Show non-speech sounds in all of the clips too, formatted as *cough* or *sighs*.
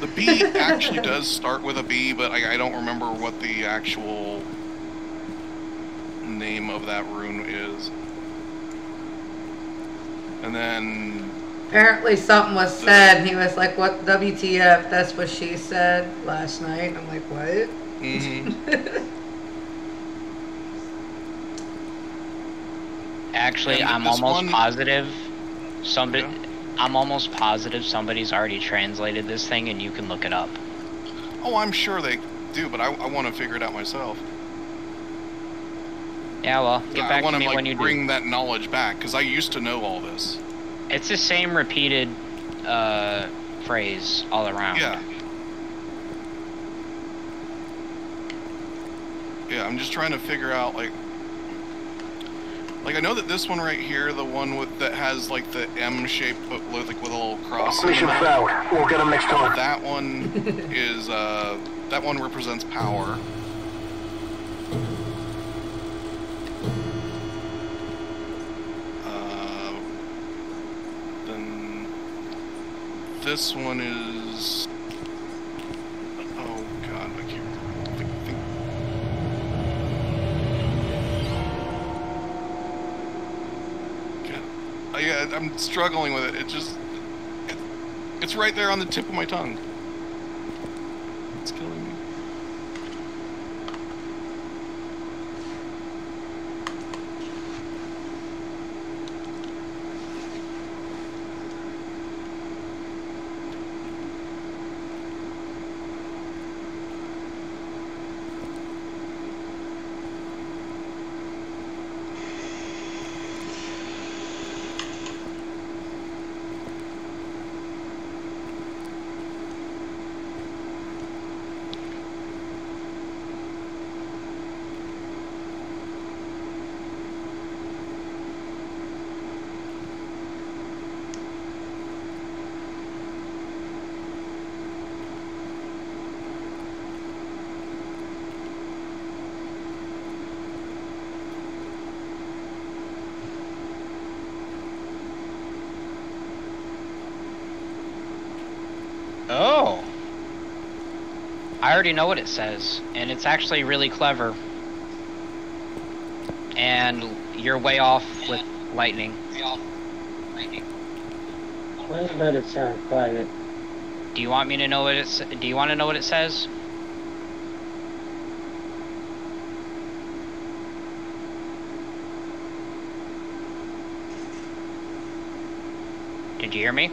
something. I, the B actually does start with a B, but I, I don't remember what the actual name of that rune is. And then Apparently something was said, and he was like, "What WTF?" That's what she said last night. I'm like, "What?" hmm *laughs* Actually, I'm almost one- positive somebody. Yeah. I'm almost positive somebody's already translated this thing, and you can look it up. Oh, I'm sure they do, but I, I want to figure it out myself. Yeah, well, get I back to me like, when you bring do. that knowledge back because I used to know all this. It's the same repeated uh, phrase all around. Yeah. Yeah, I'm just trying to figure out like like I know that this one right here, the one with that has like the M shape but with like with a little cross. Mission failed. We'll get them next time. That one is uh that one represents power. Uh, then this one is I'm struggling with it. It just it, it's right there on the tip of my tongue. It's killing me. Oh. I already know what it says, and it's actually really clever. And you're way off with lightning. Why does it sound quiet? Do you want me to know what it's? Do you want to know what it says? Did you hear me?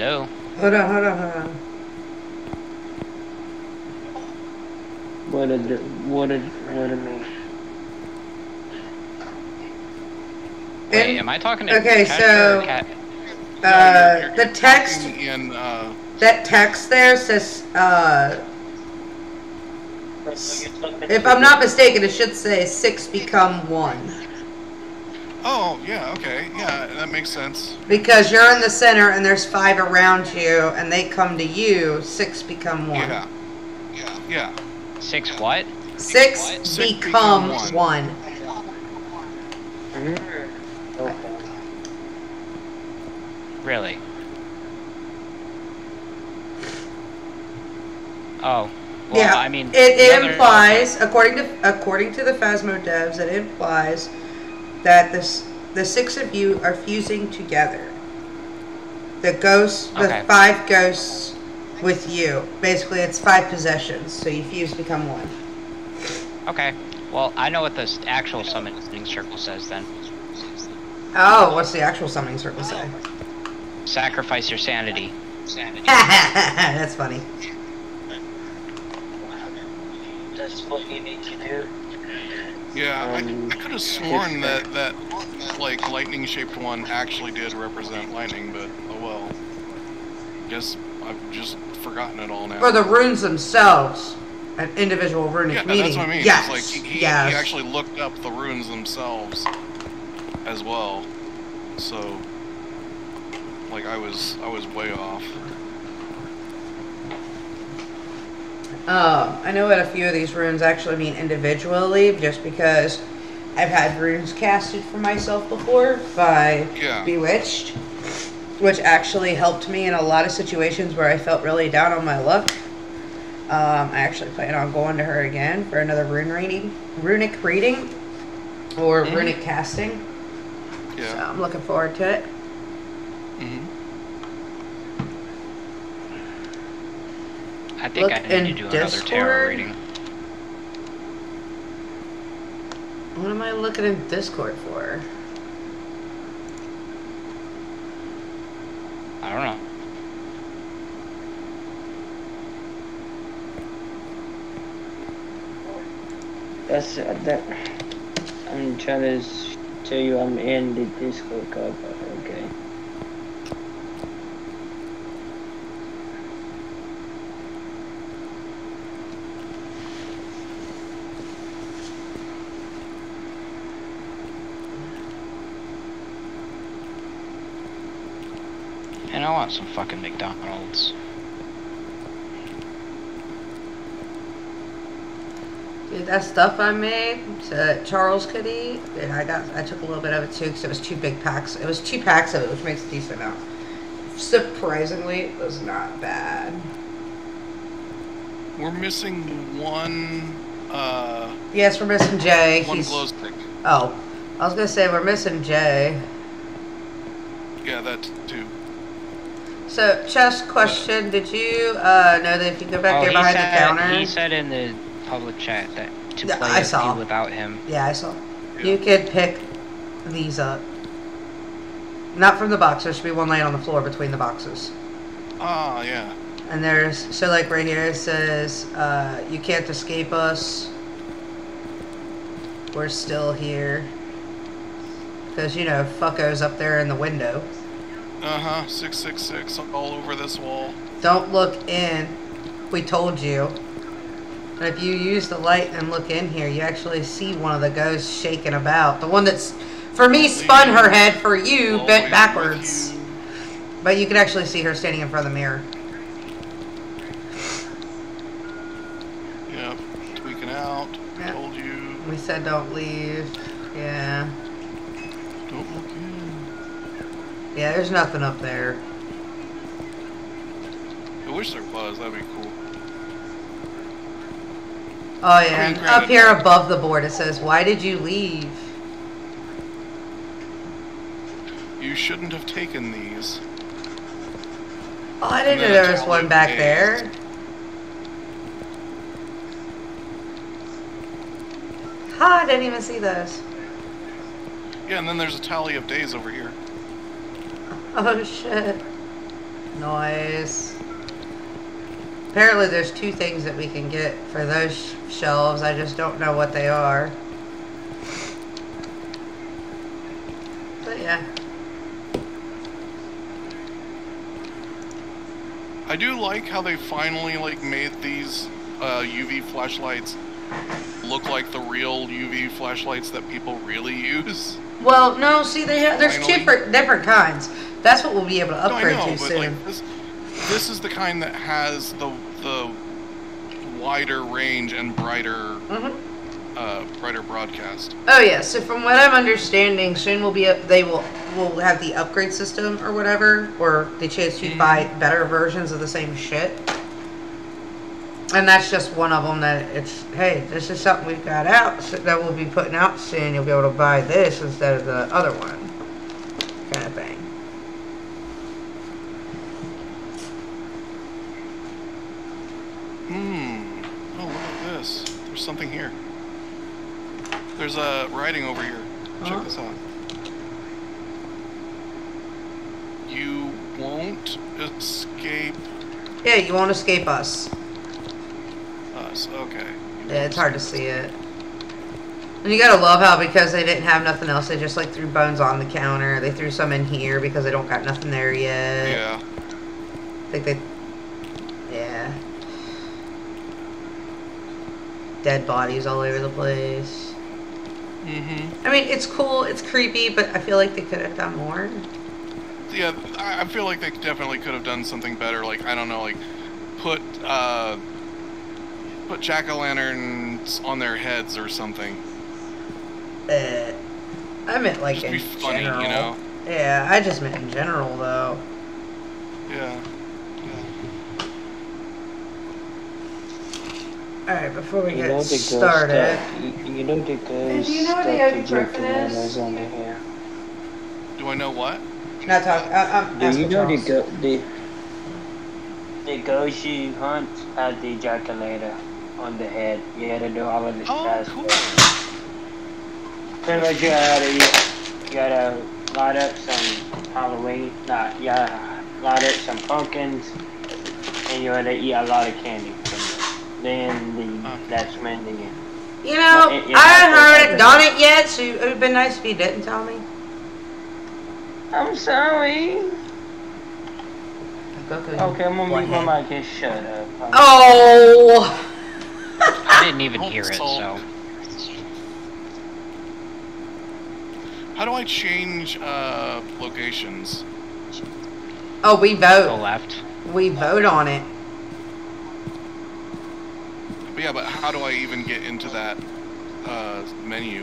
Hello. Hold on, hold on, hold on. What did it, what did what did it mean? Wait, am I talking to okay, Kesha so- or Kat? No, Uh, you're- you're the text, in uh that text there says, uh, if I'm not mistaken, it should say six become one. Yeah okay yeah that makes sense Because you're in the center and there's five around you and they come to you, six become one. yeah yeah yeah Six what? Six, Six become, become one. Mm, okay. Really? Oh. Well, yeah, I mean, it, it implies, according to according to the Phasmo devs, it implies that this the six of you are fusing together. The ghosts, the Okay. five ghosts with you. Basically, it's five possessions, so you fuse become one. Okay. Well, I know what the actual summoning circle says then. Oh, what's the actual summoning circle say? Sacrifice your sanity. *laughs* That's funny. That's what you need to do. Yeah Um, I, I could have sworn that that like lightning shaped one actually did represent lightning but oh well. Guess I've just forgotten it all now. Or the runes themselves, an individual runic yeah meaning. that's what I mean. Yes, like he, he, yes. he actually looked up the runes themselves as well. So like I was I was way off Um, I know what a few of these runes actually mean individually, just because I've had runes casted for myself before by Yeah. Bewitched, which actually helped me in a lot of situations where I felt really down on my luck. Um, I actually plan on going to her again for another rune reading, runic reading, or Mhm. runic casting. So Yeah. I'm looking forward to it. hmm I think Look I need to in do another Discord. tarot reading. What am I looking in Discord for? I don't know. That's uh, that. I'm trying to tell you I'm in the Discord call, want some fucking McDonald's. Dude, that stuff I made that Charles could eat, dude, I got, I took a little bit of it too because it was two big packs. It was two packs of it, which makes a decent amount. Surprisingly, it was not bad. We're missing one. Uh, Yes, we're missing Jay. one He's, glow stick. oh, I was gonna say we're missing Jay. Yeah, that too. So, chess question: Did you uh, know that if you go back oh, there he behind said, the counter? he said in the public chat that to Yeah, play I a saw. without him. Yeah, I saw. Yeah. You could pick these up. Not from the box. There should be one laying on the floor between the boxes. Oh, yeah. And there's so like right here it says, uh, "You can't escape us. We're still here." Because you know, fucko's up there in the window. Uh huh. Six six six all over this wall. Don't look in. We told you. And if you use the light and look in here, you actually see one of the ghosts shaking about. The one that's, for me, spun her head. For you, Always bent backwards. you. But you can actually see her standing in front of the mirror. Yep. Tweaking out. Yeah. Told you. We said don't leave. Yeah. Yeah, there's nothing up there. I wish there was. That'd be cool. Oh yeah, I mean, up here above the board it says, "Why did you leave?" You shouldn't have taken these. Oh, I didn't know there was one back there. Ha! I didn't even see those. Yeah, and then there's a tally of days over here. Oh shit! Noise. Apparently, there's two things that we can get for those shelves. I just don't know what they are. But yeah. I do like how they finally like made these uh, UV flashlights look like the real UV flashlights that people really use. Well, no, see, they have, there's two different, different kinds. That's what we'll be able to No, upgrade know, to soon. like this, this is the kind that has the the wider range and brighter Mhm. uh, brighter broadcast. Oh yeah. So from what I'm understanding, soon we'll be a, they will will have the upgrade system or whatever, or the chance to Mhm. buy better versions of the same shit. And that's just one of them. That it's hey, this is something we've got out so that we'll be putting out soon. You'll be able to buy this instead of the other one, kind of thing. Hmm. Oh, look at this. There's something here. There's a writing over here. Check Huh? this out. You won't escape Yeah, you won't escape us. Us. Okay. Yeah, it's hard to see it. And you gotta love how because they didn't have nothing else, they just like threw bones on the counter. They threw some in here because they don't got nothing there yet. Yeah. I think they. Yeah. Dead bodies all over the place. Mm-hmm. I mean, it's cool, it's creepy, but I feel like they could have done more. Yeah, I I feel like they definitely could have done something better. Like I don't know, like put uh, put jack o' lanterns on their heads or something. Uh, I meant like Just in be funny, you general. know? Yeah, I just meant in general though. Yeah. Alright, before we You get know the good started. stuff. You, you know the good do you know what the The ibuprofen Jack is? Do I know what? Not talking. I'm Do you know the Charles. go the the ghost you hunt had the ejaculator on the head? You had to do all of this Oh, tasks. cool. Pretty much you had to you gotta light up some Halloween. Nah, yeah, light up some pumpkins, and you had to eat a lot of candy. Then the Okay. that's when the You know, Well, it- it I haven't heard it done it yet, so it would have been nice if you didn't tell me. I'm sorry. Okay, Okay, I'm gonna mute my mic and shut up. Oh! I didn't even hear it, so- so. How do I change uh, locations? Oh, we Go vote. left. We vote on it. But yeah, but how do I even get into that uh, menu?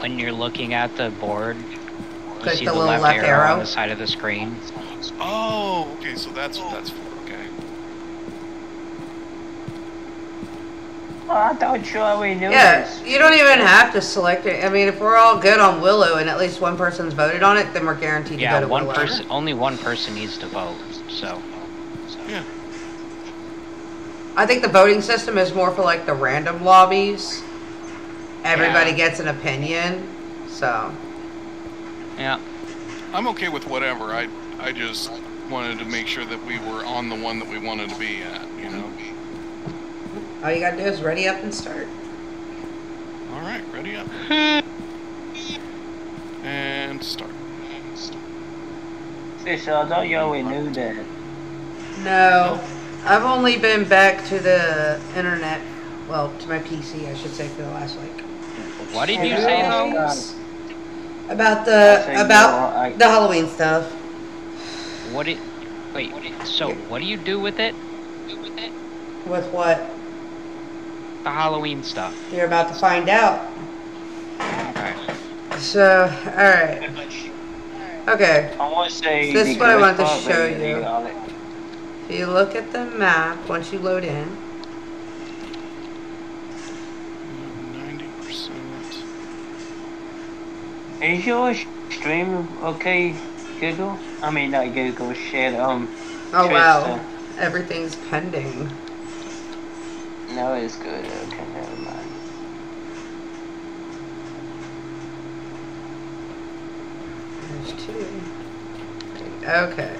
When you're looking at the board, you Click see the the, little left, left arrow, arrow. on the side of the screen. Oh, okay, so that's what that's for. Okay. Oh, I thought you already knew Yeah, this. you don't even have to select it. I mean, if we're all good on Willow and at least one person's voted on it, then we're guaranteed to Yeah, go to one Willow. person, only one person needs to vote. So, Yeah. I think the voting system is more for like the random lobbies. Everybody Yeah. gets an opinion, so. yeah. I'm okay with whatever. I I just wanted to make sure that we were on the one that we wanted to be at. You know. All you gotta do is ready up and start. All right, ready up *laughs* and start. Fish, I thought you already knew that. No, I've only been back to the internet, well, to my PC, I should say, for the last week. What did two you say, though? days. About the about no, I- the Halloween stuff. What did? Wait. So, what do you do with it? With what The Halloween stuff. you're about to find out. Okay. So, all right. Okay. I want to say. This is what I wanted to show you. If you look at the map once you load in, Ninety percent. Is your stream okay, Google? I mean, not Google, shit, um. oh wow, everything's pending. No, it's good. Okay, never mind. There's two. Okay.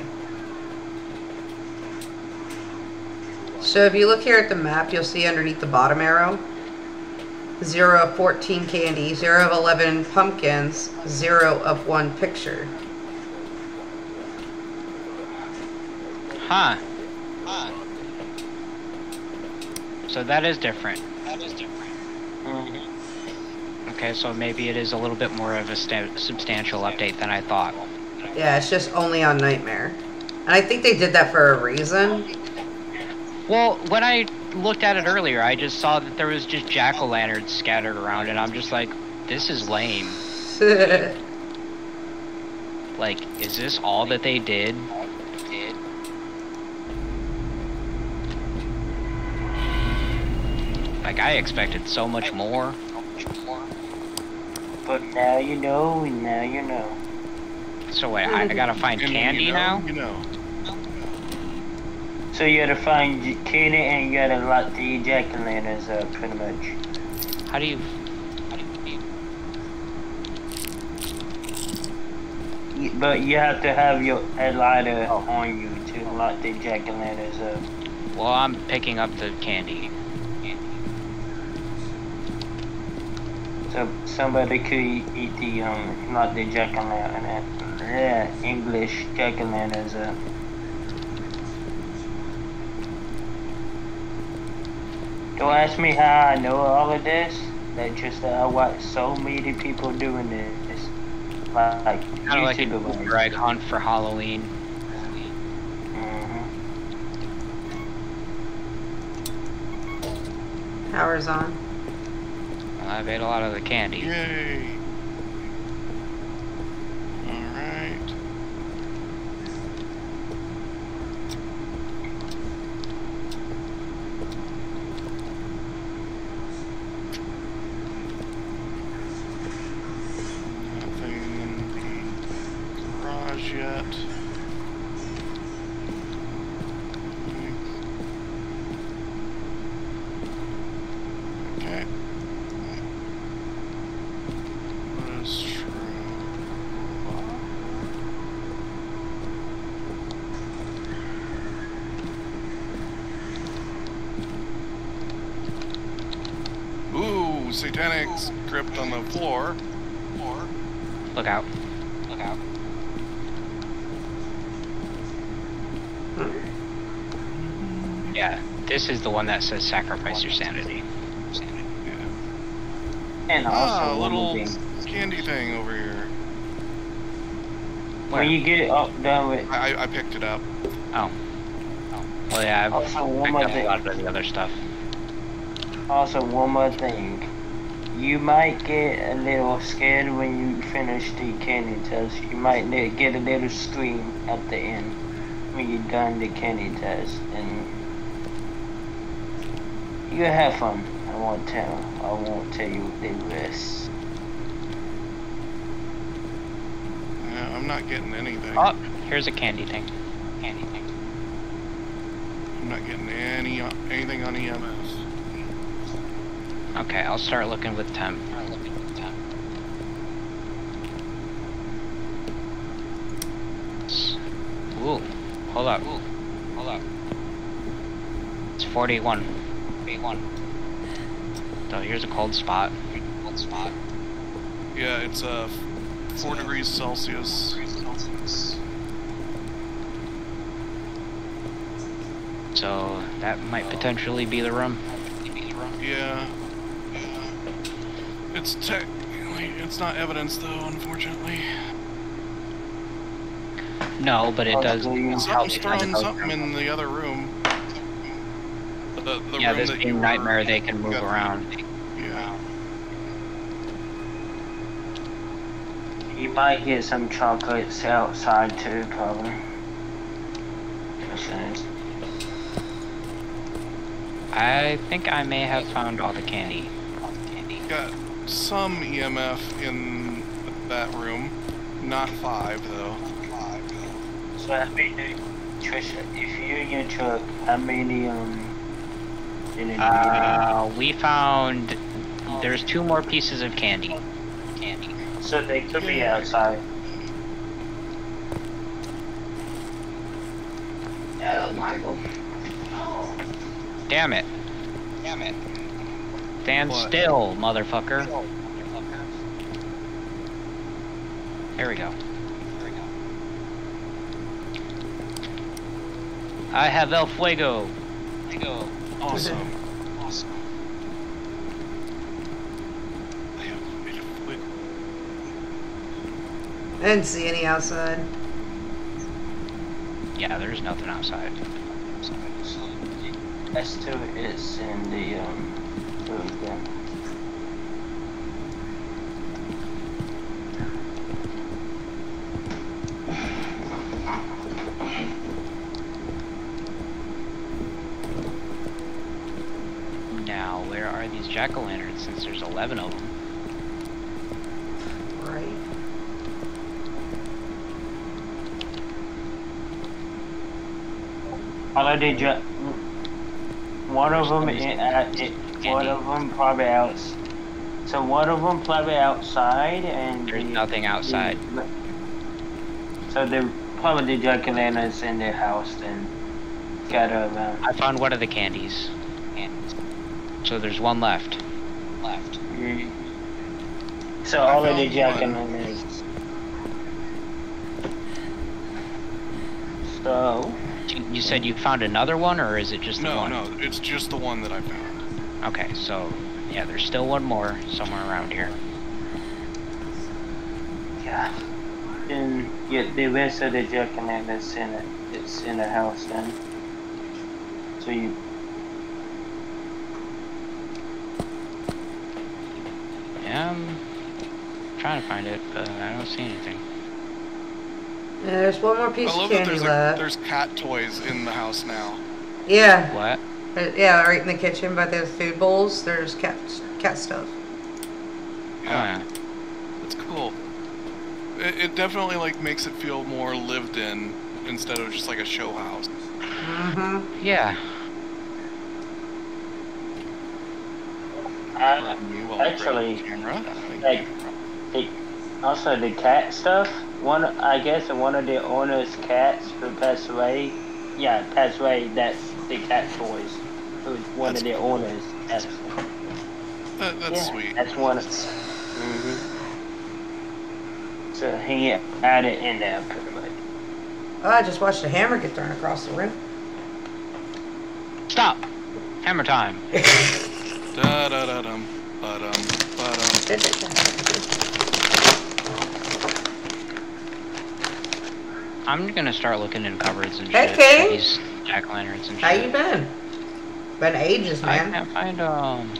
So if you look here at the map, you'll see underneath the bottom arrow, 0 of 14 candy, 0 of 11 pumpkins, 0 of 1 picture. Huh. So that is different. Mm-hmm. Okay, so maybe it is a little bit more of a sta- substantial update than I thought. Yeah, it's just only on Nightmare. And I think they did that for a reason. Well, when I looked at it earlier, I just saw that there was just jack o' lanterns scattered around, and I'm just like, this is lame. *laughs* Like, is this all that they did? Like, I expected so much more. But now you know, and now you know. So wait, I, I gotta find And candy you know, now? You know. So you gotta find candy and you gotta lock the jack-o'-lanterns up, pretty much. How do you... Y- But you have to have your a lighter on you to lock the jack-o'-lanterns up. Well, I'm picking up the candy. Uh, somebody could eat the um not the jack-o'-lantern. Yeah, English jack-o'-lanterns up. Uh, don't ask me how I know all of this. That just uh, that I watch so many people doing this. Like Kind of like an YouTuber Easter egg hunt for Halloween. Mm-hmm. Power's on. I've ate a lot of the candy. Yay! Alright. Nothing in the garage yet. Okay. What is true? Ooh, satanic on the floor. Floor. Look out. Look out. Yeah, this is the one that says sacrifice your sanity. Yeah. And also, Ah, a little thing. candy thing over here. Where? When you get it up done with, I, I- I picked it up. Oh. Oh. Well, yeah, I've also one picked more up a thing. lot of the other stuff. Also, one more thing. You might get a little scared when you finish the candy test. You might get a little scream at the end when you're done the candy test, and you have fun. I won't tell. I won't tell you the rest. Yeah, I'm not getting anything. Oh, here's a candy thing. Candy thing. I'm not getting any uh, anything on EMF. Okay, I'll start looking with temp. Ooh, hold up. Ooh, hold up. It's 41. 41. So here's a cold spot. Cold spot. Yeah, it's uh four degrees Celsius. So that might potentially be the room. Yeah. It's technically it's not evidence though, unfortunately. No, but it does help Something's you throwing something in the other room. The, the Yeah, room this being nightmare, they can move around. Yeah. You might get some chocolates outside too, probably. I think I may have found all the candy. Got some EMF in that room. Not five though. So how many, Trisha, if you're in your truck, how many, um, did it Uh, we found there's two more pieces of candy. Candy. So they could be outside. Oh my. Damn it. Damn it. Stand What? still, motherfucker. There we go. There we go. I have El Fuego. Fuego. Awesome. *laughs* awesome. I have made a wiggle. I didn't see any outside. Yeah, there's nothing outside. S2 is in the, um, room then. Now, where are these jack-o'-lanterns since there's 11 of them? Right. Although they just, one of them, in, uh, it, one of them probably out. So one of them probably outside, and There's the- nothing outside. the- so they're probably the jack o' lanterns in their house then. Gotta around. I found one of the candies. Candies. So there's one left. Left. Mm. So I all of the found jack o' one. lanterns. So You, you said you found another one, or is it just the No, one? no, no, it's just the one that I found. Okay, so yeah, there's still one more somewhere around here. yeah. And yeah, the rest of the jack o' lanterns in it. It's in the house then. So you Um, trying to find it, but I don't see anything. Yeah, there's one more piece I love of that candy there's a, left. there's cat toys in the house now. Yeah, What? uh, yeah, right in the kitchen by the food bowls. There's cat cat stuff. Yeah, Oh, it's cool. It, it definitely like makes it feel more lived in instead of just like a show house. Mm-hmm. yeah. I, Pardon me while I grab actually, camera. Thank like, you. The, also the cat stuff. One, I guess, one of the owner's cats who passed away. Yeah, passed away. That's the cat toys. Who's one That's of the cool. owners? That's, That, that's yeah, sweet. That's one. Of, hmm So he added in there pretty much. Oh, I just watched a hammer get thrown across the room. Stop. Hammer time. *laughs* Da da da dum, ba dum, ba dum. I'm gonna start looking in cupboards and Hey, shit. King. for These jack lanterns and How shit. you been? Been ages, man. I can't find um.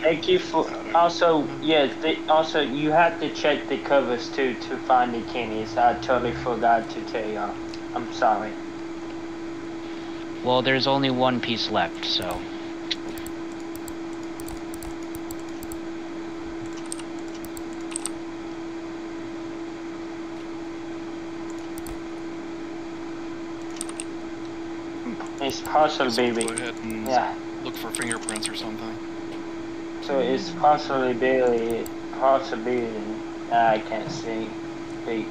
Thank you for. Also, yeah. The, also, you have to check the covers too to find the candies. I totally forgot to tell y'all. I'm sorry. Well, there's only one piece left, so. It's possibly. Go ahead and Yeah. look for fingerprints or something. So it's partially possibly possibly I can't see speak.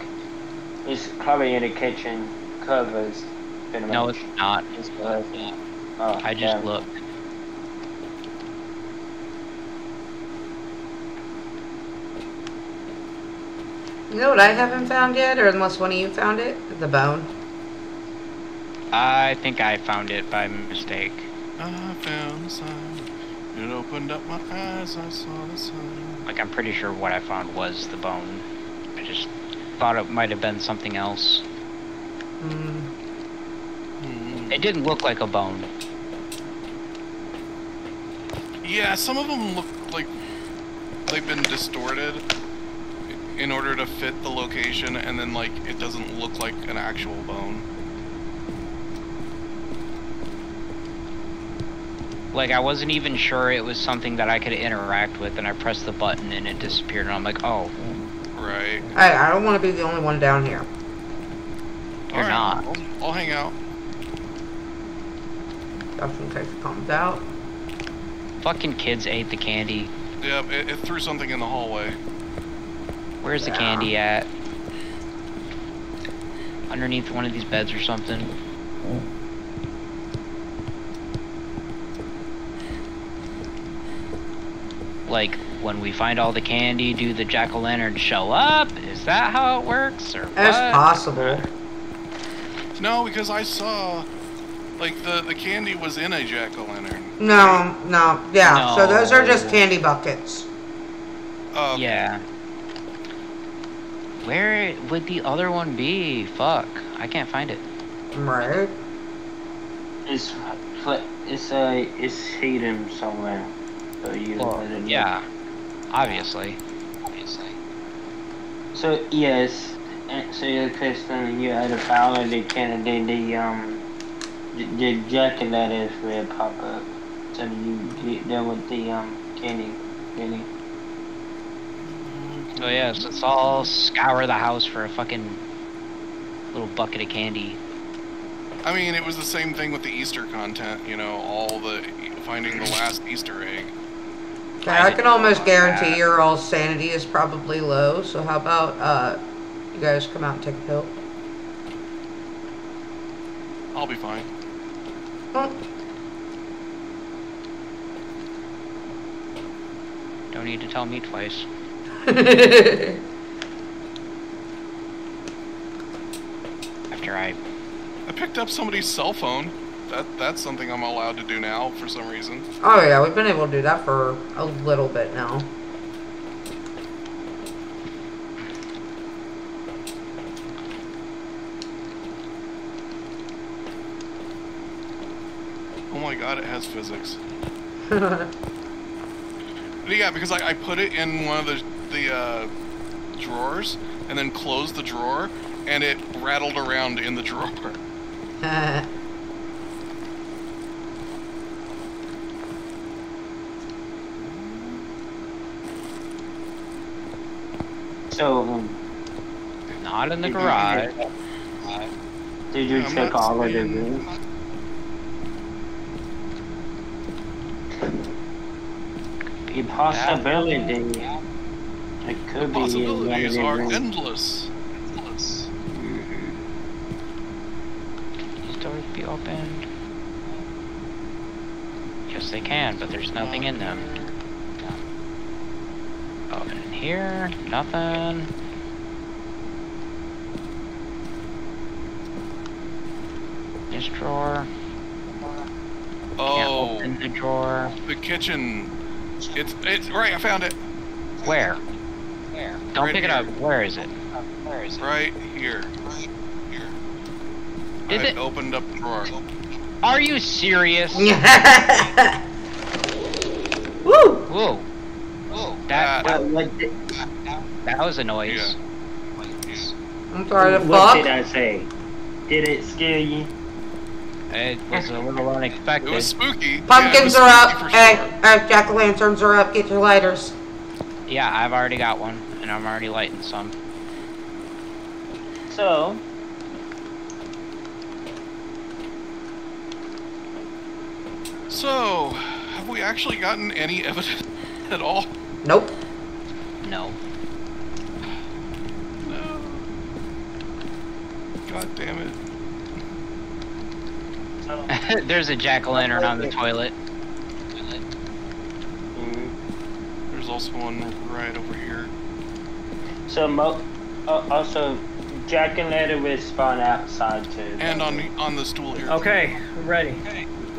It's probably in the kitchen covers. No, much. it's not. It's oh, I just damn. looked. You know what I haven't found yet, or unless one of you found it? The bone. I think I found it by mistake. I found the sign. It opened up my eyes. I saw the sign. Like, I'm pretty sure what I found was the bone. I just thought it might have been something else. Mm. Hmm. It didn't look like a bone. Yeah, some of them look like they've been distorted in order to fit the location, and then like it doesn't look like an actual bone. Like, I wasn't even sure it was something that I could interact with, and I pressed the button and it disappeared, and I'm like, oh, Right. Hey, I don't want to be the only one down here. You're Alright, not. I'll, I'll hang out. Just in case it comes out. fucking kids ate the candy. Yep, it, it threw something in the hallway. Where's the candy at? Underneath one of these beds or something. Mm. Like, when we find all the candy, do the jack-o'-lantern show up? Is that how it works, or That's what? possible. No, because I saw like the the candy was in a jack o' lantern. No, no, yeah. So those are just candy buckets. Uh, Yeah. Where would the other one be? Fuck. I can't find it. Right. It's fl- it's uh it's hidden somewhere. So you Well, better look. yeah. Obviously. Obviously. So yes, and so your question you had a found the Kennedy the um the, the jacket that is red pop up. So you get done with the um candy candy. So yes, let's all scour the house for a fucking little bucket of candy. I mean, it was the same thing with the Easter content. You know, all the finding the last Easter egg. Okay, I I, can almost guarantee that. your all sanity is probably low. So how about uh, you guys come out and take a pill? I'll be fine. Don't need to tell me twice. *laughs* After I I picked up somebody's cell phone. That that's something I'm allowed to do now for some reason. oh yeah, we've been able to do that for a little bit now. Oh my god, it has physics. *laughs* Yeah, because I, I put it in one of the the uh, drawers and then closed the drawer, and it rattled around in the drawer. *laughs* So, um, Not in the Did you garage. did you I'm check all of the seeing- rooms? A possibility. It The could be in one of possibilities the are rooms. endless. These doors be opened? Yes, they can, but there's nothing in them. Open in here, nothing. This drawer. Can't Oh, open the drawer. the kitchen. It's it's right. I found it Where? Where? Don't Right pick it up. Where is it? Where is it? right here. Here. Did I it- opened up the drawer. Are you serious? *laughs* Woo! Whoa. Whoa. That, That- What, what, did, that was a noise. I'm sorry to what did. I say? Did it scare you? It was a little unexpected. It was spooky. Yeah, it Pumpkins was are up. spooky Hey, sure. hey, jack o' lanterns are up. Get your lighters. Yeah, I've already got one, and I'm already lighting some. So, So, have we actually gotten any evidence *laughs* at all? Nope. No. No. God damn it. so *laughs* There's a jack-o'-lantern on the toilet. mm, There's also one right over here. so mo- uh, also, Jack and Lantern will spawn outside too. And on the, on the stool here. Okay, I'm ready.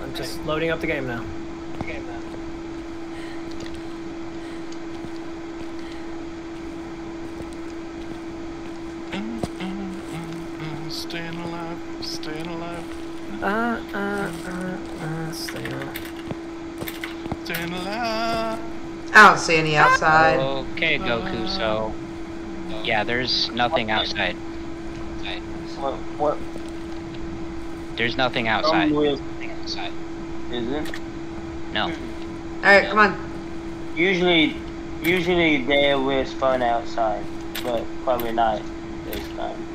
I'm just loading up the game now. Uh, uh, uh, uh, stay on. staying alive. I don't see any outside. Okay, Goku, so... Yeah, there's nothing outside. What? What? There's nothing outside. Will- Is it? No. Alright, come on. Usually, usually they will spawn outside, but probably not this time.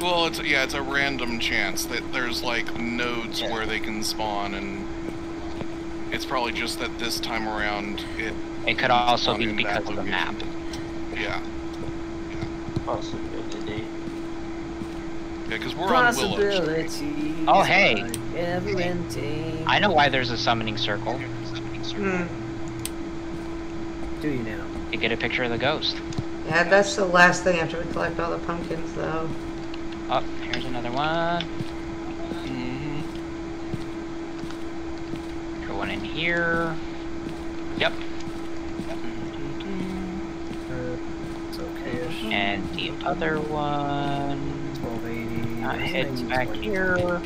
Well, it's yeah, it's a random chance that there's like nodes Yeah. where they can spawn, and it's probably just that this time around it. It could also be because of the map. location. Yeah, Possibility. yeah, because we're on Willow. Possibilities Oh, hey. are ever ending. I know why there's a summoning circle. Hmm. Do you now? You get a picture of the ghost. Yeah, that's the last thing after we collect all the pumpkins, though. Oh, here's another one. hmm Put one in here. Yep. It's okay-ish. And the other one... 1280. Uh, heads back here.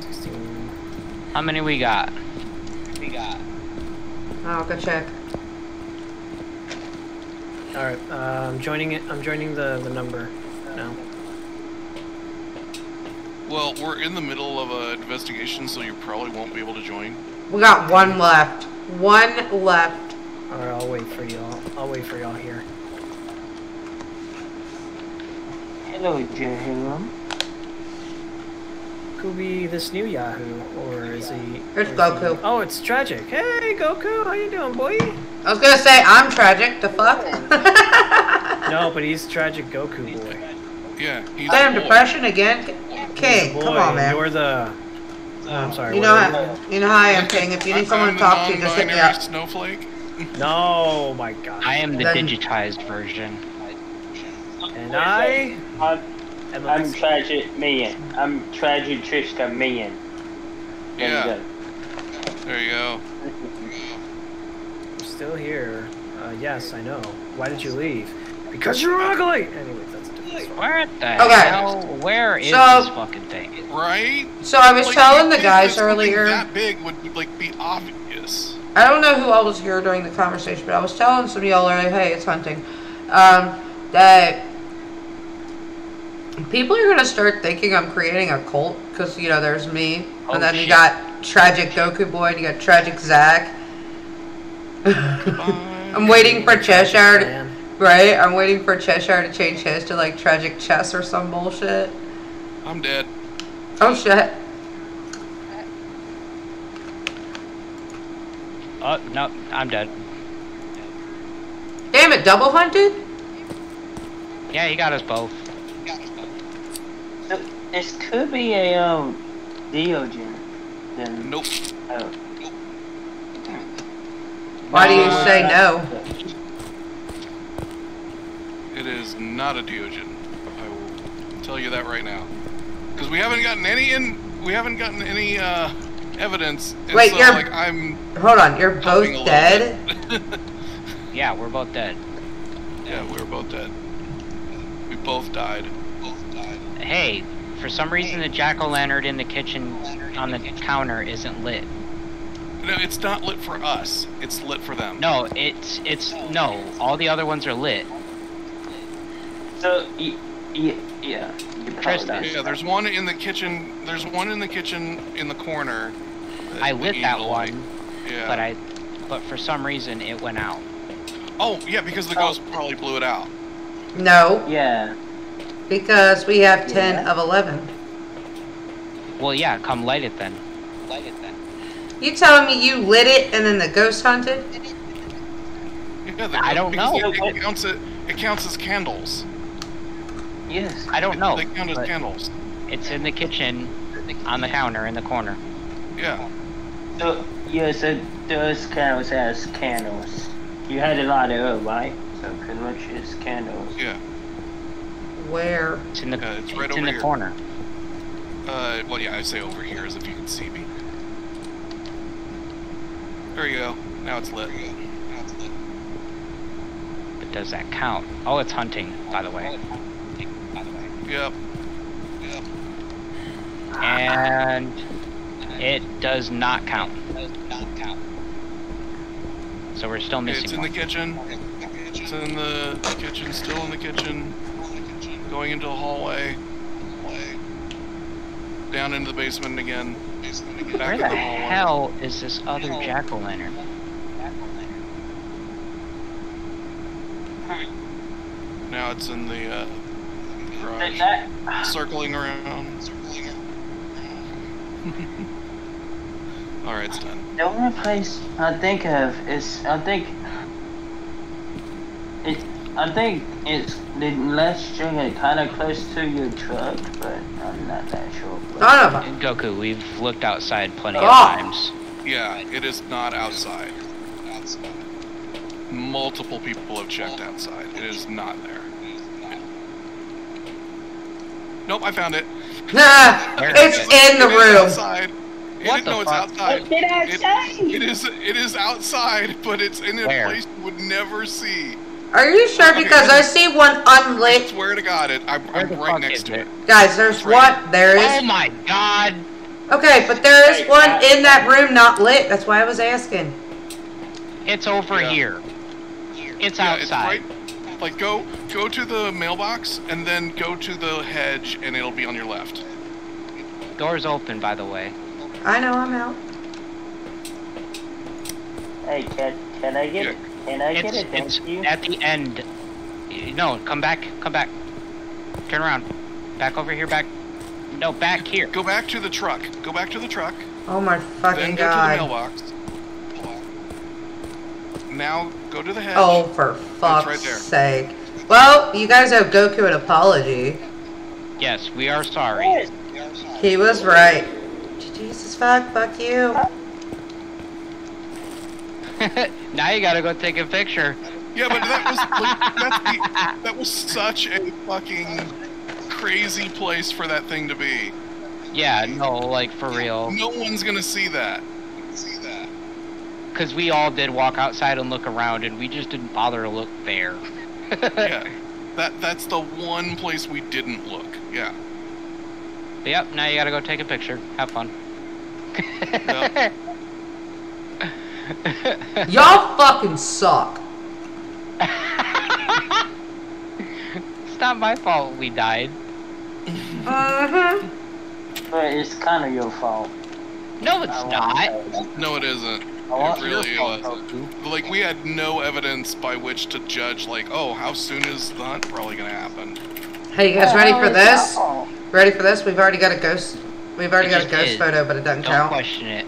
16. How many we got? We got. I'll go check. All right, uh, I'm joining it. I'm joining the the number now. Well, we're in the middle of an investigation, so you probably won't be able to join. We got one left. One left. All right, I'll wait for y'all. I'll wait for y'all here. Hello, Jerome. Could be this new Yahoo, or is he? It's or is he- Goku. Oh, it's tragic. Hey, Goku, how you doing, boy? I was gonna say, I'm tragic. The fuck? *laughs* No, but he's tragic Goku boy. Yeah, he's Damn, a boy. depression again? King, come on, man. You're the. Oh, I'm sorry. You know are how, you know how I am, King. If you need I'm someone to talk to, just hit me non-binary up. snowflake. you? *laughs* No, my God. I am the Then- digitized version. And I I'm, am I'm tragic man. I'm tragic Trista man. There Yeah, you go. there you go. I'm still here. Uh, yes, I know. Why did you leave? Because you're ugly. Anyways, that's a different story. What the Okay. hell? Where is So- this fucking thing? right? So I was Like, telling the guys earlier. That big would like be obvious. I don't know who all was here during the conversation, but I was telling some of y'all earlier, hey, it's hunting, um, that people are gonna start thinking I'm creating a cult because you know there's me, Oh, and then you got tragic Goku boy, and you got tragic Zack. I'm *laughs* I'm waiting for Cheshire, to, right? I'm waiting for Cheshire to change his to like tragic chess or some bullshit. I'm dead. Oh shit! Oh no, I'm dead. Damn it, double hunted? Yeah, he got us both. So, this could be a um Deogen. Then Nope. oh. Why do you No. say no? It is not a Deogen. I will tell you that right now. Because we haven't gotten any in. We haven't gotten any uh, evidence. And Wait, so, you're- like I'm Hold on, you're both helping a little dead. *laughs* Yeah, we're both dead. yeah, we were both dead. We both died. Both died. Hey, for some reason the jack o' lantern in the kitchen on the counter isn't lit. No, it's not lit for us. It's lit for them. No, it's it's no. All the other ones are lit. So y- y- yeah, you probably Tristan. right. Yeah, there's one in the kitchen. There's one in the kitchen in the corner. I lit that to light. one, Yeah. but I, but for some reason it went out. Oh, yeah, because the ghost probably blew it out. No, Yeah. Because we have ten Yeah. of eleven. Well, yeah, come light it then. Light it then. You telling me you lit it and then the ghost hunted? Yeah, the I don't know. It, it counts it. It counts as candles. Yes. I don't know. They count as candles. It's in the kitchen, on the counter in the corner. Yeah. So yeah, so those candles as candles. You had a lot of it, right? So pretty much it's candles. Yeah. Where? It's in the Yeah, it's right in over the here. corner. Uh, well, yeah, I say over here as if you can see me. There you go. Now it's lit. But does that count? Oh, it's hunting, by the way. Yep. And it does not count. Does not count. So we're still missing It's in the kitchen. It's in the kitchen. Still in the kitchen. Going into the hallway. Down into the basement again. Back Where the the hell is this other jack o' lantern? Now it's in the uh, But garage. that, Circling around. Circling *laughs* All right, it's done. the only place I think of is I think it. I think it's the last string kind of close to your truck, but I'm not that sure. None of them. And Goku, we've looked outside plenty of Oh. times. Yeah, it is not outside. Multiple people have checked outside. It is not there. Nope, I found it. Nah, it's in the It is room. outside. It What is- the no, it's fuck? outside. Get outside! It, it is. It is outside, but it's in a Where? place you would never see. Are you sure? Because I see one unlit. I swear to God, it. I'm, I'm right next is to it? it. Guys, there's It's right one. There Oh my god! Okay, but there is Hey, one in that room not lit. That's why I was asking. It's over Yeah. here. It's Yeah, it's outside. right. Like go go to the mailbox and then go to the hedge and it'll be on your left. Door's open, by the way. I know I'm out. Hey, can can I get Yeah. It? Can I get It's it? it's Thank you. at the end. No, come back, come back. Turn around. Back over here, back. No, back here. Go back to the truck. Go back to the truck. Oh my fucking then fucking go to the mailbox. Now go to the hedge. Oh, for fuck's right there. sake. Well, you guys owe Goku an apology. Yes, we are sorry. He was right. Jesus fuck, fuck you. *laughs* now you gotta go take a picture. Yeah, but that was like, that's the, *laughs* that was such a fucking crazy place for that thing to be. Yeah, no, like for real. No one's gonna see that. See that. Because we all did walk outside and look around, and we just didn't bother to look there. Yeah. *laughs* That that's the one place we didn't look. Yeah. But yep, now you gotta go take a picture. Have fun. Yep. Y'all fucking suck. it's not my fault we died. Uh-huh. But it's kind of your fault. No, it's not. No, it isn't. It really fault, wasn't. Like we had no evidence by which to judge. Like, oh, how soon is the hunt probably gonna happen? Hey, you guys ready for this? Ready for this? We've already got a ghost. We've already got a ghost is. photo, but it doesn't Don't count. question it.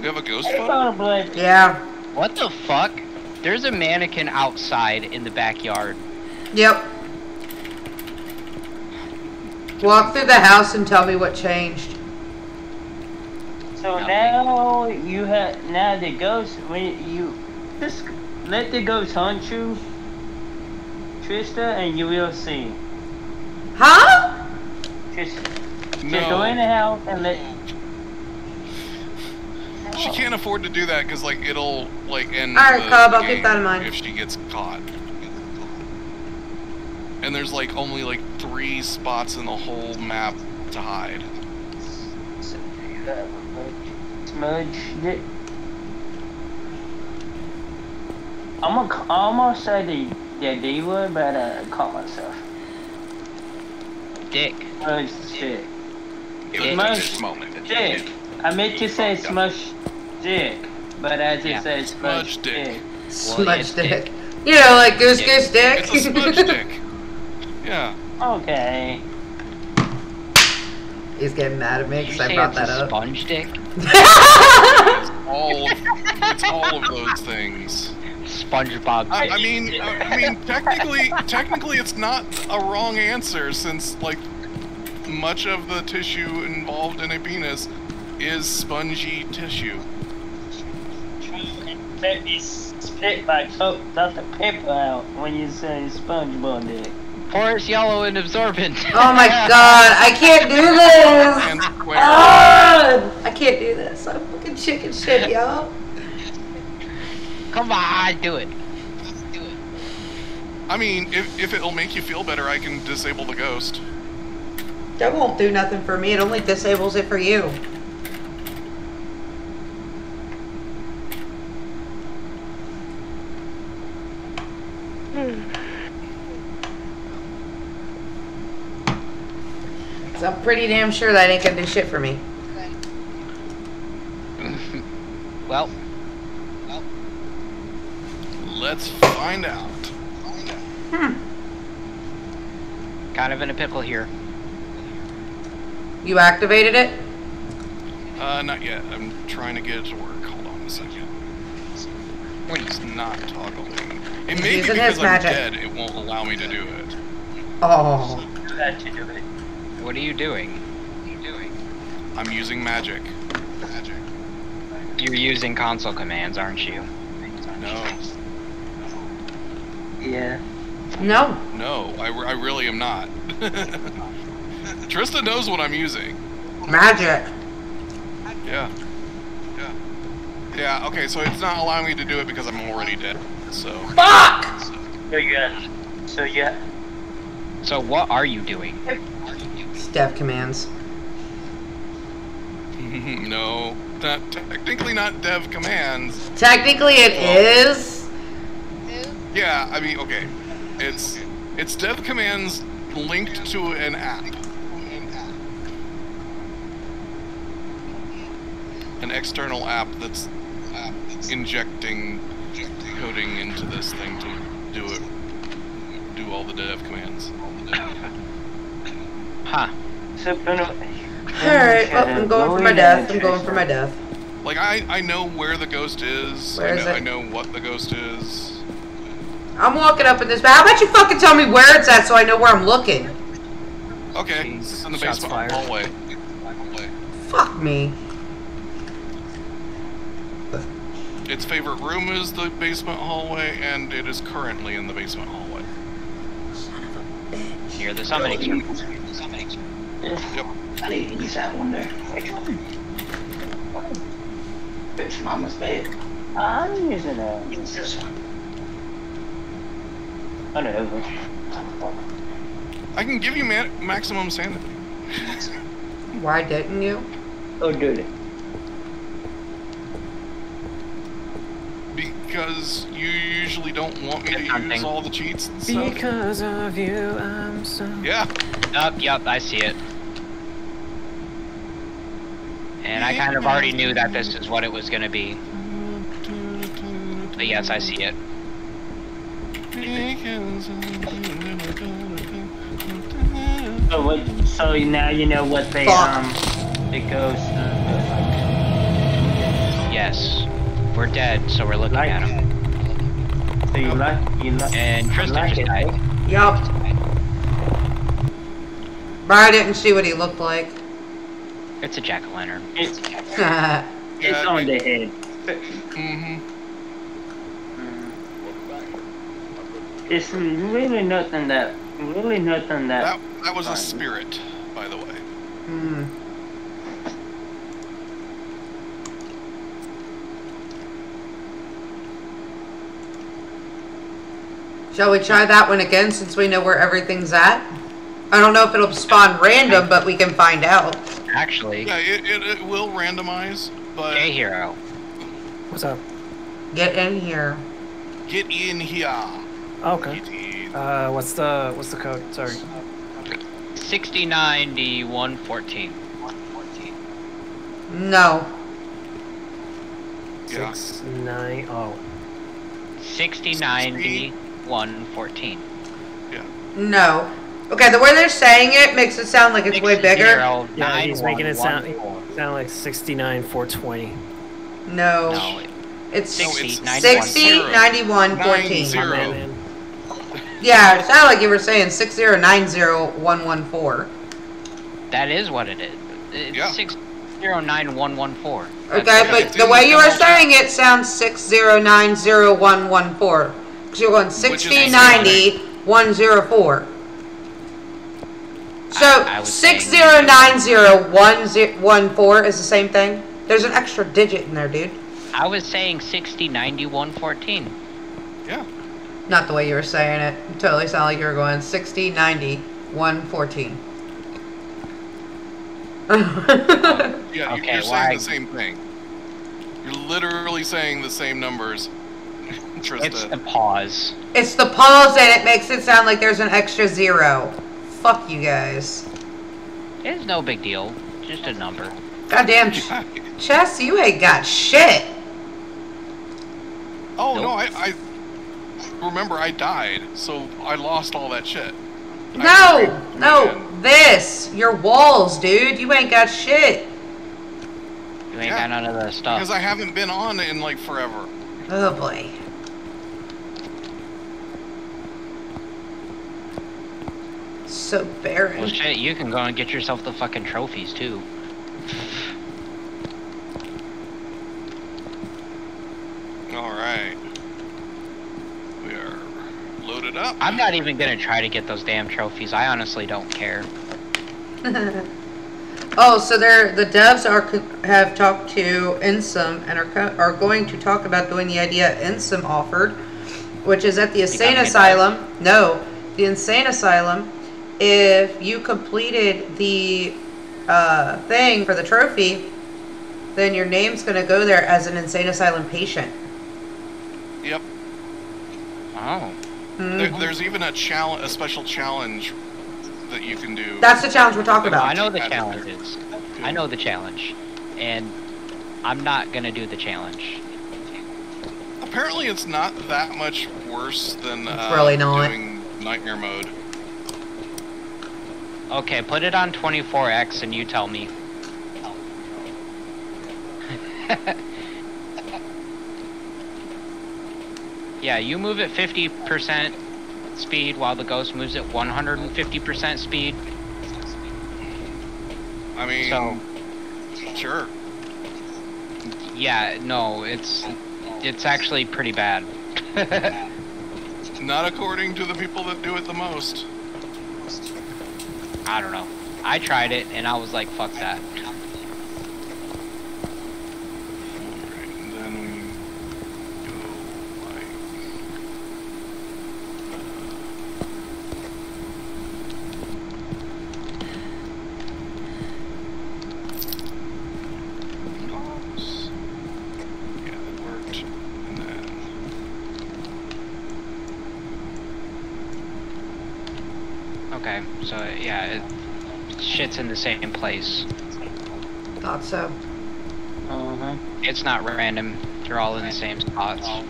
We have a ghost It's photo. not a blood. Yeah. What the fuck? There's a mannequin outside in the backyard. Yep. Walk through the house and tell me what changed. So Nothing. now you have now the ghost when you just let the ghost hunt you, Trista, and you will see. Huh? Just just go in the house and let. She can't afford to do that because like it'll like end. Alright, the Cobb, I'll keep game that in mind. If she gets caught. And there's like only like three spots in the whole map to hide. Smudge it. I'm gonna, I'm gonna say the, the D word, but uh, call myself. Dick. Smudge dick. Give Yeah. it Smudge this moment. dick. I meant to say smudge dick, but as it Yeah. says smudge, Smudge dick. dick. Smudge it's dick. dick. You know, like goose Yeah. goose dick. It's a smudge stick. Yeah. Okay. He's getting mad at me because I brought it's that a up. sponge dick? *laughs* It's all of, it's all of those things. SpongeBob I. I mean, I mean, technically, technically, it's not a wrong answer since like much of the tissue involved in a penis is spongy tissue. Spit my coat, Dr. Pepper out when you say SpongeBob dick. Forest yellow and absorbent. Oh my god, I can't do this! And square. Ah, I can't do this. I'm fucking chicken shit, y'all. Come on, do it. Do it. I mean, if, if it'll make you feel better, I can disable the ghost. That won't do nothing for me. It only disables it for you. So I'm pretty damn sure that ain't gonna do shit for me. *laughs* Well, Let's find out. Hmm. kind of in a pickle here. You activated it? Uh, not yet. I'm trying to get it to work. Hold on a second. It's not toggling. It He's may be because I'm magic. dead. It won't allow me to do it. Oh. You had to do it. What are you doing? What are you doing? I'm using magic. Magic. You're using console commands, aren't you? No. Yeah. No. No, I, re- I really am not. *laughs* Trista knows what I'm using. Magic. Yeah. Yeah. Yeah, okay, so it's not allowing me to do it because I'm already dead. So. Fuck! So you got. So yeah. So what are you doing? Step commands. *laughs* no. Not, technically not dev commands. Technically it is. Yeah, I mean, okay. It's it's dev commands linked to an app. An external app that's injecting coding into this thing to do it, do all the dev commands. Huh. So Bruno. Alright, well, oh, I'm going for my death. I'm going for my death. Like I, I know where the ghost is. Where I is know, it? I know what the ghost is. I'm walking up in this. How about you fucking tell me where it's at so I know where I'm looking? Okay, Jeez, it's in the shots basement fired. hallway. Fuck me. Its favorite room is the basement hallway, and it is currently in the basement hallway. You're the summoning screen. Yep. I need to use that one there. It's mama's bed. I'm using that. Use this one. I know. I can give you ma- maximum sanity. Why didn't you? Oh, dude. Because you usually don't want me to something. use all the cheats and stuff. Because of you, I'm so. Yeah. Yup, yup, I see it. And I kind of already knew that this is what it was gonna be. But yes, I see it. So what? So now you know what they Fuck. um It goes. Uh, Yes. We're dead, so we're looking Like- at him. so you like you like. And Tristan like just it, died. Yup. But I didn't see what he looked like. It's a jack-o'-lantern. It's That's *laughs* it's on the head. hmm Mm. It's really nothing that really nothing that. That that was a spirit, by the way. Hmm. Shall we try that one again since we know where everything's at? I don't know if it'll spawn random, but we can find out. Actually, Yeah, it, it, it will randomize, but J Hero. What's up? Get in here. get in here. Okay. Get in. Uh, what's the what's the code? Sorry. 6090 114. No. Yeah. Six nine. Oh. 6090 114. No. Okay, the way they're saying it makes it sound like it's way bigger. Yeah, he's making it sound sound like sixty nine four twenty. No. No, It's No, 60, 91. 91, 14. Zero. My man, man. Yeah, it sounded like you were saying 6090114. That is what it is. It's Yeah. 609114. Okay, but the way you were demo saying it sounds 6090114. Because you're going is 6090 104. So I- I was saying- 6090114 is the same thing? There's an extra digit in there, dude. I was saying 6090 114. Yeah. Not the way you were saying it. It totally sounded like you were going 6090 114. Yeah, Okay, you're saying why- the same thing. You're literally saying the same numbers, It's Trista. the pause. It's the pause and it makes it sound like there's an extra zero. Fuck you guys. It's no big deal. Just a number. Goddamn, Ch- *laughs* Chess, you ain't got shit. oh no, I, I remember I died, so I lost all that shit. No, no, And- this. Your walls, dude. You ain't got shit. You ain't Yeah, got none of the stuff. Because I haven't been on in like forever. Oh boy. So Well, shit, you can go and get yourself the fucking trophies too. All right. We are loaded up. I'm not even gonna try to get those damn trophies. I honestly don't care. *laughs* Oh, so they're the devs are have talked to Insym and are are going to talk about doing the idea Insym offered, which is at the Insane get that? Asylum. No, the Insane Asylum. If you completed the uh, thing for the trophy, then your name's going to go there as an Insane Asylum patient. Yep. Oh. There, Mhm. there's even a challenge, a special challenge that you can do. That's the challenge we're talking about. I know the Added challenge there. is. I know the challenge. And I'm not gonna do the challenge. Apparently, it's not that much worse than uh, really not. doing nightmare mode. Okay, put it on 24x and you tell me. *laughs* yeah, you move at 50% speed while the ghost moves at 150% speed. I mean, So, sure. yeah, no, it's it's actually pretty bad. *laughs* Not according to the people that do it the most. I don't know. I tried it and I was like, fuck that. Alright, and then we go like. Okay, so yeah, it, shit's in the same place. Thought so. Uh-huh. It's not random. They're all in the same spots. Yeah.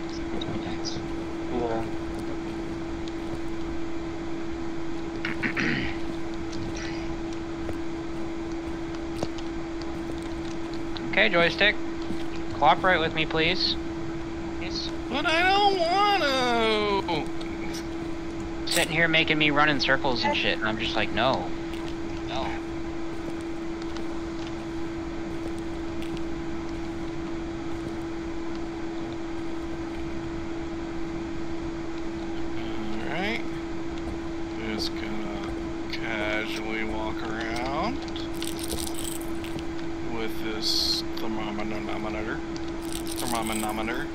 Okay, joystick. Cooperate with me, please. Please. But I don't want to. Sitting here making me run in circles and shit, and I'm just like, no. Alright. Just gonna casually walk around with this thermometer. Thermometer.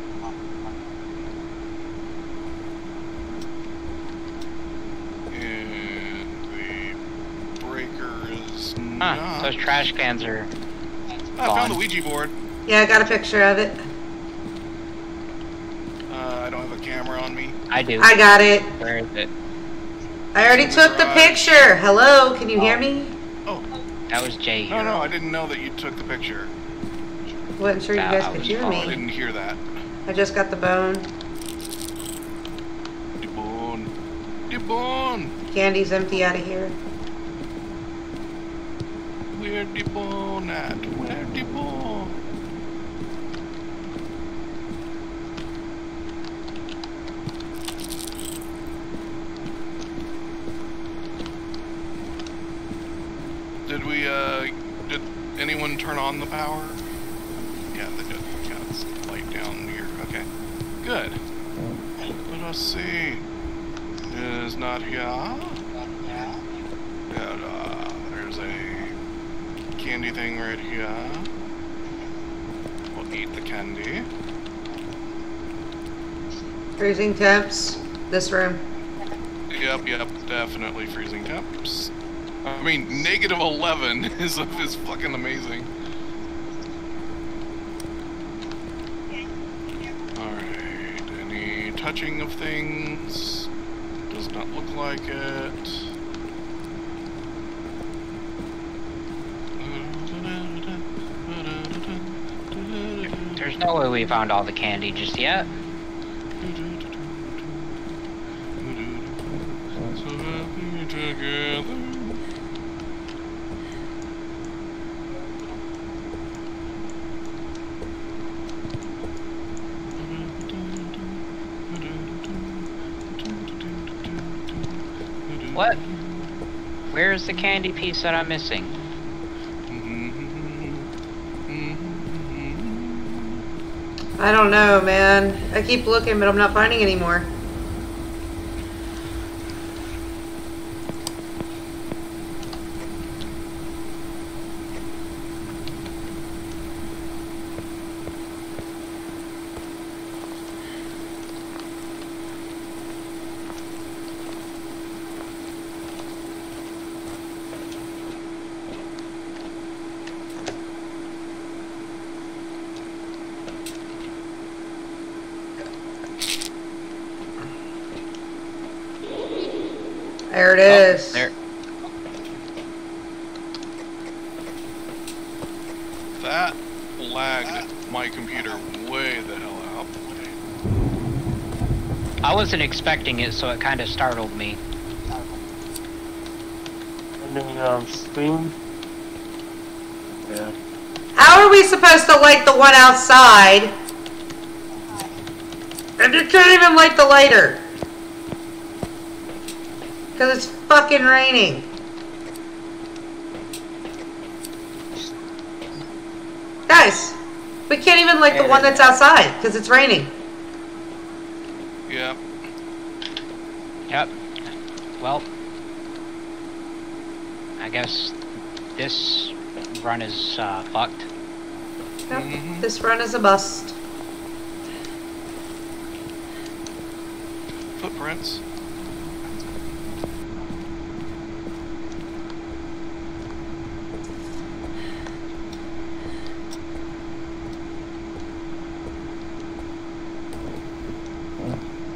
And the breaker is Huh, not. those trash cans are. I found the. Ouija board. Yeah, I got a picture of it. Uh, I don't have a camera on me. I do. I got it. Where is it? I already took the picture. Hello, can you hear me? Oh, That was Jay no, Hero. no, I didn't know that you took the picture. Wasn't sure you guys I could was hear I me. didn't hear that. I just got the bone. The bone. The bone. Candy's empty out of here. Where the bone at? Where the bone? Did we, uh, did anyone turn on the power? Yeah, they did. Yeah, it's light down here. Okay. Good. Let us see. Is not here. Yeah, uh, there's a candy thing right here. We'll eat the candy. Freezing temps. This room. Yep, yep, definitely freezing temps. I mean, negative 11 *laughs* is, is fucking amazing. Alright, any touching of things? Does not look like it. Way we found all the candy just yet. What? Where's the candy piece that I'm missing? I don't know, man. I keep looking, but I'm not finding anymore. There it Oh, is. there. That lagged my computer way the hell out. I wasn't expecting it, so it kind of startled me. And then um scream. Yeah. How are we supposed to light the one outside? And you can't even light the lighter. Because it's fucking raining. Guys, we can't even light the one that's outside because it's raining. Yep. Yep. Well, I guess this run is uh, fucked. Yep, Mhm. This run is a bust. Footprints.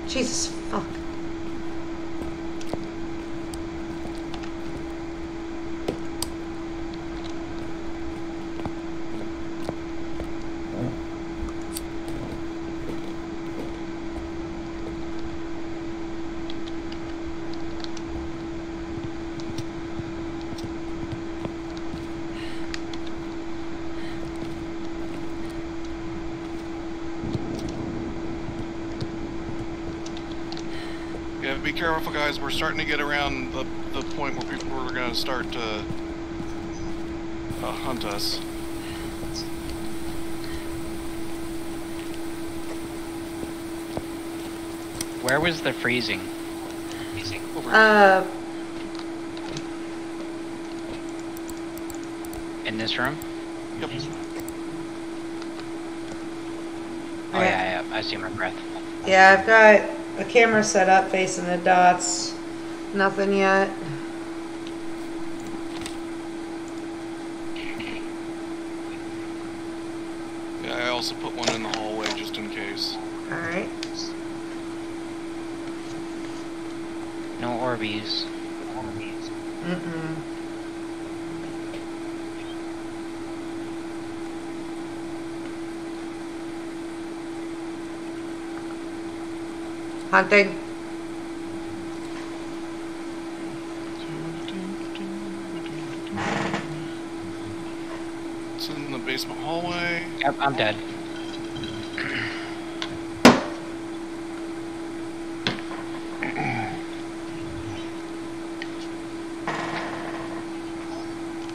Jesus fuck. be careful, guys. We're starting to get around the the point where people are going to start to uh, hunt us. Where was the freezing? Over. Uh, In this room? yep. Oh yeah, yeah, I see my breath. yeah, I've got a camera set up facing the dots. Nothing yet. Yeah, I also put one in the hallway just in case. Alright. No Orbeez. Mm-mm. Hunting. Dead.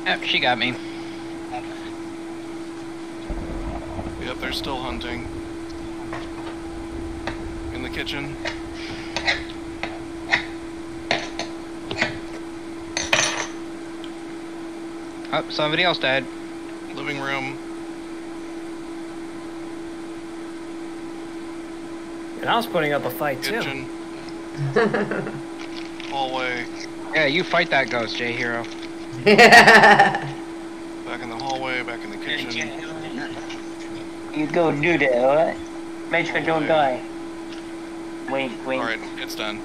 Yep, oh, she got me. Yep, they're still hunting. In the kitchen. Oh, somebody else died. Living room. And I was putting up a fight too. Kitchen. *laughs* hallway. Yeah, you fight that ghost, J Hero. yeah. Back in the hallway. Back in the kitchen. You go do that, alright? Make sure don't die. Wink, wink. Alright, it's done.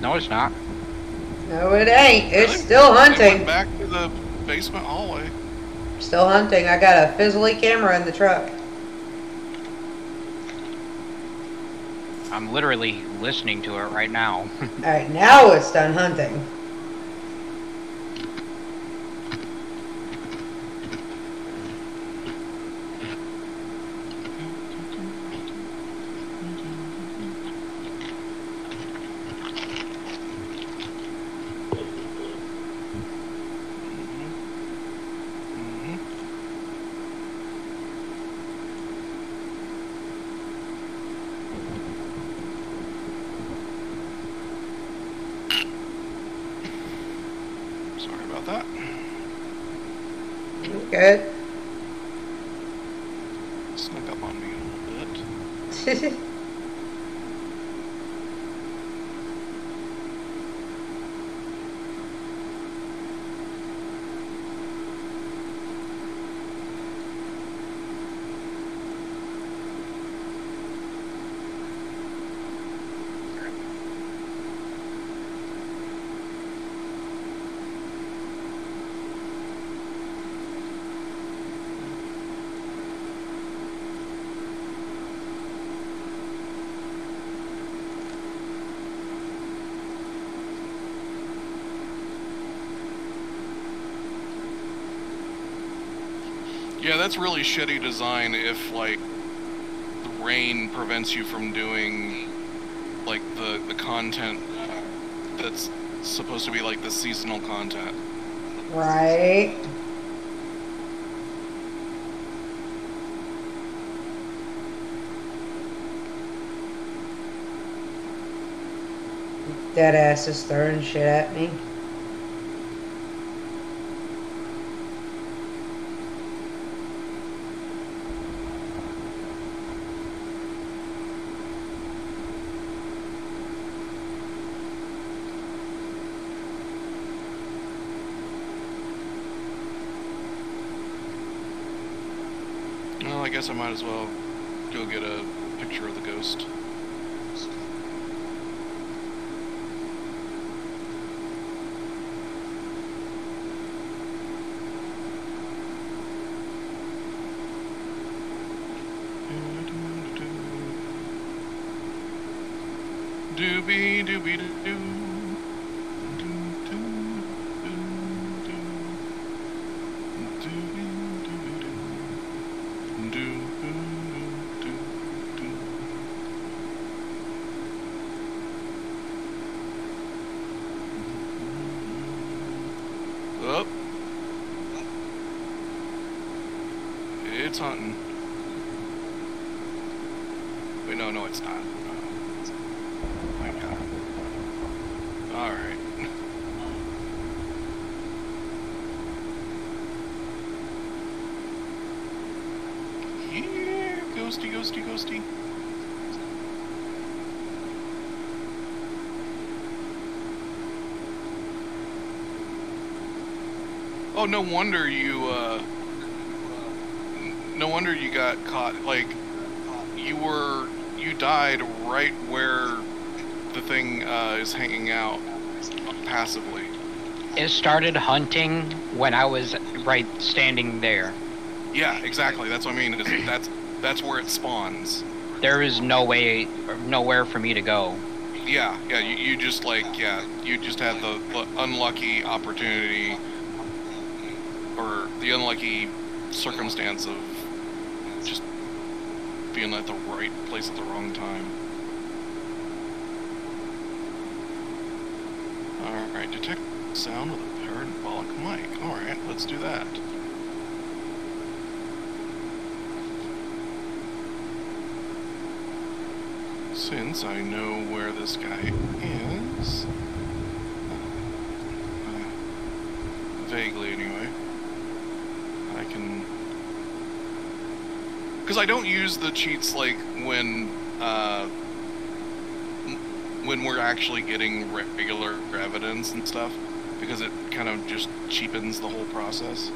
No, it's not. No, it ain't. It's Really? still It went hunting. back to the basement hallway. Still hunting. I got a fizzly camera in the truck. I'm literally listening to it right now. *laughs* Alright, now it's done hunting. hmm Sorry about that. Good. Snuck up on me a little bit. Yeah, that's really shitty design if like the rain prevents you from doing like the the content that's supposed to be like the seasonal content. right. Dead ass is throwing shit at me. Well, I guess I might as well go get a picture of the ghost. Doobie doobie doo doo. Doo doo doo doo. Doobie doobie doo. Do, do, do, do, do. it's hunting. Wait, no, no, it's not. Oh, my God. All right. Yeah, ghosty, ghosty, ghosty. Oh, no wonder you, uh, no wonder you got caught. Like, you were, you died right where the thing, uh, is hanging out passively. It started hunting when I was right standing there. Yeah, exactly. That's what I mean. Is that's, that's where it spawns. There is no way, nowhere for me to go. Yeah, yeah, you, you just like, yeah, you just had the, the unlucky opportunity or the unlucky circumstance of just being at the right place at the wrong time. Alright, detect sound with a parabolic mic. Alright, let's do that. Since I know where this guy is, uh, vaguely anyway, I can. Because I don't use the cheats like when uh, when we're actually getting regular evidence and stuff, because it kind of just cheapens the whole process.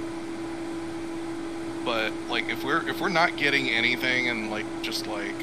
But like if we're if we're not getting anything and like just like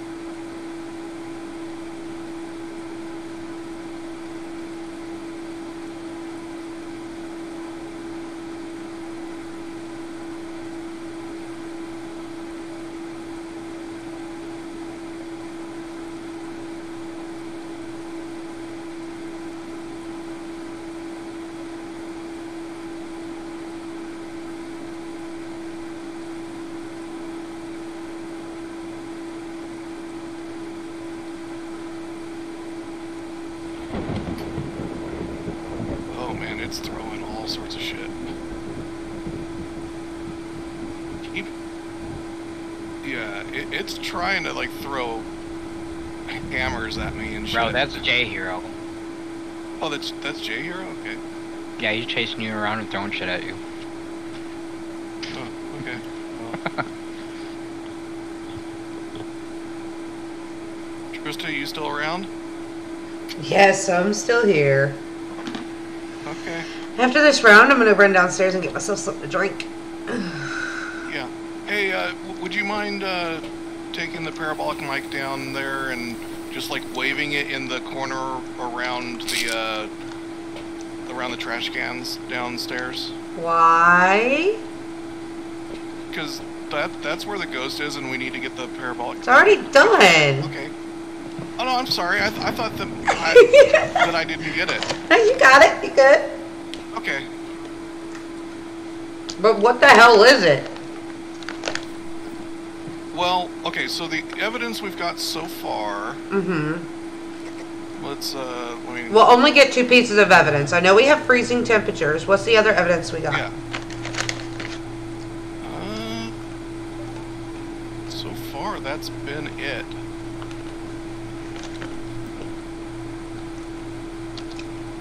Oh man, it's throwing all sorts of shit. Keep... Yeah, it, it's trying to like throw hammers at me and shit. Bro, that's J Hero. Oh, that's that's J Hero. Okay. Yeah, he's chasing you around and throwing shit at you. Oh, okay. Well. Trista, you still around? Yes, I'm still here. Okay. After this round, I'm gonna run downstairs and get myself something to drink. *sighs* Yeah. Hey, uh, w- would you mind uh, taking the parabolic mic down there and just like waving it in the corner around the uh, around the trash cans downstairs? Why? Because that that's where the ghost is, and we need to get the parabolic. It's already done. Okay. Oh no, I'm sorry. I, th- I thought that *laughs* I, that I didn't get it. No, you got it. You good? Okay. But what the hell is it? Okay. So the evidence we've got so far. Mm-hmm. Let's uh. Let me. We'll only get two pieces of evidence. I know we have freezing temperatures. What's the other evidence we got? Yeah. Uh, so far, that's been it.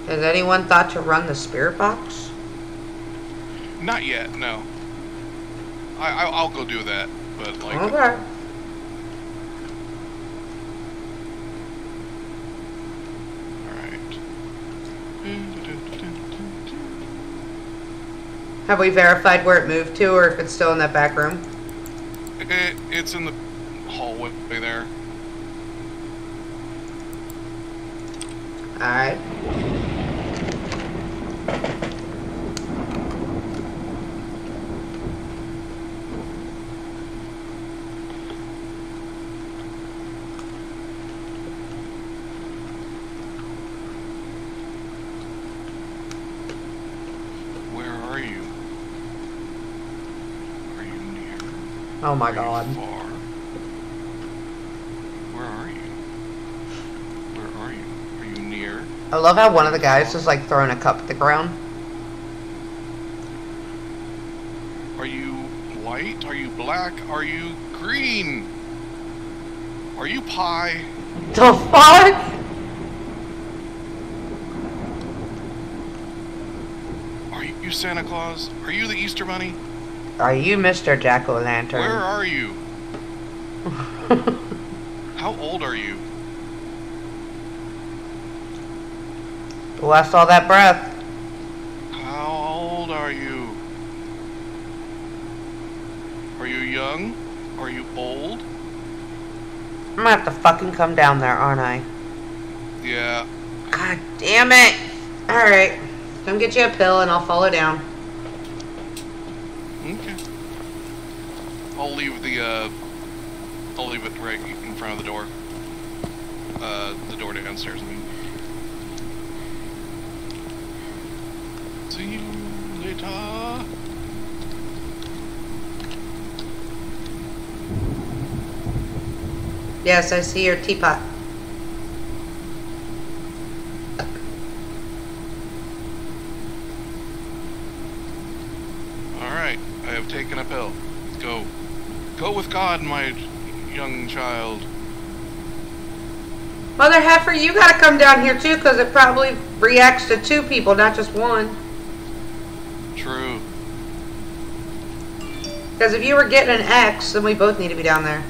Has anyone thought to run the spirit box? Not yet, no. I, I I'll go do that, but like. Okay. Have we verified where it moved to, or if it's still in that back room? It, it's in the hallway there. All right. Where are you? Are you near? Oh my god. Where are you? Where are you? Are you near? I love how one of the guys is like throwing a cup at the ground. Are you white? Are you black? Are you green? Are you pie? The fuck? Are you Santa Claus? Are you the Easter Bunny? Are you Mr. Jack O' Lantern? Where are you? *laughs* How old are you? Lost all that breath. How old are you? Are you young? Are you old? I'm gonna have to fucking come down there, aren't I? Yeah. God damn it! Alright. Come get you a pill and I'll follow down. Okay. I'll leave uh I'll leave it right in front of the door. Uh the door downstairs, I mean. See you later. Yes, I see your teapot. Alright, I have taken a pill. Go. Go with God, my young child. Mother Heifer, you gotta come down here too, because it probably reacts to two people, not just one. True. Because if you were getting an X, then we both need to be down there.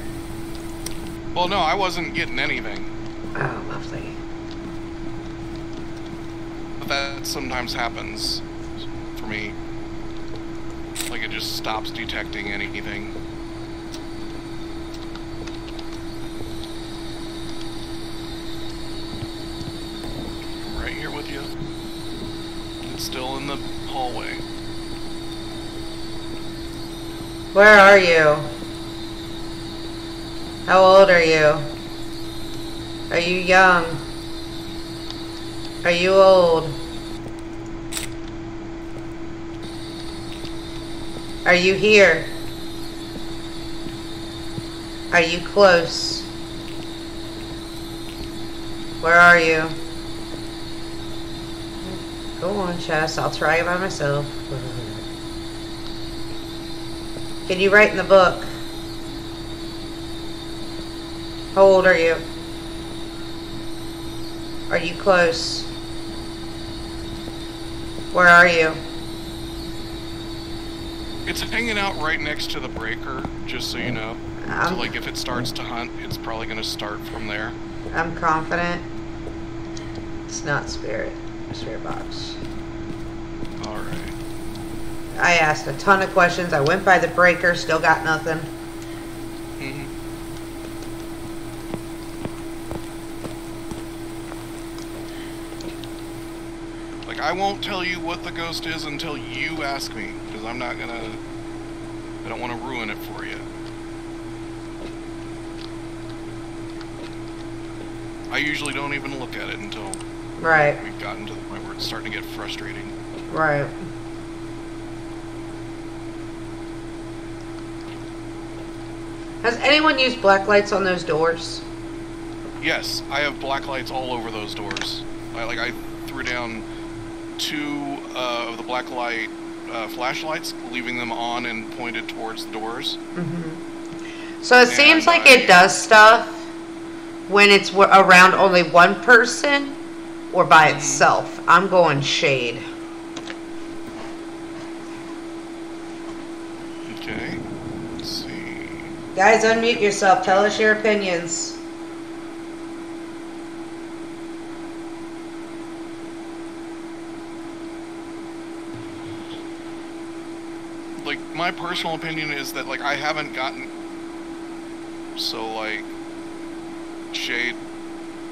Well no, I wasn't getting anything. Oh, lovely. But that sometimes happens for me. Like it just stops detecting anything. I'm right here with you. It's still in the hallway. Where are you? How old are you? Are you young? Are you old? Are you here? Are you close? Where are you? Go on, Chess. I'll try it by myself. Can you write in the book? How old are you? Are you close? Where are you? It's hanging out right next to the breaker, just so you know. So um. like if it starts to hunt, it's probably gonna start from there. I'm confident. It's not spirit. Spirit box. Alright. I asked a ton of questions. I went by the breaker, still got nothing. hmm Like, I won't tell you what the ghost is until you ask me, because I'm not gonna. I don't want to ruin it for you. I usually don't even look at it until Right, we've gotten to the point where it's starting to get frustrating. right. Has anyone used black lights on those doors? Yes, I have black lights all over those doors. I, like I threw down two uh, of the black light uh, flashlights, leaving them on and pointed towards the doors. Mm -hmm. So it Yeah, seems like I- it does stuff when it's w- around only one person or by itself. I'm going shade. Okay. Let's see. Guys, unmute yourself. Tell us your opinions. Like, my personal opinion is that, like, I haven't gotten... So, like, Shade...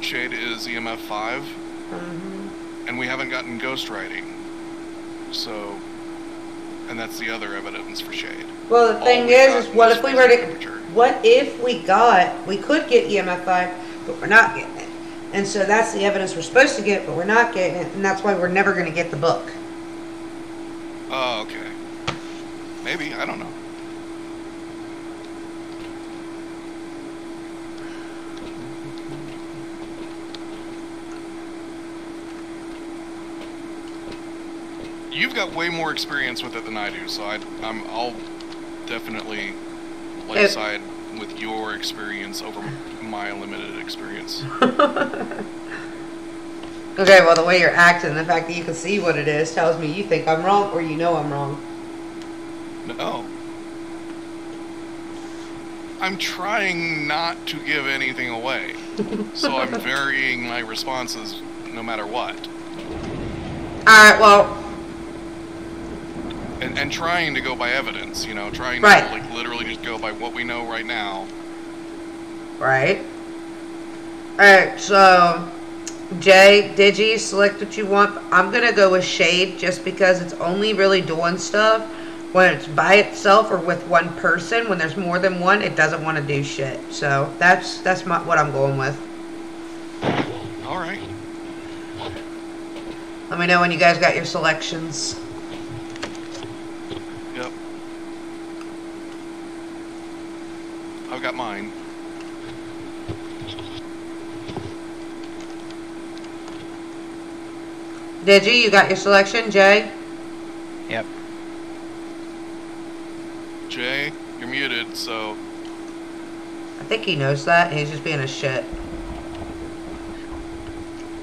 Shade is EMF 5 -hmm. And we haven't gotten ghostwriting. So, and that's the other evidence for shade. Well, the thing is, is what if we were to, what if we got, we could get EMF 5, but we're not getting it. And so that's the evidence we're supposed to get, but we're not getting it, and that's why we're never going to get the book. Oh, okay. Maybe, I don't know. You've got way more experience with it than I do, so I, I'm, I'll definitely lay If- aside with your experience over my limited experience. *laughs* Okay, well, the way you're acting, the fact that you can see what it is, tells me you think I'm wrong or you know I'm wrong. No. I'm trying not to give anything away. *laughs* so I'm varying my responses no matter what. Alright, well, And, and trying to go by evidence, you know, trying Right. to like literally just go by what we know right now. right? Alright, so, Jay, Digi, select what you want. I'm gonna go with Shade just because it's only really doing stuff when it's by itself or with one person. When there's more than one, it doesn't want to do shit. So, that's that's my, what I'm going with. All right. Let me know when you guys got your selections. Yep. I've got mine. Digi, you You got your selection, Jay? Yep. Jay, you're muted, so I think he knows that. He's just being a shit.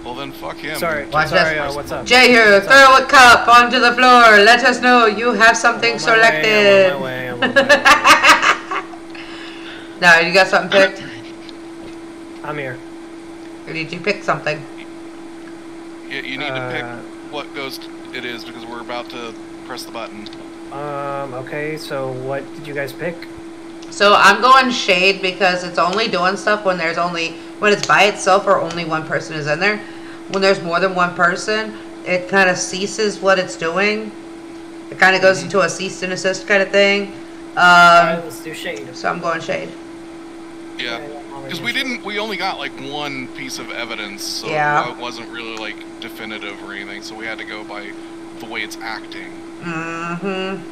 well then fuck him. Sorry, Watch sorry. this. Uh, what's up? Jay here, What's up? throw a cup onto the floor. Let us know you have something I'm on selected. My way, I'm *laughs* on my way, I'm on my way. No, you got something picked? I'm here. Or did you pick something? You, you need to Uh, pick what ghost it is because we're about to press the button. Um. Okay. So, what did you guys pick? So I'm going shade because it's only doing stuff when there's only when it's by itself or only one person is in there. When there's more than one person, it kind of ceases what it's doing. It kind of goes into a cease and assist kind of thing. Alright, Um, let's do shade. so I'm going shade. Yeah. Because we didn't, we only got like one piece of evidence, so Yeah. it wasn't really like definitive or anything. So we had to go by the way it's acting. Mm-hmm.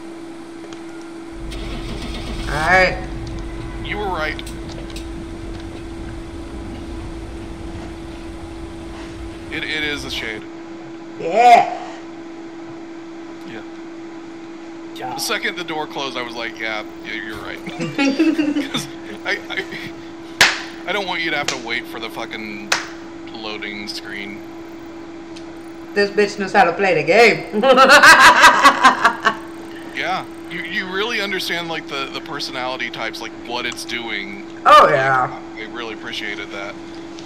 All right. You were right. It, it is a shade. Yeah. Yeah. Job. The second the door closed, I was like, yeah, yeah you're right. *laughs* I, I, I don't want you to have to wait for the fucking loading screen. This bitch knows how to play the game. *laughs* Yeah, you, you really understand like the, the personality types, like what it's doing. oh yeah. I really appreciated that.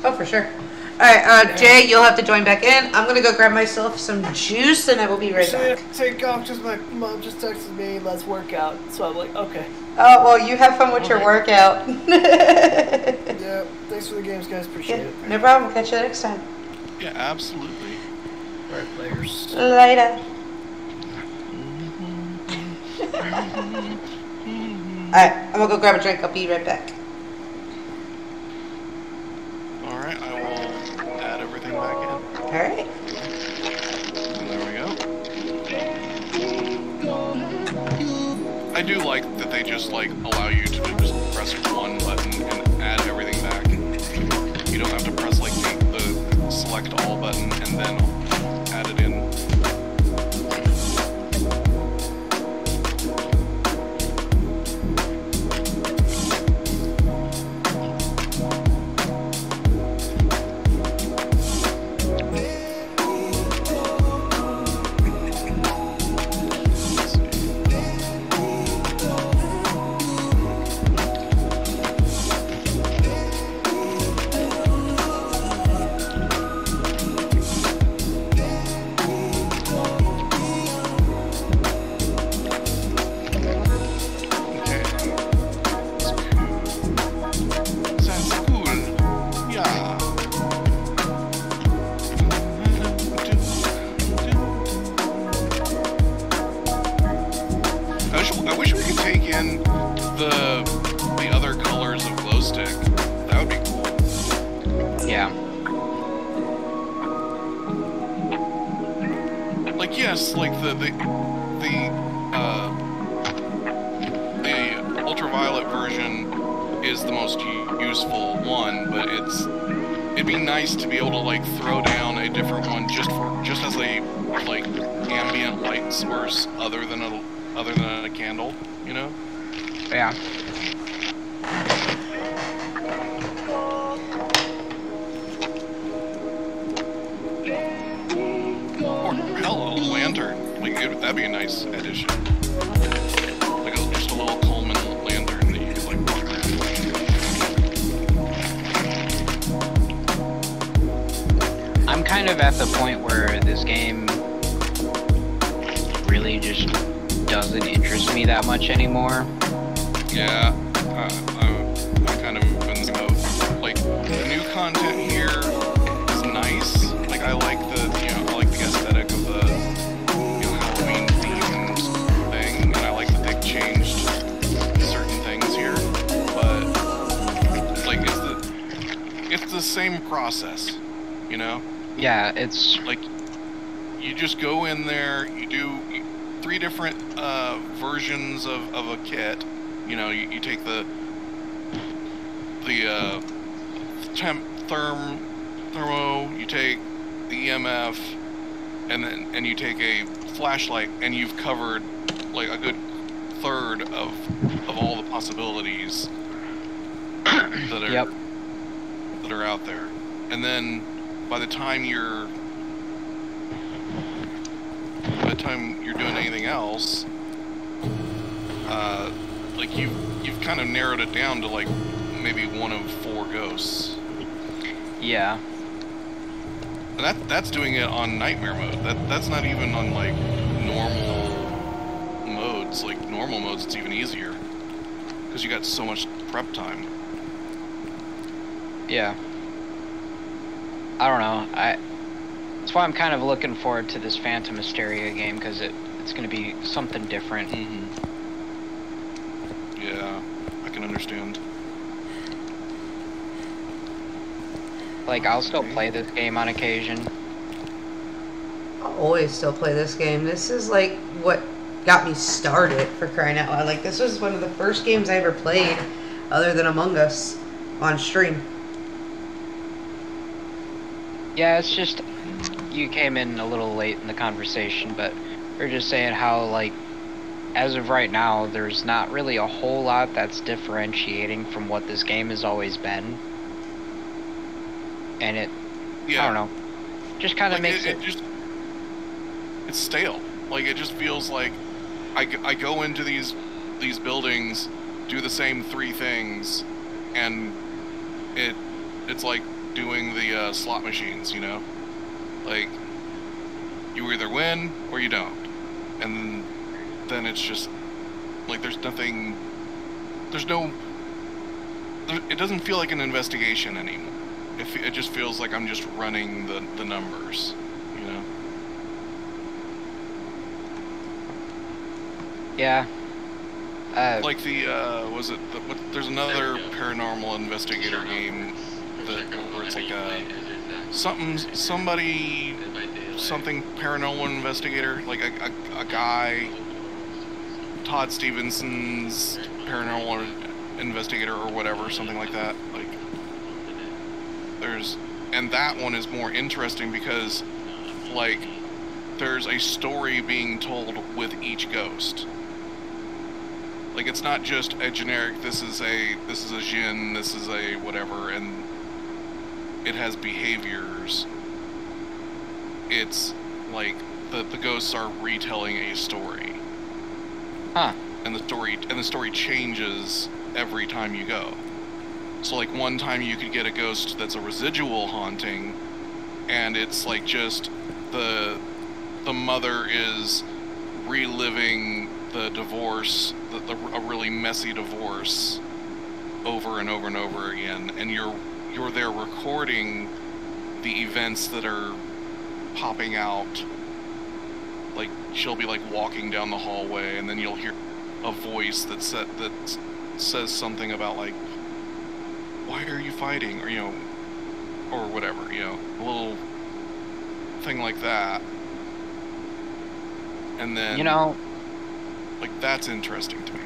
Oh for sure. All right, uh, Jay, you'll have to join back in. I'm gonna go grab myself some juice, and I will be right back. take off. Just my mom just texted me. Let's work out. So I'm like, okay. Oh well, you have fun with your workout. *laughs* Yeah. Thanks for the games, guys. Appreciate Yeah, no problem. Catch you next time. Yeah, absolutely. Alright, players. Later. *laughs* Alright, I'm gonna go grab a drink. I'll be right back. All right, I will add everything back in. Alright. There we go. I do like that they just like allow you to just press one button and add everything back. You don't have to press like the select all button and then of, of a kit you know you, you take the the uh, temp therm thermo you take the emf and then and you take a flashlight and you've covered like a good third of of all the possibilities *coughs* that are Yep. that are out there and then by the time you're by the time you're doing anything else, uh, like you you've kind of narrowed it down to like maybe one of four ghosts, yeah. and that that's doing it on nightmare mode. That that's not even on like normal modes. Like normal modes, it's even easier because you got so much prep time. Yeah. I don't know. I that's why I'm kind of looking forward to this Phantom Hysteria game because it it's going to be something different. Mm-hmm. Yeah, I can understand. Like I'll still play this game on occasion. I'll always still play this game. This is like what got me started for crying out loud. Like this was one of the first games I ever played, other than Among Us, on stream. Yeah, it's just you came in a little late in the conversation, but we're just saying how like as of right now, there's not really a whole lot that's differentiating from what this game has always been. And it, Yeah, I don't know, just kind of like makes it, it, it just it's stale. Like it just feels like I, I go into these these buildings do the same three things and it it's like doing the uh, slot machines you know? Like you either win or you don't. And then it's just like there's nothing there's no there, it doesn't feel like an investigation anymore it, it just feels like i'm just running the, the numbers you know yeah. Uh, like the uh was it the, what, there's another paranormal investigator game that where it's like a something somebody something paranormal investigator like a, a, a guy todd stevenson's paranormal investigator or whatever something like that like there's and that one is more interesting because like there's a story being told with each ghost like it's not just a generic this is a this is a Jinn, this is a whatever and it has behaviors. It's like the the ghosts are retelling a story. Huh. And the story and the story changes every time you go. So like one time you could get a ghost that's a residual haunting and it's like just the the mother is reliving the divorce, the, the, a really messy divorce, over and over and over again, and you're you're there recording the events that are popping out. Like she'll be like walking down the hallway, and then you'll hear a voice that sa- that says something about like, "Why are you fighting?" or you know, or whatever, you know, a little thing like that. And then you know, like that's interesting to me.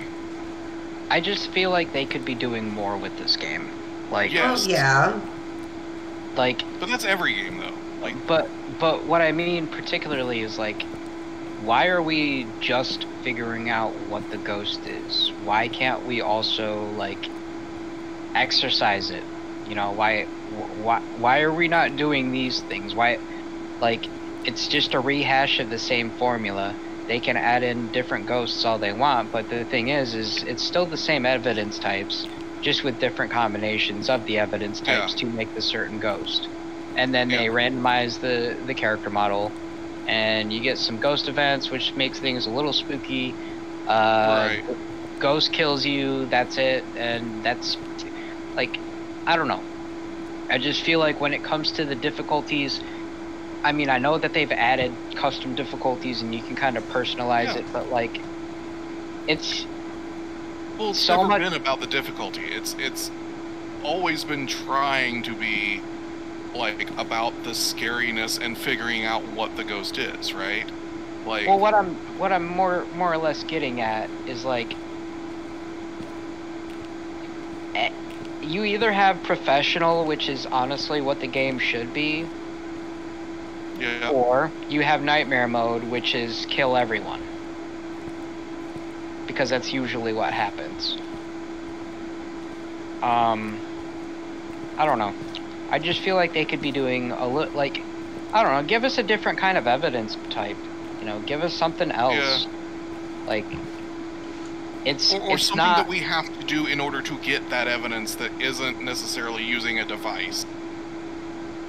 I just feel like they could be doing more with this game. Like, Yes. Oh, yeah. like, But that's every game though. Like but but what I mean particularly is like why are we just figuring out what the ghost is? Why can't we also like exercise it? You know, why why why are we not doing these things? Why like it's just a rehash of the same formula. They can add in different ghosts all they want, but the thing is is it's still the same evidence types, just with different combinations of the evidence Yeah. types to make the certain ghost. And then they randomize the the character model and you get some ghost events which makes things a little spooky. Uh Right. ghost kills you, that's it, and that's like I don't know. I just feel like when it comes to the difficulties, I mean, I know that they've added custom difficulties and you can kind of personalize Yeah. it, but like it's Well, it's So never much- been about the difficulty. It's it's always been trying to be like about the scariness and figuring out what the ghost is, right? Like well what I'm what I'm more more or less getting at is like eh, you either have professional, which is honestly what the game should be, yeah, Or you have nightmare mode, which is kill everyone. Because that's usually what happens. Um, I don't know. I just feel like they could be doing a little, like, I don't know, give us a different kind of evidence type. You know, give us something else. Like, it's, or, or it's something not. that we have to do in order to get that evidence that isn't necessarily using a device.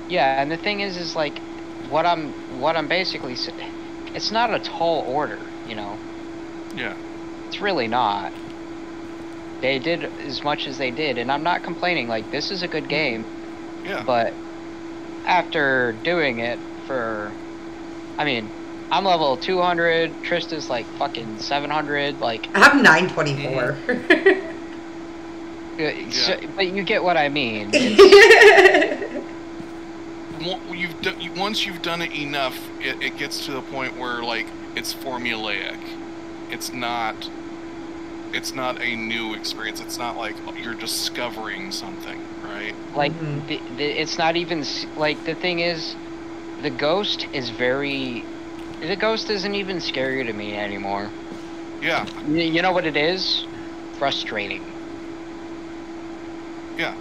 Yeah, and the thing is, is like, what I'm, what I'm basically, it's not a tall order, you know. Yeah, It's really not. They did as much as they did, and I'm not complaining. Like this is a good mm-hmm. game, yeah, but after doing it for, I mean, I'm level 200. Trista's like fucking 700. Like, I have 924. uh, so, but you get what I mean. *laughs* You've do, you, once you've done it enough, it, it gets to the point where like it's formulaic. It's not. It's not a new experience. It's not like you're discovering something, right? Like, Mhm. the, the, it's not even like the thing is, the ghost is very. The ghost isn't even scary to me anymore. Yeah, Y- You know what it is? Frustrating. yeah,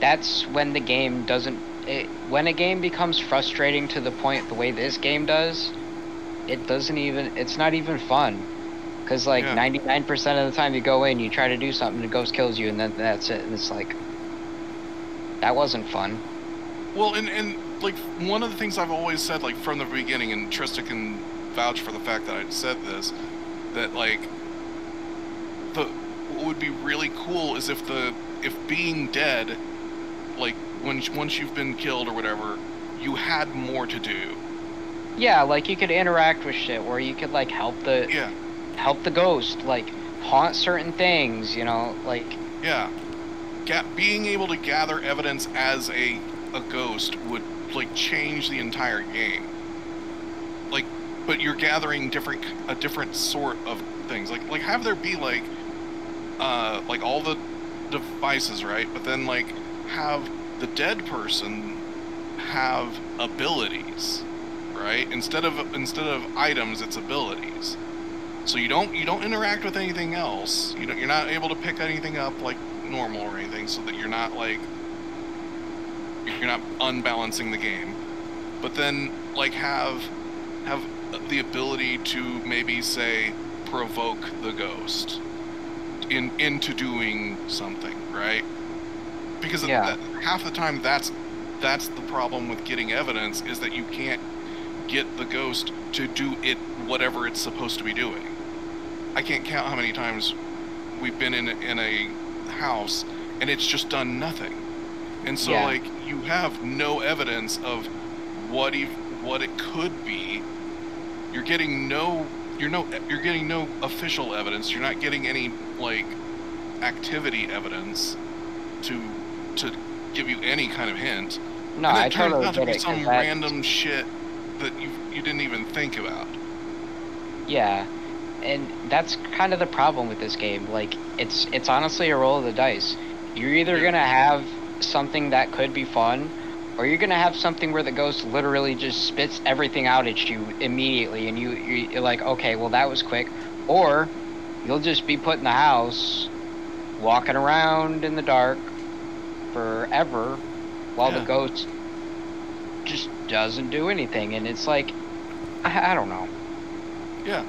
That's when the game doesn't. It, when a game becomes frustrating to the point the way this game does, it doesn't even. It's not even fun. Because, like, Yeah. 99% of the time you go in, you try to do something, the ghost kills you, and then that's it. And it's like. That wasn't fun. Well, and and like one of the things I've always said, like from the beginning, and Trista can vouch for the fact that I said this, that like the what would be really cool is if the if being dead, like when once you've been killed or whatever, you had more to do. Yeah, like, you could interact with shit where you could, like, help the. Yeah, Help the ghost, like, haunt certain things, you know? Like. yeah. Being able to gather evidence as a a ghost would like change the entire game. Like, but you're gathering different a different sort of things. Like like have there be like uh like all the devices, right? But then like have the dead person have abilities, right? Instead of instead of items, it's abilities. So you don't you don't interact with anything else. You don't, you're not able to pick anything up like normal or anything, so that you're not like you're not unbalancing the game. But then like have have the ability to maybe say provoke the ghost in into doing something, right? Because Yeah. that, half the time that's that's the problem with getting evidence is that you can't get the ghost to do it whatever it's supposed to be doing. I can't count how many times we've been in in a house and it's just done nothing. And so Yeah. like you have no evidence of what ev- what it could be. You're getting no you're no you're getting no official evidence. You're not getting any like activity evidence to to give you any kind of hint. No, and it I turns totally out to be it. some that's- random shit that you you didn't even think about. Yeah, and that's kind of the problem with this game. Like, it's it's honestly a roll of the dice. You're either gonna have something that could be fun, or you're gonna have something where the ghost literally just spits everything out at you immediately, and you you- you're like, okay, well that was quick, or you'll just be put in the house, walking around in the dark forever, while Yeah. the ghost just doesn't do anything, and it's like, I, I don't know. Yeah.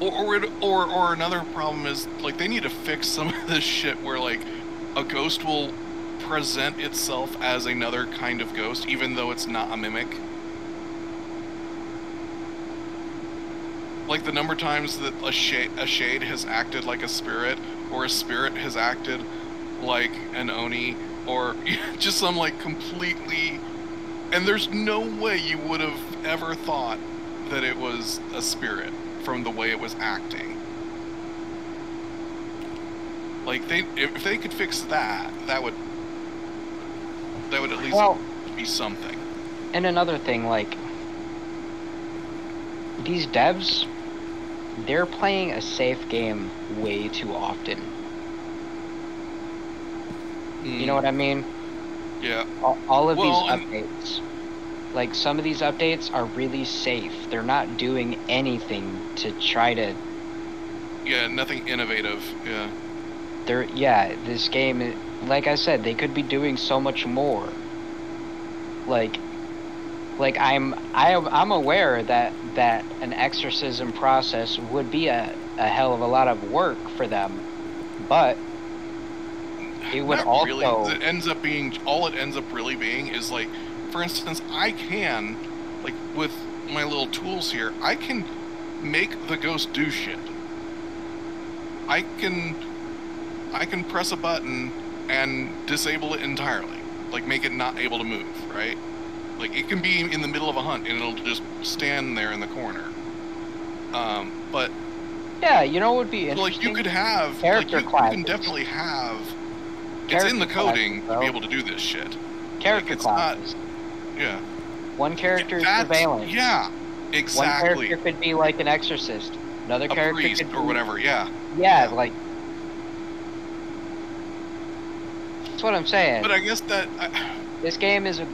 Or, or or or another problem is like they need to fix *laughs* some of this shit where like a ghost will present itself as another kind of ghost even though it's not a mimic. Like the number of times that a shade a shade has acted like a spirit or a spirit has acted like an oni or *laughs* just some like completely and there's no way you would have ever thought that it was a spirit from the way it was acting. Like they, if they could fix that, that would, that would at least Well, be something. And another thing, like these devs, they're playing a safe game way too often. You know hmm. what I mean? Yeah. All, all of Well, these and- updates, like some of these updates are really safe. They're not doing anything to try to. Yeah. Nothing innovative. Yeah. They're yeah. This game, like I said, they could be doing so much more. Like, like I'm I am I'm aware that that an exorcism process would be a a hell of a lot of work for them, but it would Not also really. It ends up being all it ends up really being is like, for instance, I can, like with my little tools here, I can make the ghost do shit. I can, I can press a button and disable it entirely, like make it not able to move, right? Like it can be in the middle of a hunt and it'll just stand there in the corner. Um, but yeah. You know what would be interesting? like you could have like Character you, you can definitely have it's in the Character classes, coding to be able to do this shit. character it's not- classes. Yeah. One character is That's- surveillance. Yeah. exactly. One character could be like an exorcist. Another A character priest could or be- whatever. Yeah. Yeah, Yeah. like that's what I'm saying. But I guess that I, this game is a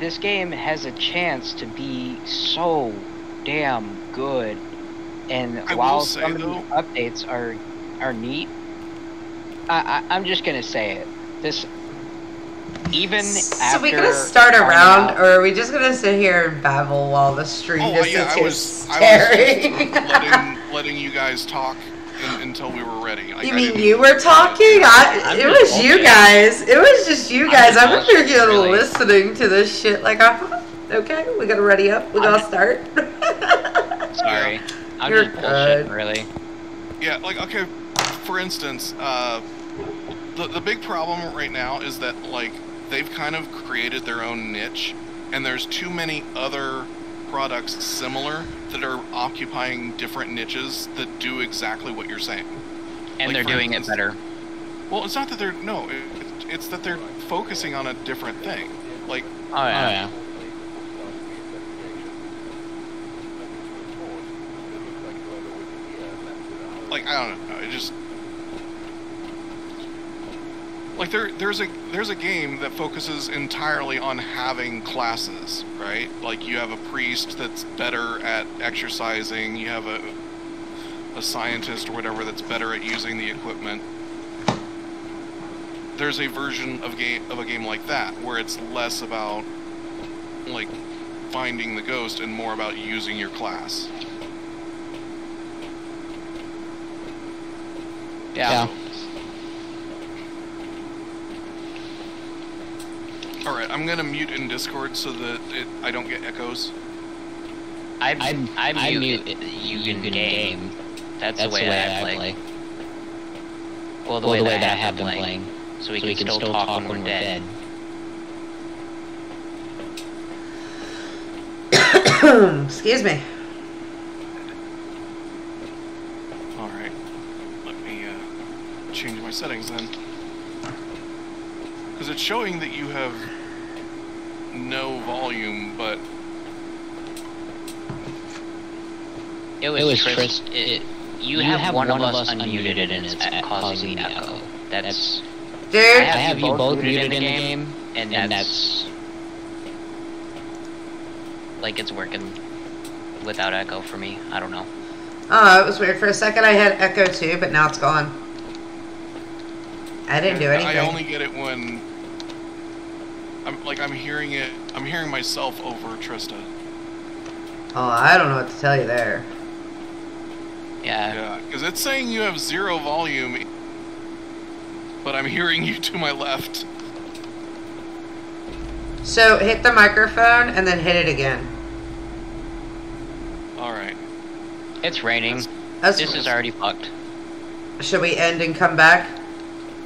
this game has a chance to be so damn good, and I while say, some of the updates are are neat, I, I I'm just gonna say it. This even So we after gonna start a finding round, out- or are we just gonna sit here and babble while the stream oh just yeah, sits I here was I was letting *laughs* letting you guys talk in, until we were ready. Like, you I mean you were talking? I, I'm it was you bullshitting. guys. It was just you guys. I'm over here bullshitting, really. listening to this shit. Like, uh, okay, we gotta ready up. We gotta just- start. Sorry, I'm You're just bullshitting, good. really. Yeah, like okay, for instance, uh, the the big problem right now is that like they've kind of created their own niche, and there's too many other products similar that are occupying different niches that do exactly what you're saying. And Like, they're doing it better. Well, it's not that they're no, it, it's that they're focusing on a different thing. Like Oh yeah. Uh, like I don't know, it just like there there's a there's a game that focuses entirely on having classes, right? Like you have a priest that's better at exercising, you have a a scientist or whatever that's better at using the equipment. There's a version of game of a game like that where it's less about like finding the ghost and more about using your class. Yeah. All right, I'm gonna mute in Discord so that it, I don't get echoes. I I, I mute, mute you you in in game. game. That's, That's the way, that I play. Well, the Well, way, the way that I have been playing. So we, so can, still talk, when we're dead. Excuse me. All right, let me uh, change my settings then, because it's showing that you have no volume, but It was, It was Tris- Tris- it, you, have, one, of us unmuted and it's causing the echo. That's Dude, I I have you both muted in the game, and and that's like it's working without echo for me. I don't know. Oh, it was weird. For a second I had echo too, but now it's gone. I didn't do anything. I only get it when I'm like I'm hearing it. I'm hearing myself over Trista. Oh, I don't know what to tell you there. Yeah. Yeah, because it's saying you have zero volume, but I'm hearing you to my left. So hit the microphone and then hit it again. All right. It's raining. That's, This is already fucked. Should we end and come back?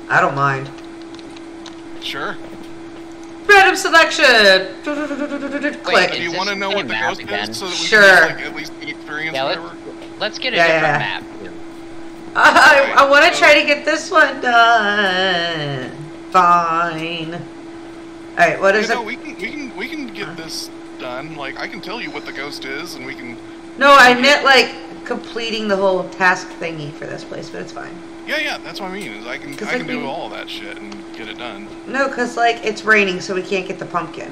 I don't mind. Sure. Random selection. Wait, Click. Do you want to know the what the map ghost again? is so that we Sure. can just, like, at least get experience Yeah, whatever? let's, let's get a Yeah, different yeah. map. I, I want to try to get this one done. Fine. All right. What is You is know, it? we can we can we can get uh. this done. Like I can tell you what the ghost is, and we can. No, I meant like completing the whole task thingy for this place, but it's fine. Yeah, yeah. That's what I mean. Is I can 'Cause, I can do all that shit and get it done. No, cause like it's raining, so we can't get the pumpkin.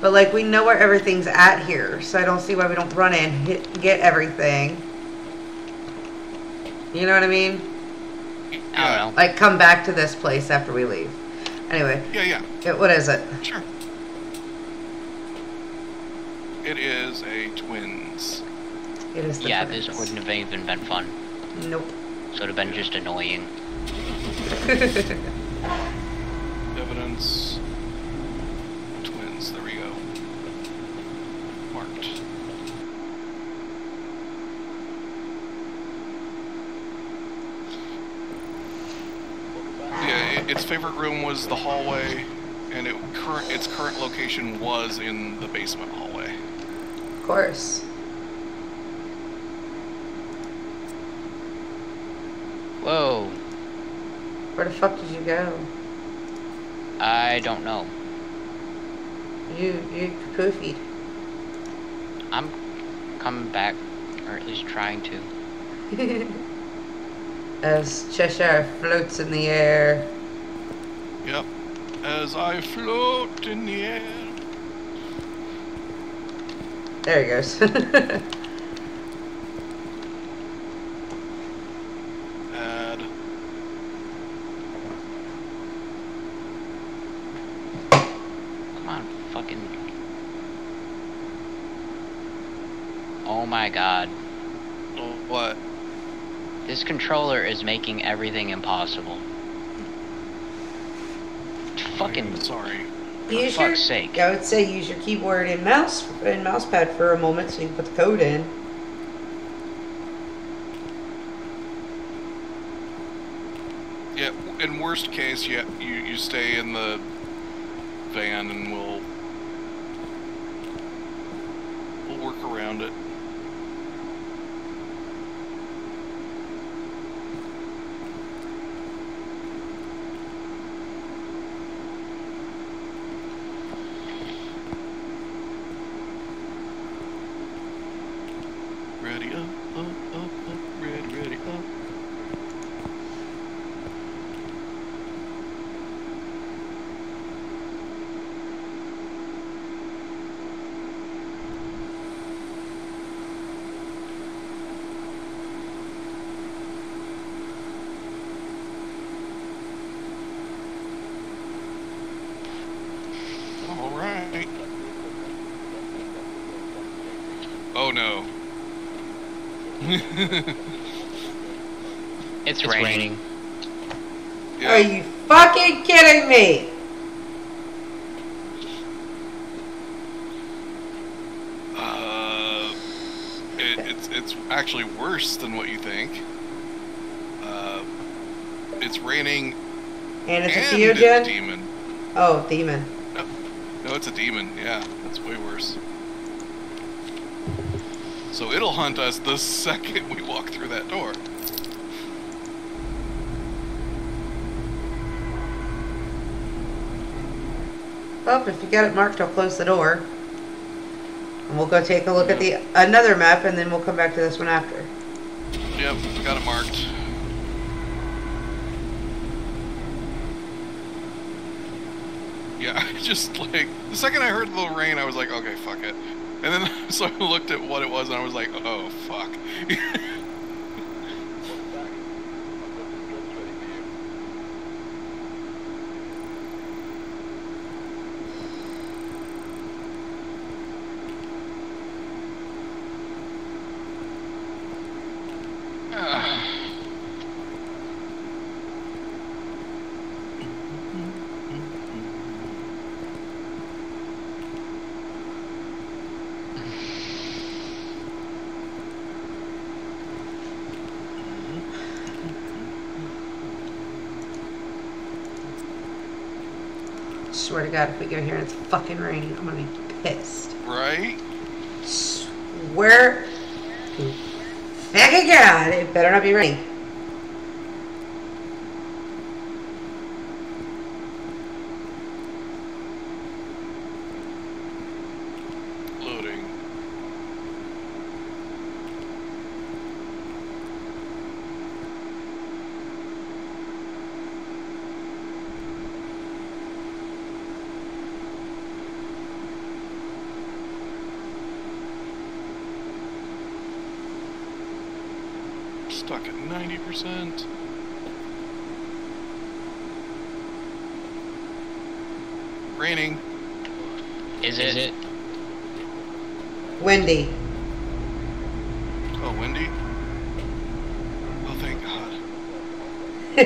But like we know where everything's at here, so I don't see why we don't run in, hit, get everything. You know what I mean? I don't know. Like come back to this place after we leave. Anyway, Yeah, yeah. it, what is it? Sure. It is a twins. It is the Yeah, friends. this wouldn't have even been fun. Nope. So it'd have been just annoying. *laughs* Evidence. Twins. There we go. Marked. Yeah, its favorite room was the hallway, and it current its current location was in the basement hallway. of course. Whoa. Where the fuck did you go? I don't know. You you poofied. I'm coming back, or at least trying to. *laughs* As Cheshire floats in the air. Yep. As I float in the air. There he goes. *laughs* Add. Come on, fucking. Oh my god. What? This controller is making everything impossible. Fucking. I'm sorry. use fuck's your, sake. I would say use your keyboard and mouse and mouse pad for a moment so you can put the code in. Yeah, in worst case, yeah, you, you stay in the van and we'll we'll work around it. Ready up, up, up, up, ready, ready up. All right. Oh no. *laughs* It's, It's raining. raining. Yeah. Are you fucking kidding me? Uh, it, it's it's actually worse than what you think. Uh, it's raining And it's a Deogen? a demon. Oh, demon. No, it's a demon. Yeah, that's way worse. So it'll hunt us the second we walk through that door. Well, if you got it marked, I'll close the door. And we'll go take a look at the another map, and then we'll come back to this one after. Yep, got it marked. Yeah, *laughs* I just like the second I heard the rain, I was like, okay, fuck it. And then so *laughs* I looked at what it was and I was like, oh fuck. *laughs* Ah. Swear to God, if we go here and it's fucking raining, I'm gonna be pissed. right? Swear fucking God, it better not be raining. Loading. Stuck at 90%. Raining. Is it? Windy. Oh, windy? Oh, thank God.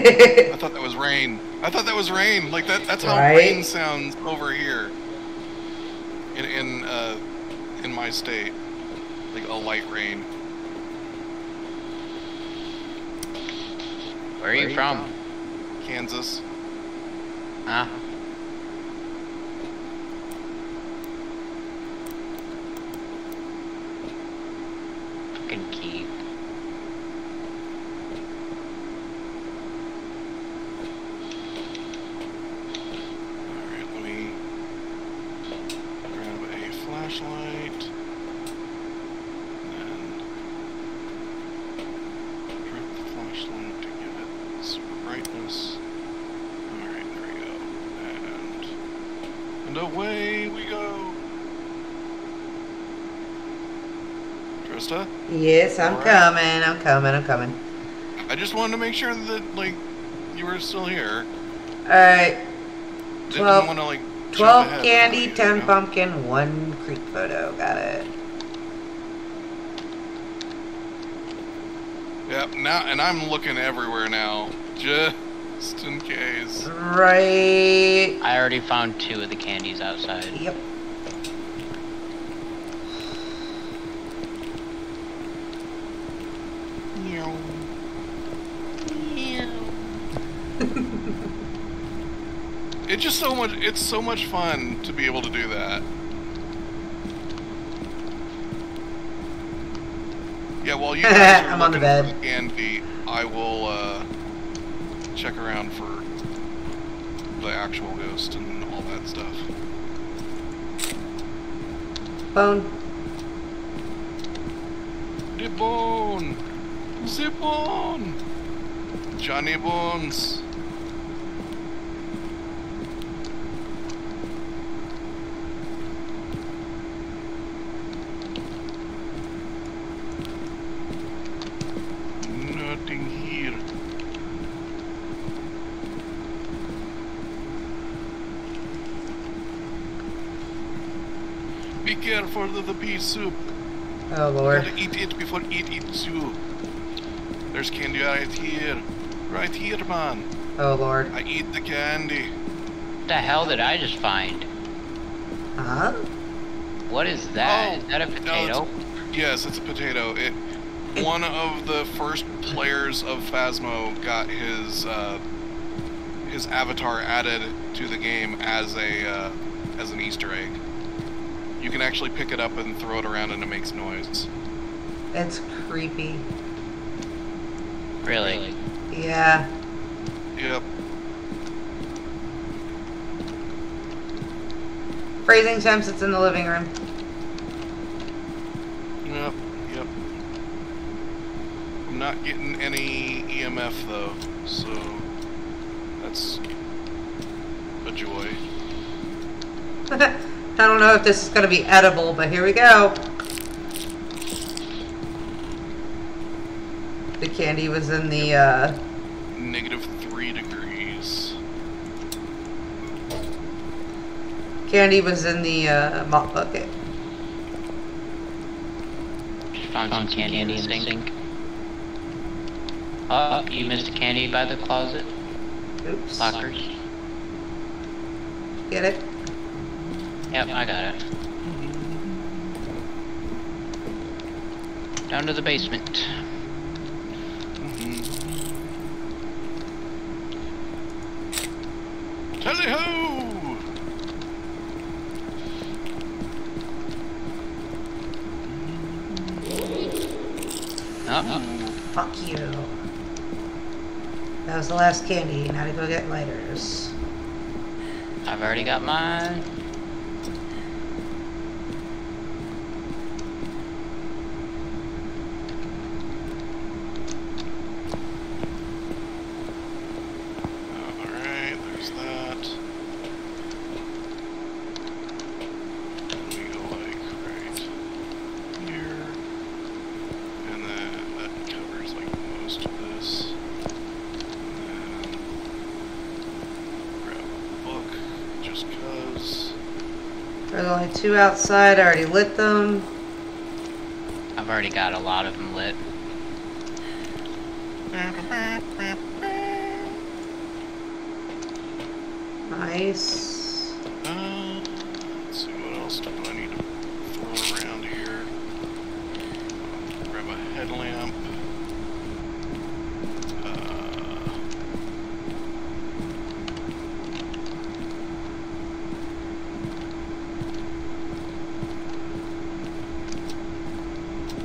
*laughs* I thought that was rain. I thought that was rain. Like that. That's how Right? rain sounds over here. In in uh, in my state, like a light rain. Where are you from? Kansas. Huh? Fucking Keith. All right, let me grab a flashlight. And drop the flashlight to give it super brightness. All right, there we go. And and away we go. Trista, yes, I'm Alright. coming, I'm coming, I'm coming. I just wanted to make sure that like you were still here. Alright, Didn't Twelve- want to like 12 candy, you, 10 you know? pumpkin, 1 creep photo. Got it. Yep, now and I'm looking everywhere now, just in case. Right. I already found two of the candies outside. Yep. Meow. It's just so much. It's so much fun to be able to do that. Yeah, while you *laughs* guys are I'm on the bed. for candy, I will uh, check around for the actual ghost and all that stuff. Bone. The bone, the bone, Johnny Bones. Nothing here. Be careful the pea soup. Oh, Lord. Gotta eat it before eat it you. There's candy right here. Right here, man. Oh, Lord. I eat the candy. What the hell did I just find? Huh? What is that? Oh, is that a no, potato? Yes, it's a potato. It. One of the first players of Phasmo got his uh, his avatar added to the game as a uh, as an Easter egg. You can actually pick it up and throw it around, and it makes noise. It's creepy. really? Yeah. Yep. Freezing temps, it's in the living room. Yep. Yep. I'm not getting any EMF though, so that's a joy. I don't know if this is going to be edible, but here we go. The candy was in the, uh, Negative three degrees. candy was in the, uh, mop bucket. Found some candy in the sink. Oh, you missed a candy by the closet. Oops. Lockers. Get it? Yep, I got it. Down to the basement. Mm-hmm. Tally ho! Oh. oh, Fuck you. That was the last candy. Now to go get lighters. I've already got mine. Alright, there's that. We go like right here. And then that covers like most of this. And then grab a book just cause. There's only two outside. I already lit them. I've already got a lot of them lit. Nice. Uh, let's see what else do I need to throw around here. Grab a headlamp. Uh,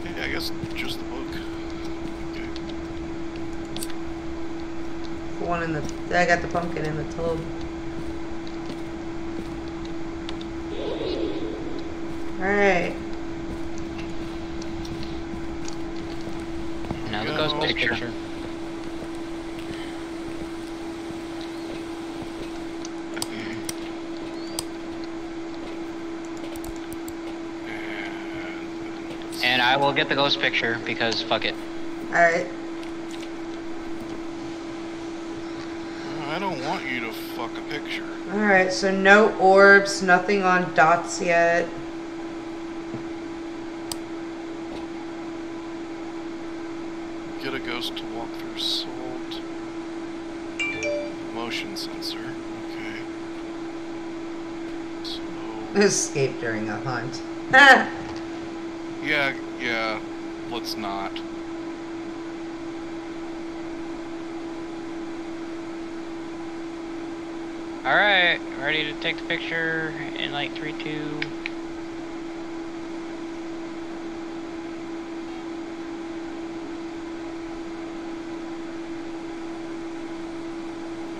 yeah, I guess just the book. Okay. One in the. I got the pumpkin in the tub. Alright. Now the Go. ghost picture. And, And get the ghost picture because fuck it. Alright. I don't want you to fuck a picture. Alright, so no orbs, nothing on dots yet. Get a ghost to walk through salt. Motion sensor. Okay. So *laughs* Escape during a hunt. Ah! *laughs* yeah, yeah. Let's not. Alright, ready to take the picture in like 3, 2.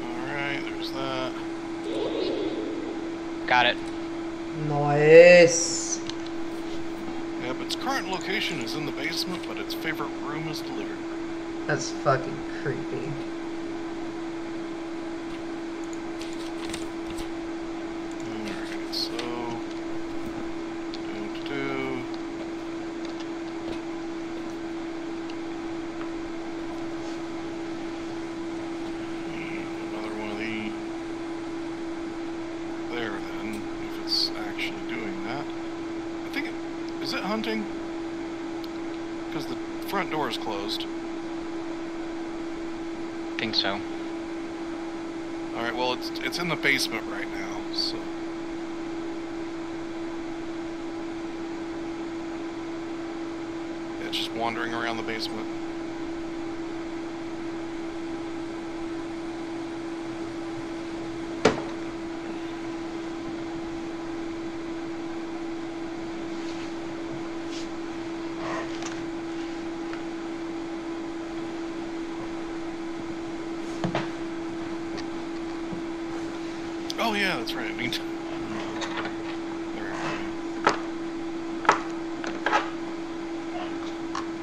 All right. There's that. Got it. Nice. Yep. Its current location is in the basement, but its favorite room is the living room. That's fucking creepy. Alright, so. Do, do, do. Another one of the. There then, if it's actually doing that. I think it. Is it hunting? Because the front door is closed. So. Alright, well, it's, it's in the basement right now, so. Yeah, it's just wandering around the basement. Oh yeah, that's right. I mean, we go.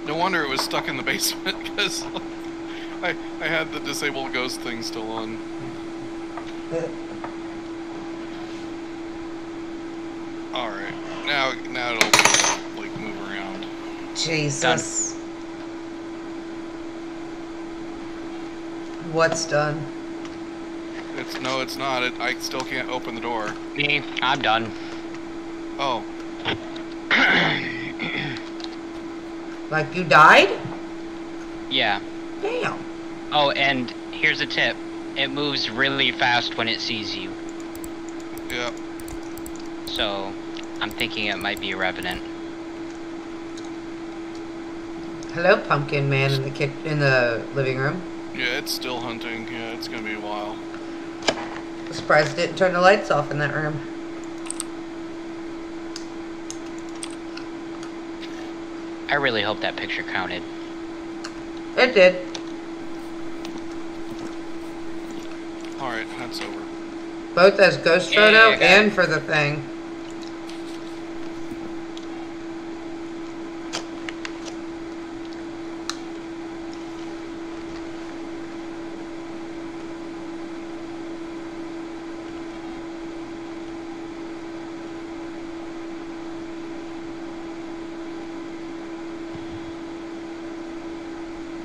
no wonder it was stuck in the basement *laughs* because I I had the disabled ghost thing still on. All right, now now it'll like move around. Jesus. What's done? It's no, it's not. It, I still can't open the door. Me, I'm done. Oh, *coughs* Like you died? Yeah. Damn. Oh, and here's a tip. It moves really fast when it sees you. yeah. So, I'm thinking it might be a revenant. Hello, pumpkin man in the kick in the living room. Yeah, it's still hunting. Yeah, it's gonna be a while. Surprised it didn't turn the lights off in that room. I really hope that picture counted. It did. Alright, that's over. Both as ghost Yeah, photo yeah, okay. and for the thing.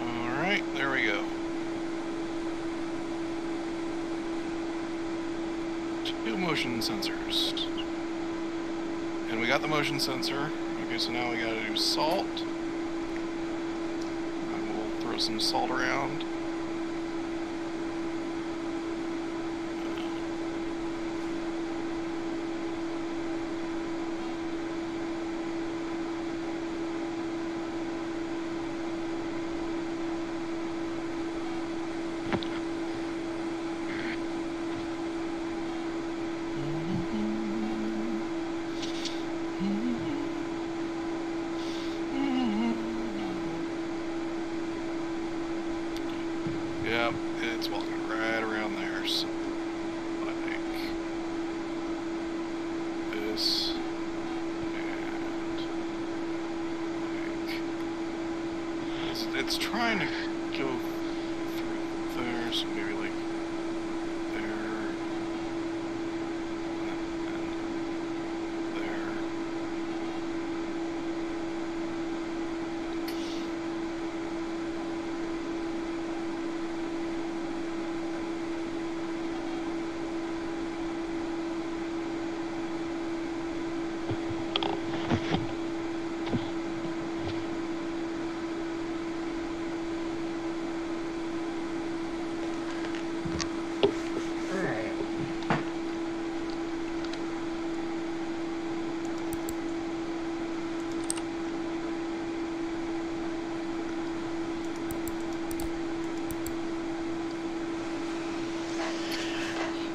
Alright, there we go. Two motion sensors. And we sensor. Okay, so now we gotta do salt. We'll throw some salt around. Yep, it's walking right around there. So I think this and I think it's, it's trying to go through there, so maybe like there and there. Alright.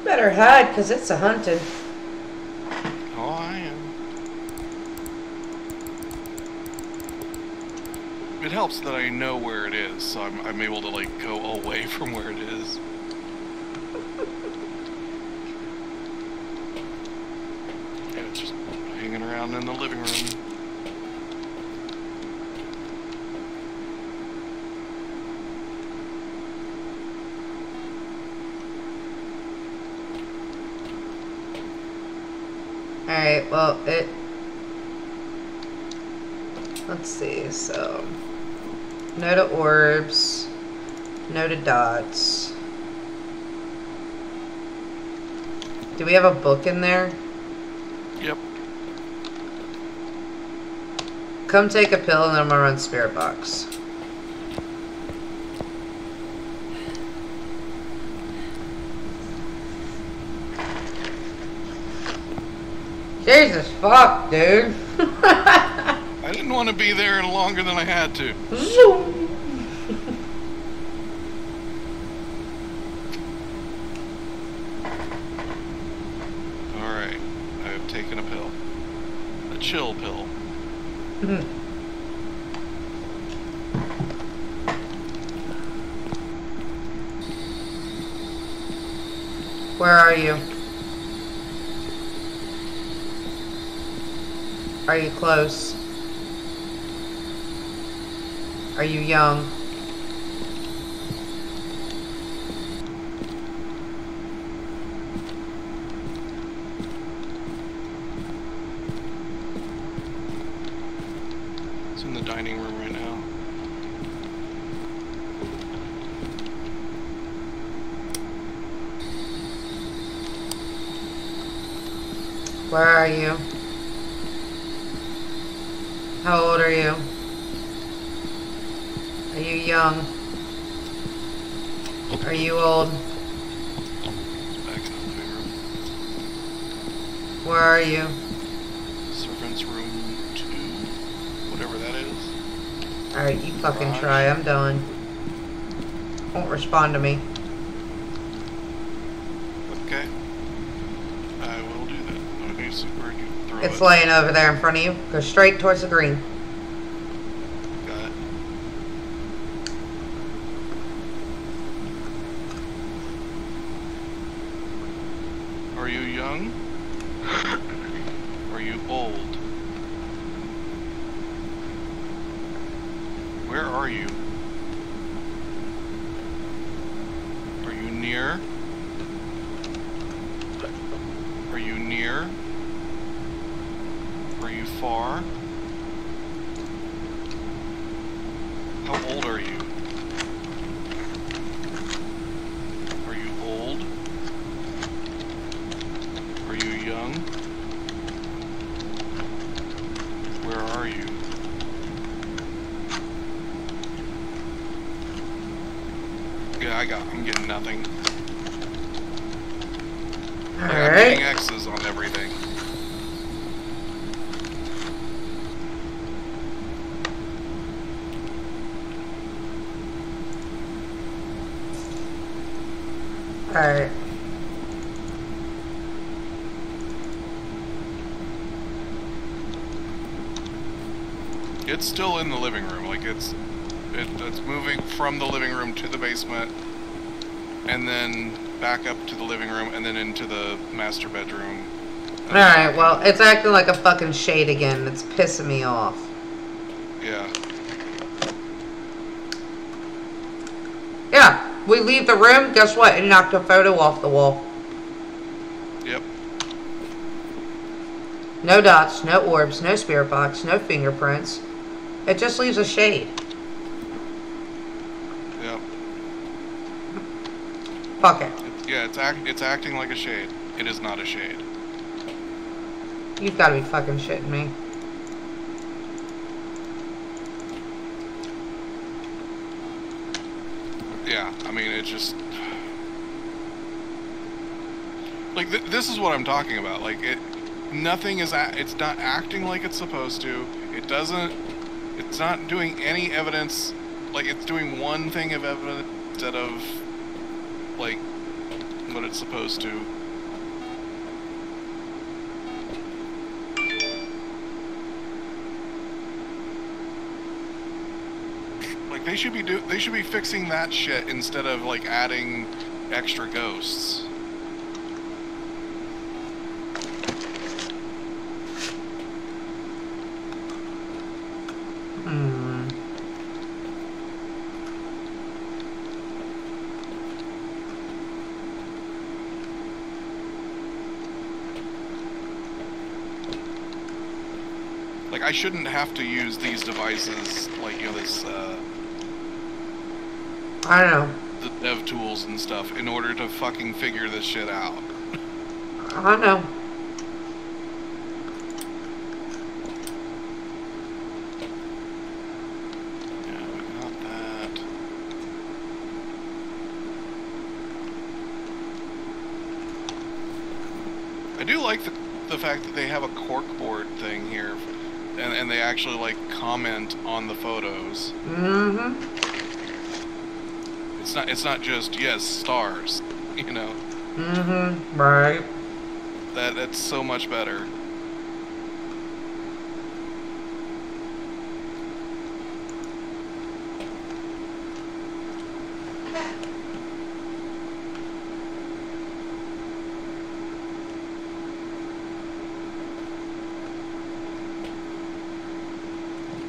Better hide, because it's a hunted. Oh, I am. It helps that I know where it is, so I'm, I'm able to like go away *laughs* from where it is. Yeah, it's just hanging around in the living room. Alright, well, it. Let's see, so. No to orbs. No to dots. Do we have a book in there? Yep. Come take a pill and then I'm gonna run Spirit Box. Jesus fuck, dude. *laughs* I didn't want to be there longer than I had to. Zoom. Alright, I have taken a pill. A chill pill. Where are you? Are you close? Are you young? It's in the dining room right now. Where are you? How old are you? Are you young? Are you old? Back in the living room. Where are you? Servant's room two. Whatever that is. Alright, you fucking Garage. try. I'm done. Won't respond to me. Okay. I will do that. Okay, super. You throw It's it. laying over there in front of you. Go straight towards the green. Got it. Are you young? Are you old? Where are you? Are you near? Are you near? Are you far? How old are you? Are you old? Are you young? Where are you? Yeah, I got. I'm getting nothing. Like, I'm getting Alright. X's on everything. Alright. It's still in the living room. Like it's it, it's moving from the living room to the basement, and then back up to the living room, and then into the master bedroom. Alright, well, it's acting like a fucking shade again. It's pissing me off. Yeah. Yeah, we leave the room, guess what? It knocked a photo off the wall. Yep. No dots, no orbs, no spirit box, no fingerprints. It just leaves a shade. Yep. Fuck it. It, yeah. It's act. It's acting like a shade. It is not a shade. You've gotta be fucking shitting me. Yeah. I mean, it just. Like th- this is what I'm talking about. Like it. Nothing is. A- it's not acting like it's supposed to. It doesn't. It's not doing any evidence. Like it's doing one thing of evidence instead of like what it's supposed to. Like they should be do they should be fixing that shit instead of like adding extra ghosts. Hmm. Like I shouldn't have to use these devices like you know this uh I don't know. the dev tools and stuff in order to fucking figure this shit out. I don't know. Yeah, we got that. I do like the, the fact that they have a corkboard thing here, and, and they actually like comment on the photos. Mm-hmm. It's not it's not just yes stars, *laughs* you know. Mm-hmm. Right. That that's so much better.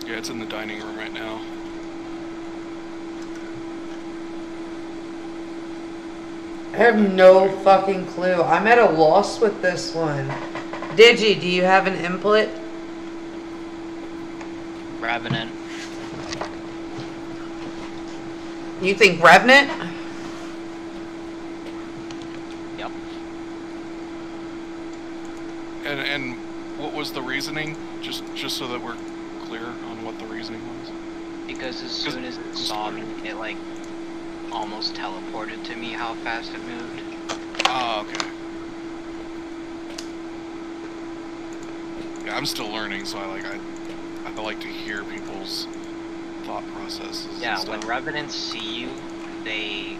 Yeah, it's in the dining room right now. I have no fucking clue. I'm at a loss with this one. Digi, do you have an input? Brad Revenant. You think Revenant? Yep. And and what was the reasoning? Just just so that we're clear on what the reasoning was. Because as soon as it saw me, it like almost teleported to me how fast it moved. Ah, okay. Yeah, I'm still learning, so I like I I like to hear people's thought processes. Yeah, when revenants see you, they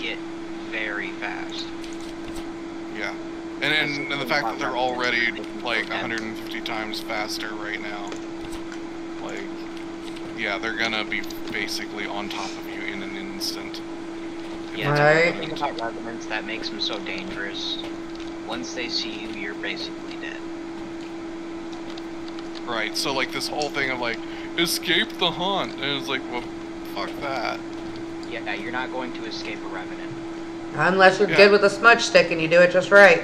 get very fast. Yeah. And, and, and the fact that they're already like 150 times faster right yeah, they're gonna be basically on top of you in an instant. Yeah, it's Right. the Revenant. thing about revenants that makes them so dangerous. Once they see you, you're basically dead. Right. So like this whole thing of like escape the hunt, and it's like, well, fuck that. Yeah, you're not going to escape a revenant. Unless you're Yeah. good with a smudge stick and you do it just right.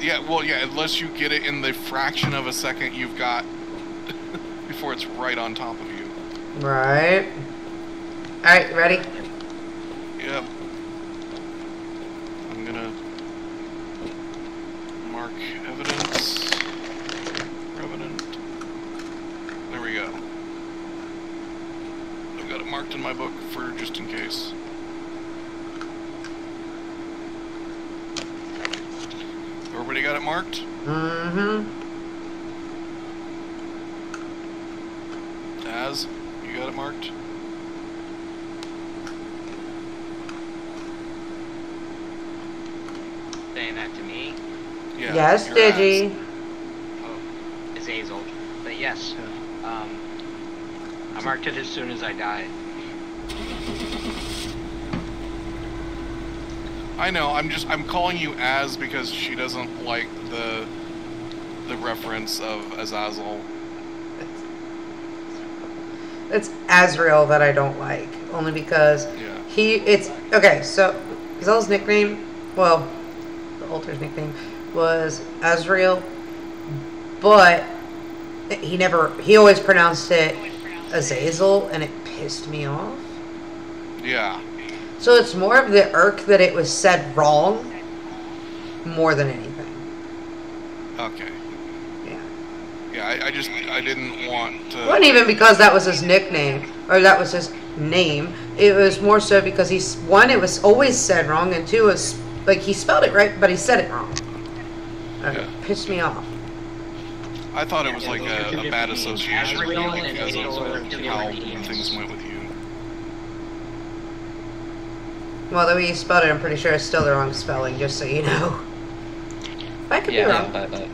Yeah. Well, yeah. Unless you get it in the fraction of a second you've got *laughs* before it's right on top of you. Right. Alright, ready? Yep. I'm gonna mark evidence. Revenant. There we go. I've got it marked in my book for just in case. Everybody got it marked? Mm-hmm. Taz, you got it marked? Saying that to me, Yeah. yes, your Digi. oh, it's Azel. But yes, um, I marked it as soon as I died. I know. I'm just I'm calling you Az because she doesn't like the the reference of Azazel. It's Azrael that I don't like. Only because Yeah. he it's okay, so Gazelle's nickname well, the altar's nickname was Azrael, but he never he always pronounced it Azazel and it pissed me off. Yeah. So it's more of the irk that it was said wrong more than anything. Okay. Yeah. Yeah. I, I just I didn't want to. It wasn't even because that was his nickname or that was his name. It was more so because he's one, it was always said wrong, and two, was like he spelled it right, but he said it wrong. Uh, Yeah. Pissed me off. I thought it was like a, a bad association like, and because Azel are of two how things went with you. Well, the way you spelled it, I'm pretty sure it's still the wrong spelling, just so you know. *laughs* I could be wrong. but, but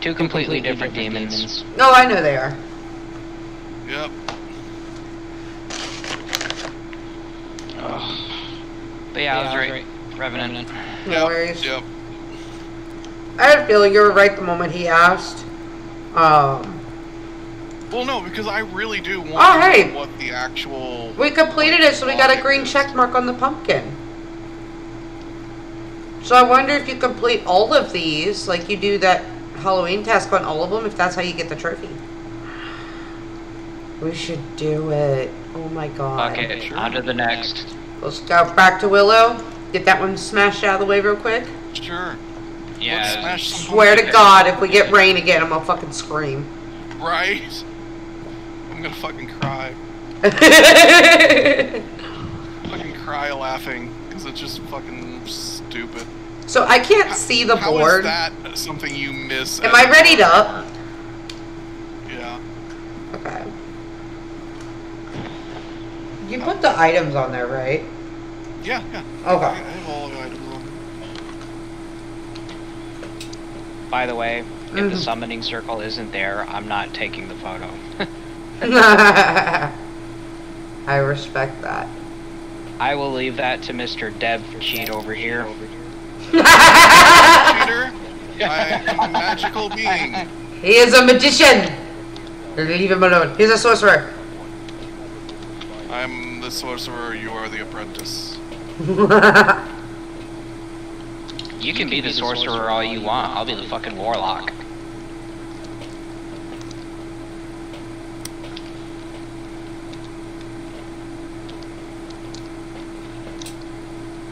two completely, different, demons. No, I know they are. Yep. But yeah, I was right. Revenant. No Yep. worries. Yep. I had a feeling you were right the moment he asked. Um, Well, no, because I really do want Oh, to know what the actual. we completed it, so we got a green is. check mark on the pumpkin. So I wonder if you complete all of these, like you do that Halloween task on all of them, if that's how you get the trophy. We should do it. Oh my god. Okay, on to the next. Let's go back to Willow. Get that one smashed out of the way real quick. Sure. Let's Yeah, smash some Swear to. God, if we get rain again, I'm gonna fucking scream. Right. I'm gonna fucking cry. *laughs* Fucking cry laughing because it's just fucking stupid. so I can't see the How is board. that something you miss? Am as I a readied player? up? Yeah. Okay. You put the items on there, right? Yeah, yeah. Okay. I have all the items on. By the way, if Mhm. the summoning circle isn't there, I'm not taking the photo. *laughs* I respect that. I will leave that to Mr. Dev Cheat over here. Cheater! I am a magical being. he is a magician. Leave him alone. He's a sorcerer. I'm the sorcerer, you are the apprentice. *laughs* You can be the sorcerer all you want. I'll be the fucking warlock.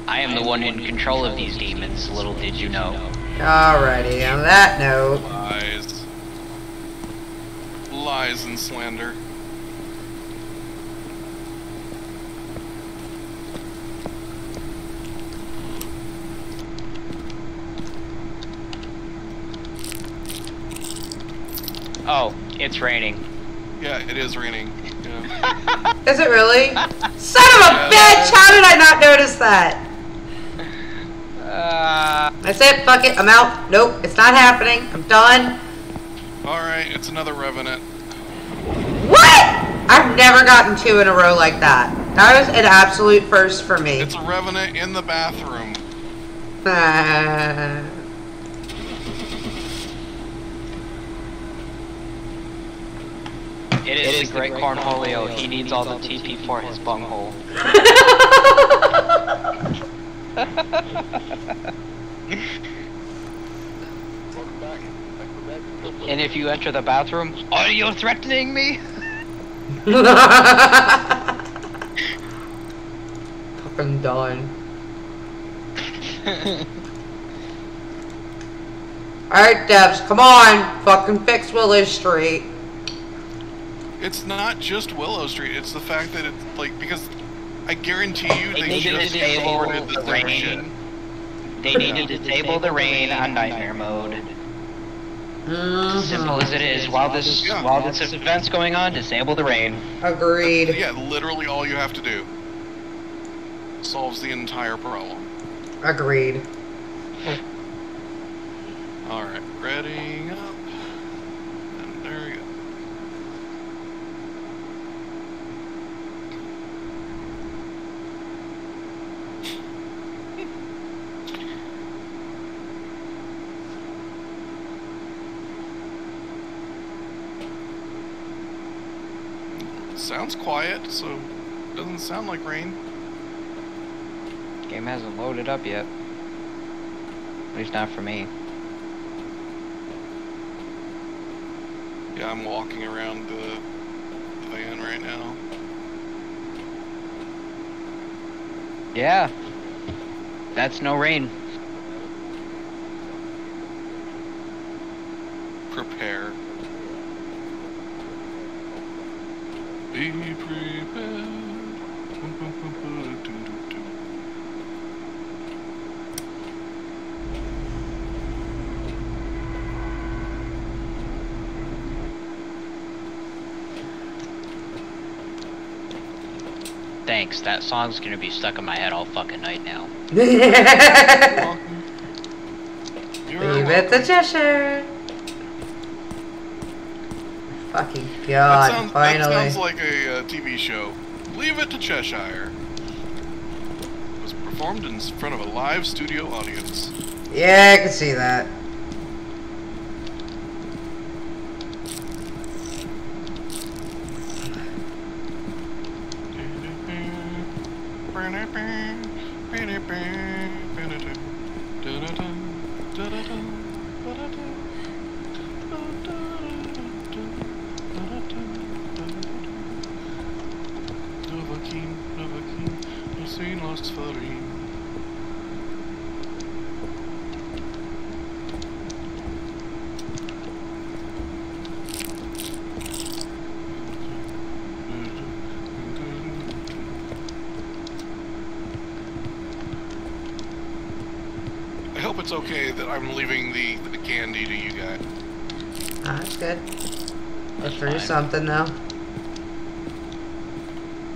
I am the one in control of these demons, little did you know. Alrighty, on that note... Lies. Lies and slander. Oh, it's raining. Yeah, it is raining. Yeah. *laughs* is it really? *laughs* Son of a Yeah. bitch! How did I not notice that? Uh, That's it, fuck it, I'm out. Nope, it's not happening. I'm done. Alright, it's another Revenant. What? I've never gotten two in a row like that. That was an absolute first for me. It's a Revenant in the bathroom. Uh, it is, the great Cornholio. He needs all the TP for his bunghole. *laughs* And if you enter the bathroom, are you threatening me? *laughs* Fucking done. *laughs* Alright, Devs, come on. Fucking fix Willow Street. It's not just Willow Street, it's the fact that it's like because I guarantee you They they need to just disable reported the rain. shit. They need to disable the rain on nightmare mode. Simple as it is. While this Yeah. while this event's going on, disable the rain. Agreed. Yeah, literally all you have to do solves the entire problem. Agreed. Alright, ready up. And there we go. Sounds quiet, so it doesn't sound like rain. Game hasn't loaded up yet. At least not for me. Yeah, I'm walking around the van right now. Yeah. That's no rain. Prepare. Be prepared. Boom, boom, boom, boom, doo, doo, doo. Thanks. That song's gonna be stuck in my head all fucking night now. *laughs* Welcome. You're Leave it welcome. to Cheshire. Fucking That god, sounds, that sounds like a uh, TV show. Leave it to Cheshire. Was performed in front of a live studio audience. yeah, I can see that *sighs* Novakin, no sin lost farin. I hope it's okay that I'm leaving the, the candy to you guys. Ah, that's good. Through something though.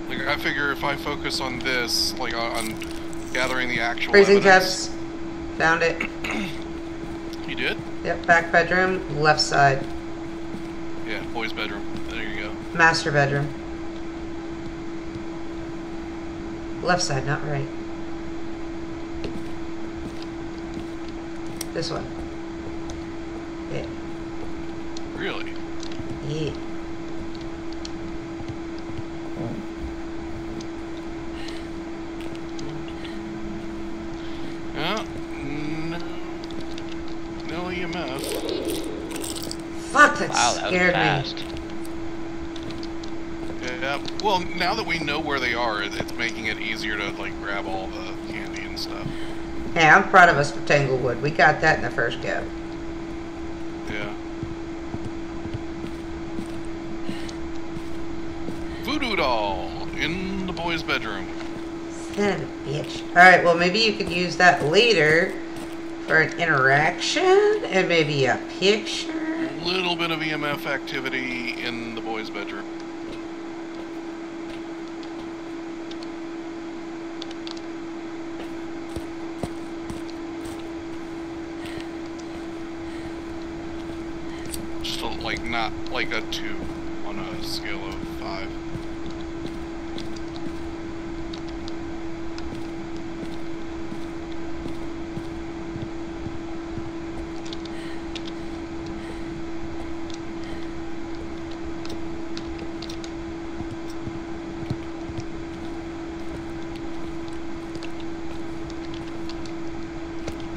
Like, I figure if I focus on this, like on, on gathering the actual Freezing evidence- caps. Found it. You did? Yep, back bedroom, left side. Yeah, boys' bedroom. There you go. Master bedroom. Left side, not right. This one. Yeah. Really? Yeah. Yeah. No. No EMF. Fuck, that Wow, scared me. Yeah. Well, now that we know where they are, it's making it easier to like grab all the candy and and stuff. Hey, I'm proud of us for Tanglewood. We got that in the first go. Yeah. Voodoo doll in the boys' bedroom. Son of a bitch. Alright, well, maybe you could use that later for an interaction and maybe a picture. Little bit of EMF activity in the boys' bedroom. Just a, like not like a two on a scale of five.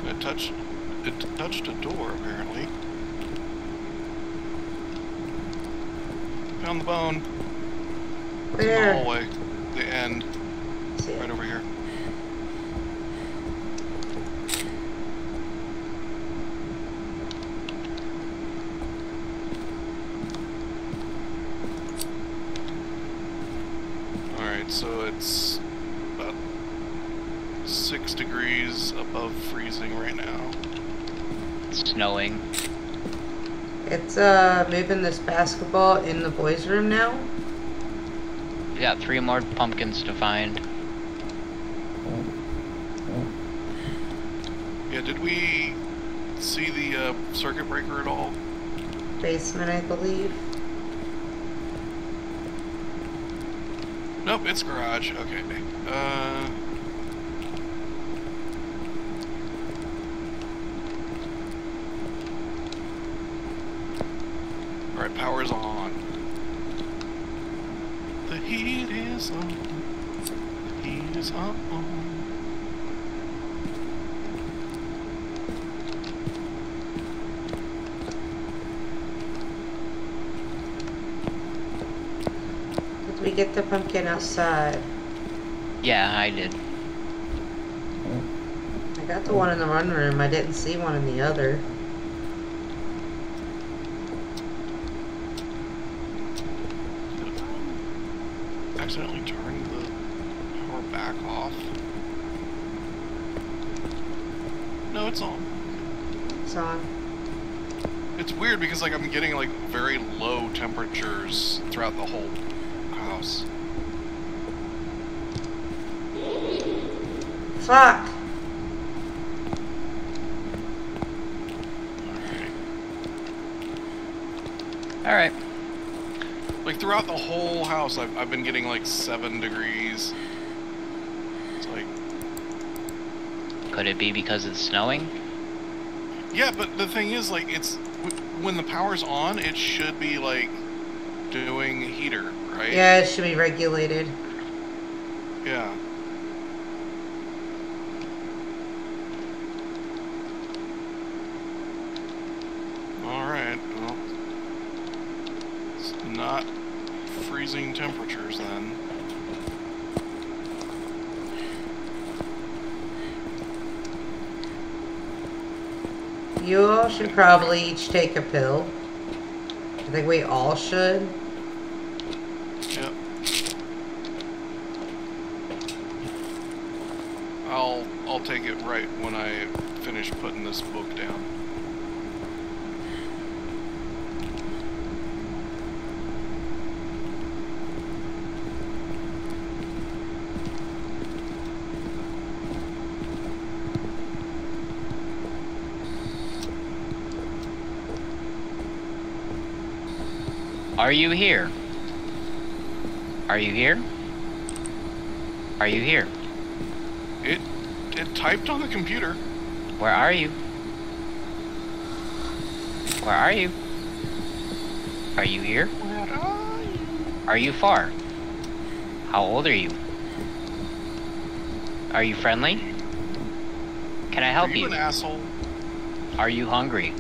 It touched. It touched a door apparently. Found the bone. It's in the Where? hallway. The end. See it. Right over here. Alright, so it's about six degrees above freezing right now. It's snowing. It's uh moving this basketball in the boys' room now. We got three more pumpkins to find. Yeah, did we see the uh, circuit breaker at all? Basement, I believe. Nope, it's garage. Okay. Uh. Alright, power's on. The heat is on. The heat is on. Did we get the pumpkin outside? Yeah, I did. I got the one in the run room. I didn't see one in the other. Did I accidentally turn the power back off? No, it's on. It's on. It's weird because like I'm getting like very low temperatures throughout the whole house. Fuck! Alright. Alright. Like throughout the whole house I've, I've been getting like seven degrees. It's like Could it be because it's snowing? yeah, but the thing is like it's w- when the power's on it should be like doing heater, right? Yeah, it should be regulated. Yeah. Alright, well. It's not freezing temperatures then. You all should probably each take a pill. I think we all should. Yep. I'll I'll take it right when I finish putting this book down. Are you here? Are you here? Are you here? It it typed on the computer. Where are you? Where are you? Are you here? Where are you? Are you far? How old are you? Are you friendly? Can I help are you, you? an asshole? Are you hungry?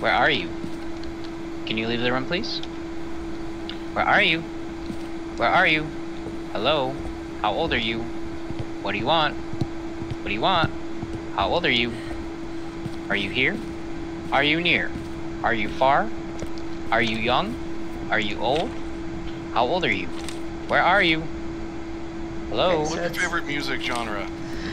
Where are you? Can you leave the room, please? Where are you? Where are you? Hello? How old are you? What do you want? What do you want? How old are you? Are you here? Are you near? Are you far? Are you young? Are you old? How old are you? Where are you? Hello? What's your favorite music genre?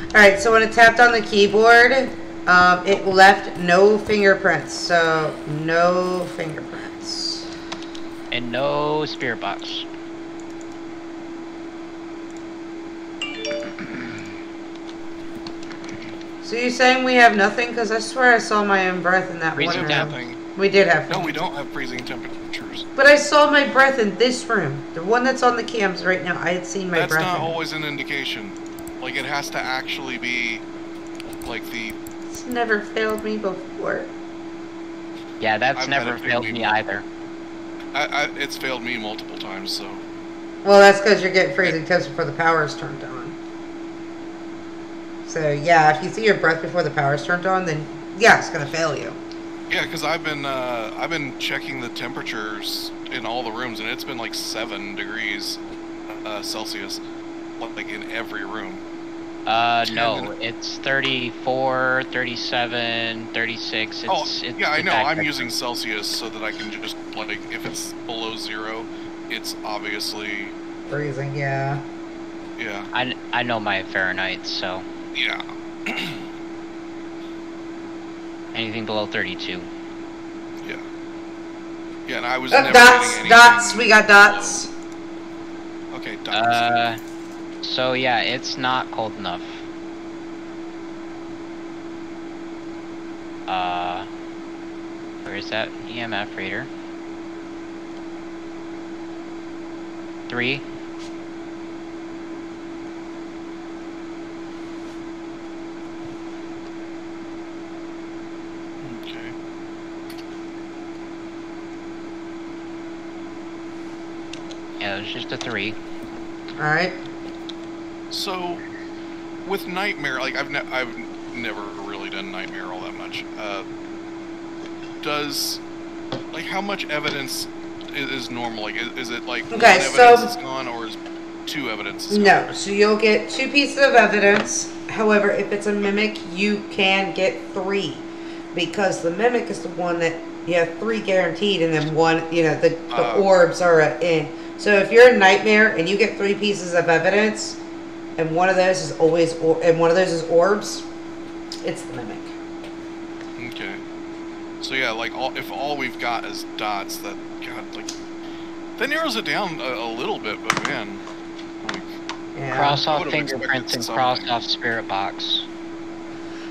Alright, so when it tapped on the keyboard, um, it left no fingerprints. So, no fingerprints. And no spirit box. *clears throat* So you saying we have nothing? Because I swear I saw my own breath in that Freezing one temp. room. Nothing. We did have No, we don't have freezing temperatures. But I saw my breath in this room. The one that's on the cams right now. I had seen my That's breath not in. always an indication. Like it has to actually be like the It's never failed me before. Yeah, that's I've never failed me me before. either. I, I, it's failed me multiple times. So Well, that's because you're getting freezing temps before the power is turned on. So yeah, if you see your breath before the power is turned on, then yeah, it's gonna fail you. yeah, because I've been uh, I've been checking the temperatures in all the rooms, and it's been like seven degrees uh, Celsius, like in every room. Uh, no, it's 34, 37, 36. It's, oh, it's yeah, I know. I'm accurate. using Celsius so that I can just like if it's below zero, it's obviously Freezing, yeah. yeah I, I know my Fahrenheit, so yeah. *clears throat* anything below 32. Yeah. Yeah, and I was never dots, getting dots. anything We got dots. below- Okay, dots. Uh, so yeah, it's not cold enough. Uh, where is that EMF reader? Three. okay. Yeah, it was just a three. All right. So, with Nightmare, like I've ne- I've never really done Nightmare all that much. Uh, does like how much evidence is, is normal? Like, is, is it like Okay, one so- evidence is gone, or is two evidence? is gone? No, so you'll get two pieces of evidence. However, if it's a mimic, you can get three. Because the mimic is the one that you have three guaranteed, and then one, you know, the, the Uh. orbs are in. So if you're a nightmare and you get three pieces of evidence, and one of those is always, or, and one of those is orbs, it's the mimic. Okay. So yeah, like all if all we've got is dots, that God like that narrows it down a, a little bit, but man, like Yeah. Cross off fingerprints and cross off spirit box.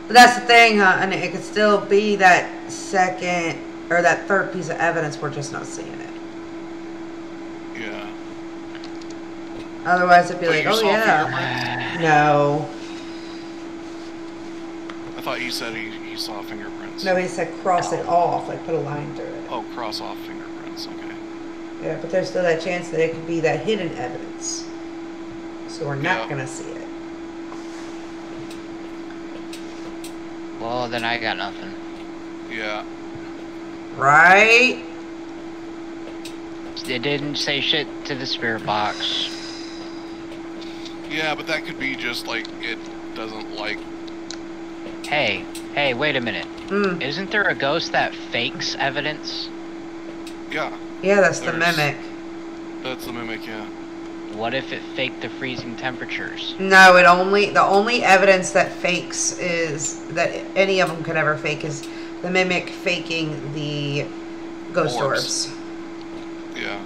But that's the thing, huh? And it could still be that second or that third piece of evidence. We're just not seeing it. yeah. Otherwise, it'd be But like, oh saw yeah. fingerprints? No. I thought you said he, he saw fingerprints. No, he said cross it oh. off, like put a line through it. Oh, cross off fingerprints. Okay. Yeah, but there's still that chance that it could be that hidden evidence. So we're not Yeah. gonna see it. Well, then I got nothing. Yeah. Right? It didn't say shit to the spirit box. Yeah, but that could be just like it doesn't like. Hey, hey, wait a minute. Hmm. Isn't there a ghost that fakes evidence? Yeah, Yeah, that's the mimic. that's the mimic. Yeah. What if it faked the freezing temperatures? No, it only the only evidence that fakes is that any of them could ever fake is the mimic faking the ghost Orbs. orbs. Yeah.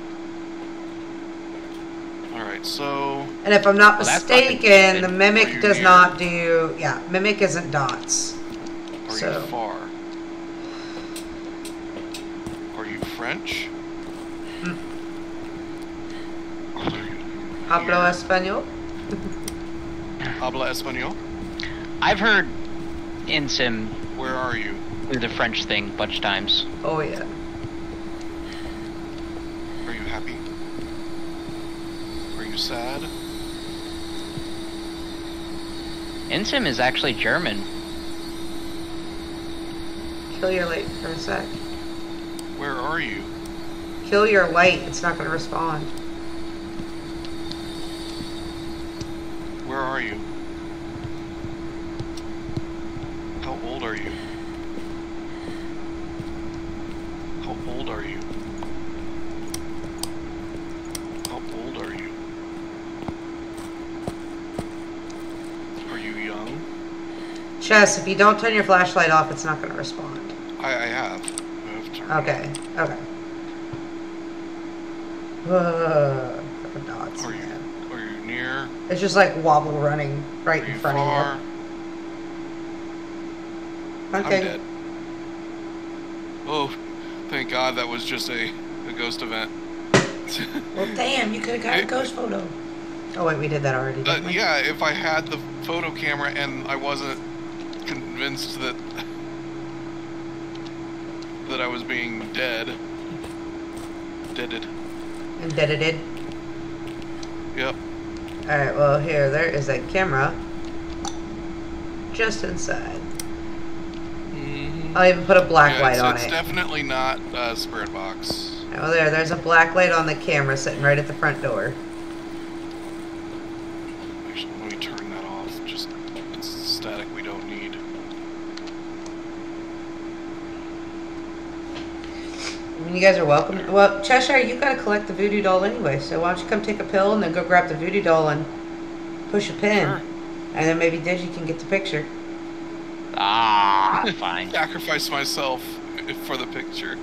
All right. So And if I'm not Well, mistaken, the mimic does near? not do yeah, mimic isn't dots. are So- you far? Are you French? Hmm. Are you Hablo español? *laughs* Habla español? I've heard Insym... Where are you? do the French thing a bunch of times. Oh yeah. Are you happy? Are sad? Insym is actually German. Kill your light for a sec. Where are you? Kill your light, it's not gonna respond. Where are you? How old are you? How old are you? How old are you? Are you young? Chess, if you don't turn your flashlight off, it's not going to respond. I, I have. I have Okay, okay. Uh, dots, Are you- man. Are you near? It's just like wobble running right Are in front far? of you. I'm dead. Oh, thank God that was just a, a ghost event. *laughs* Well, damn, you could have got a ghost photo. Oh wait, we did that already. Uh, yeah, if I had the photo camera and I wasn't convinced that that I was being dead. Deaded. And did it did. Yep. All right. Well, here there is a camera. Just inside. Mm-hmm. I'll even put a black yeah, light on it's it. It's definitely not uh, Spirit Box. Oh, there. There's a black light on the camera sitting right at the front door. Actually, let me turn that off. Just it's static we don't need. I mean, you guys are welcome. Well, Cheshire, you gotta collect the voodoo doll anyway. So why don't you come take a pill and then go grab the voodoo doll and push a pin, Sure. and then maybe Digi can get the picture. Ah, *laughs* fine. Sacrifice myself for the picture.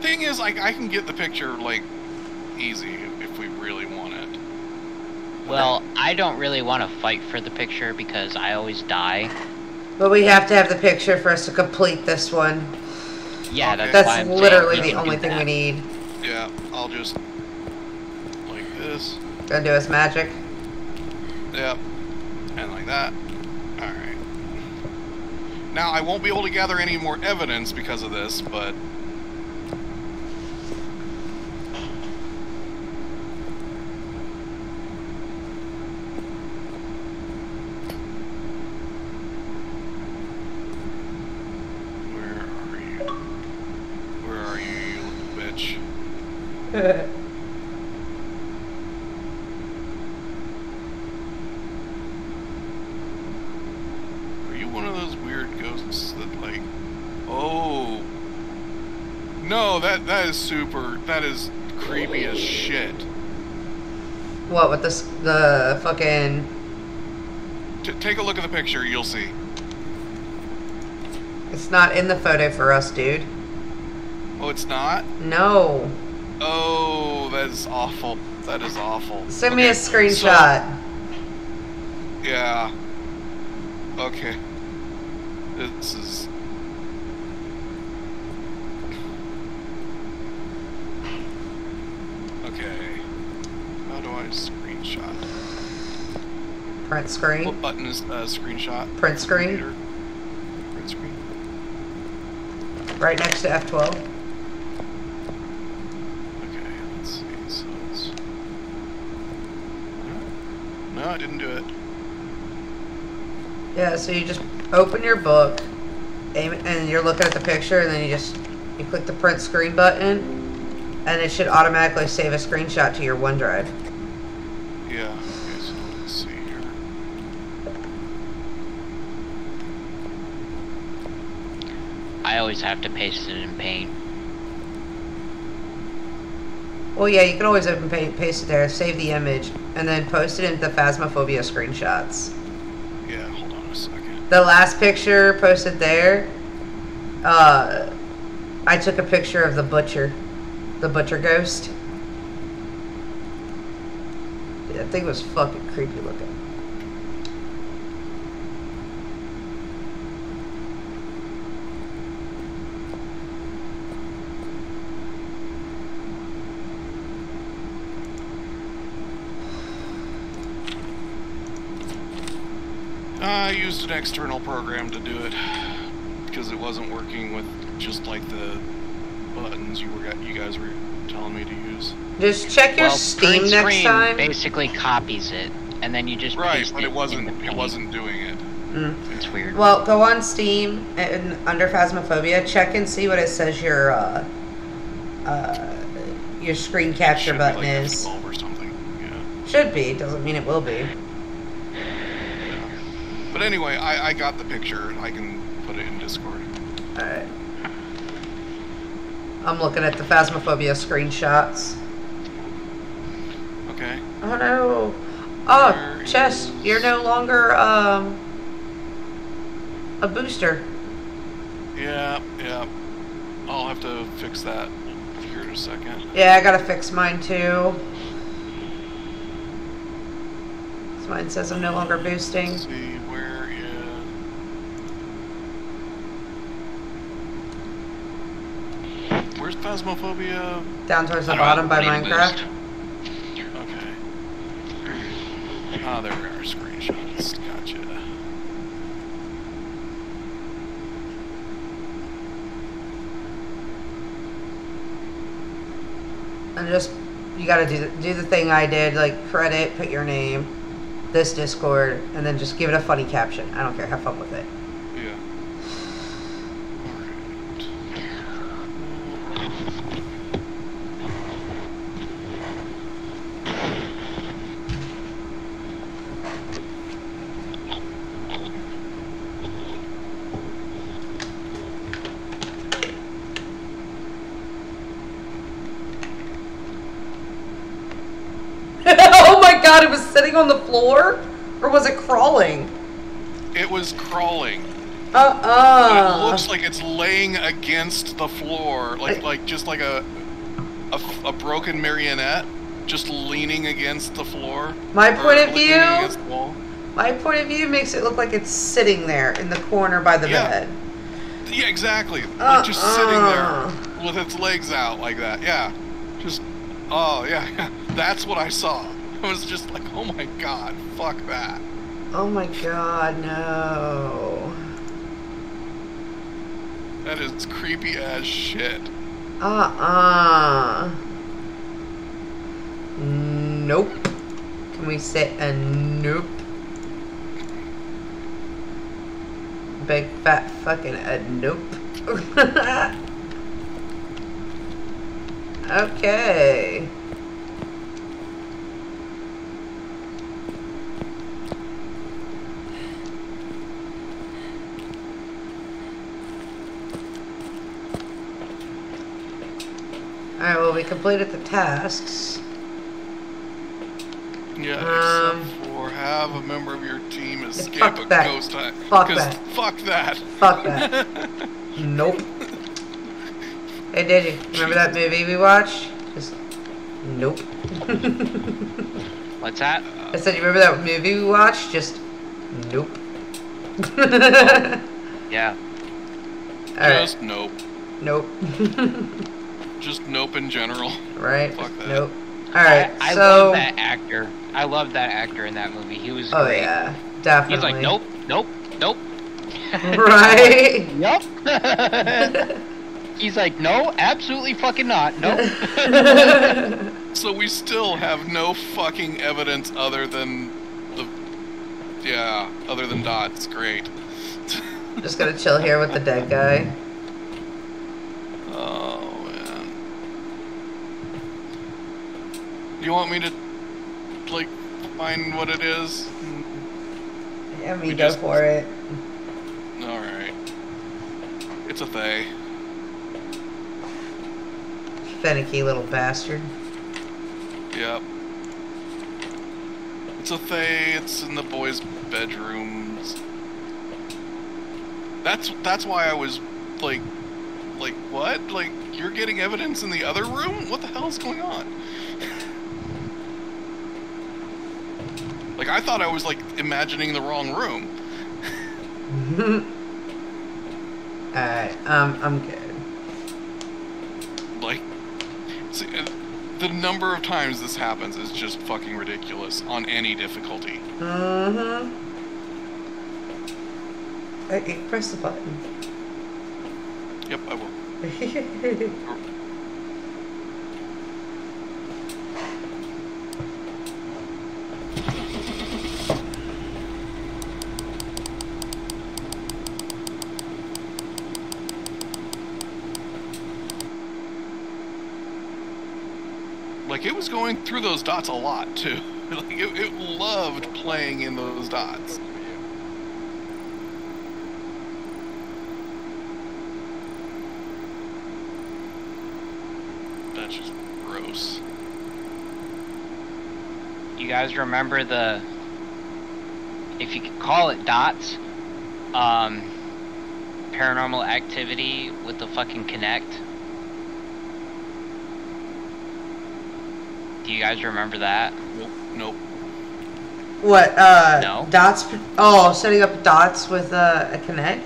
Thing is, like, I can get the picture like easy if we really want it. Well, I don't really want to fight for the picture because I always die. But we have to have the picture for us to complete this one. Yeah, Okay. that's, That's why I'm literally the only do thing we need. Yeah, I'll just like this. Gonna do his magic. Yep. And like that. Alright. Now, I won't be able to gather any more evidence because of this, but. Where are you? Where are you, you little bitch? Are you one of those weird ghosts that like Oh No, that that is super that is creepy as shit. What with this? The fucking. T- take a look at the picture, you'll see. It's not in the photo for us, dude. Oh, it's not? No. Oh, that is awful. That is awful. Send me a screenshot. so- yeah. Okay. This is Okay. How do I screenshot? Print screen. What button is uh, screenshot? Print screen. Computer? Print screen. Right next to F12. Okay, let's see. So it's. No, I didn't do it. Yeah, so you just open your book, aim it, and you're looking at the picture, and then you just you click the print screen button, and it should automatically save a screenshot to your OneDrive. Yeah. Okay, so let's see here. I always have to paste it in paint. Well, yeah, you can always open paint, paste it there, save the image, and then post it into the Phasmophobia screenshots. Yeah, hold on a second. The last picture posted there, uh, I took a picture of the butcher, the butcher ghost. That thing was fucking creepy looking. I used an external program to do it because it wasn't working with just like the buttons you were you guys were telling me to use. Just check your well, Steam print next screen time. basically copies it, and then you just Right, paste but it it wasn't in the it wasn't doing it. Mm. It's weird. Well, go on Steam and under Phasmophobia, check and see what it says your uh, uh, your screen capture Should be button like is. F12 or something. Yeah. Should be. Doesn't mean it will be. But anyway, I, I got the picture. I can put it in Discord. Alright. I'm looking at the Phasmophobia screenshots. Okay. Oh no. Oh, Where Chess, is- you're no longer um a booster. Yeah, yeah. I'll have to fix that here in a second. Yeah, I gotta fix mine too. 'Cause Mine says I'm no longer boosting. Let's see where is. Where's Phasmophobia? Down towards the I bottom know, by I need a Minecraft. Okay. Ah, there are screenshots. Gotcha. And just you gotta do the, do the thing I did, like credit, put your name, this Discord, and then just give it a funny caption. I don't care. Have fun with it. Yeah. oh my god! It was sitting on the floor, or was it crawling? It was crawling. Uh uh it looks like it's laying against the floor, like like just like a a, a broken marionette, just leaning against the floor. My point of view? against the wall. My point of view makes it look like it's sitting there in the corner by the Yeah. bed. Yeah, exactly. Like just sitting Uh-uh. there with its legs out like that. Yeah. Just oh yeah. *laughs* That's what I saw. I *laughs* was just like, oh my god, fuck that. Oh my god, no. That is creepy as shit. Uh uh Nope. Can we say a nope? Big fat fucking a nope. *laughs* okay. Alright, well, we completed the tasks. Yeah, Um, except for have a member of your team escape fuck a that. ghost hunt. Fuck 'Cause that. Fuck that. Fuck that. *laughs* nope. Hey, did you remember that movie we watched? Just nope. What's that? I said, you remember that movie we watched? Just nope. *laughs* Yeah. Alright, Just nope. nope. *laughs* Just nope in general. right? Fuck that. Nope. Alright, I, I so. love that actor. I love that actor in that movie. He was Oh, great. yeah. Definitely. *laughs* *laughs* He's like, nope, nope, nope. Right? Yep. He's like, no, absolutely fucking not. Nope. *laughs* So we still have no fucking evidence other than the. Yeah, other than dots. Great. Just gonna chill here with the dead guy. Oh man. You want me to like find what it is? Yeah, me We go just- for it. All right. It's a they. Finicky little bastard. Yep. It's a they. It's in the boys' bedrooms. That's that's why I was like, like what? Like you're getting evidence in the other room? What the hell is going on? Like I thought I was like imagining the wrong room. *laughs* Alright, um, I'm good. Like, see, uh, the number of times this happens is just fucking ridiculous on any difficulty. Mm-hmm. Okay, press the button. Yep, I will. *laughs* was going through those dots a lot too. *laughs* like it, it loved playing in those dots. That's just gross. You guys remember the, if you could call it dots, um, paranormal activity with the fucking Kinect? Do you guys remember that? Nope. Nope. What? Uh, No. dots. Oh, setting up dots with uh, a Kinect.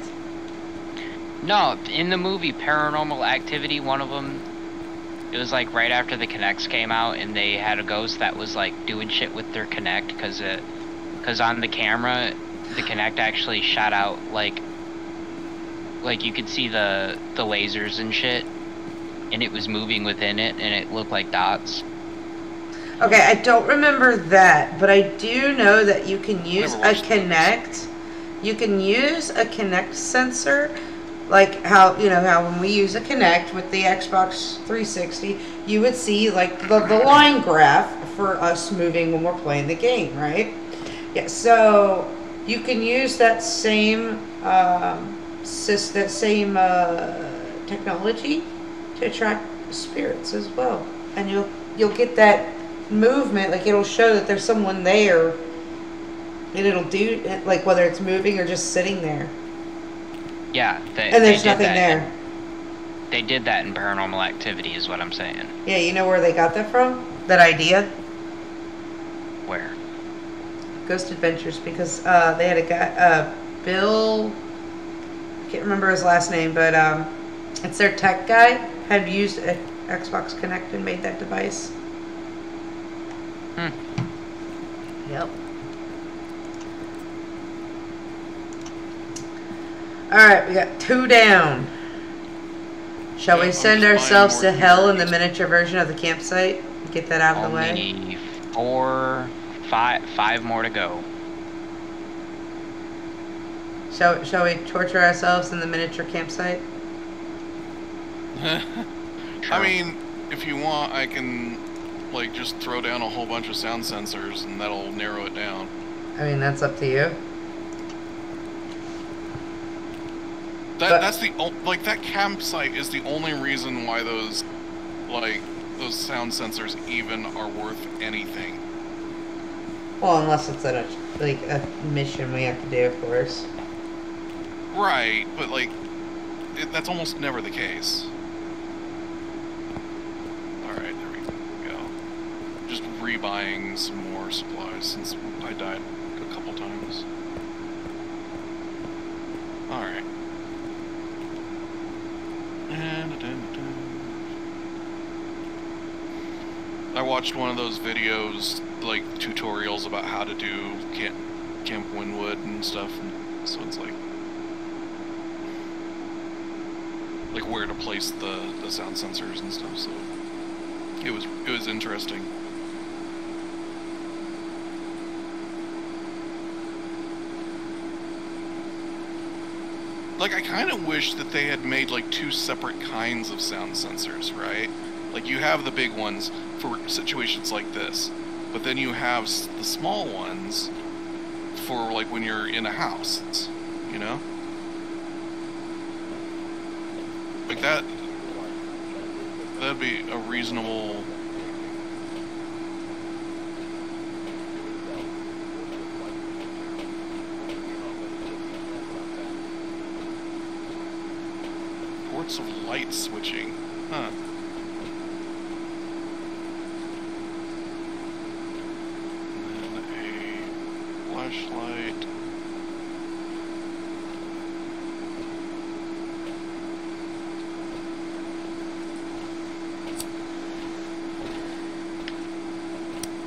No, in the movie Paranormal Activity, one of them, it was like right after the Kinects came out, and they had a ghost that was like doing shit with their Kinect, because it, because on the camera, the Kinect actually shot out like, like you could see the the lasers and shit, and it was moving within it, and it looked like dots. Okay, I don't remember that, but I do know that you can use a. Kinect. You can use a Kinect sensor, like how you know how when we use a Kinect with the Xbox 360, you would see like the, the line graph for us moving when we're playing the game, right? Yeah, so you can use that same um, sys- that same uh, technology to attract spirits as well, and you'll you'll get that movement like it'll show that there's someone there. And it'll do like whether it's moving or just sitting there. Yeah, they, and there's nothing that. there. In- they did that in Paranormal Activity, is what I'm saying. yeah you know where they got that from? That idea? Where? ghost adventures because uh, they had a guy uh, bill i can't remember his last name but um, it's their tech guy had used a xbox Kinect and made that device Hmm. yep all right we got two down shall Yeah, we send ourselves to hell in the miniature version of the campsite get that out of the way Only four, five, five more to go. Shall, shall we torture ourselves in the miniature campsite? *laughs* I mean, if you want, I can like just throw down a whole bunch of sound sensors, and that'll narrow it down. I mean, that's up to you. That But- that's the like that campsite is the only reason why those like those sound sensors even are worth anything. Well, unless it's a like a mission we have to do, of course. Right, but like it, that's almost never the case. All right, there we go. Just rebuying some more supplies since I died a couple times. All right. And I watched one of those videos, like tutorials about how to do Camp, Camp Winwood and stuff, and so it's like, like where to place the, the sound sensors and stuff. So it was it was interesting. Like I kind of wish that they had made like two separate kinds of sound sensors, right? Like you have the big ones for situations like this, but then you have the small ones for like when you're in a house, you know? Like that that'd be a reasonable ports of light switching. Huh. And then a flashlight.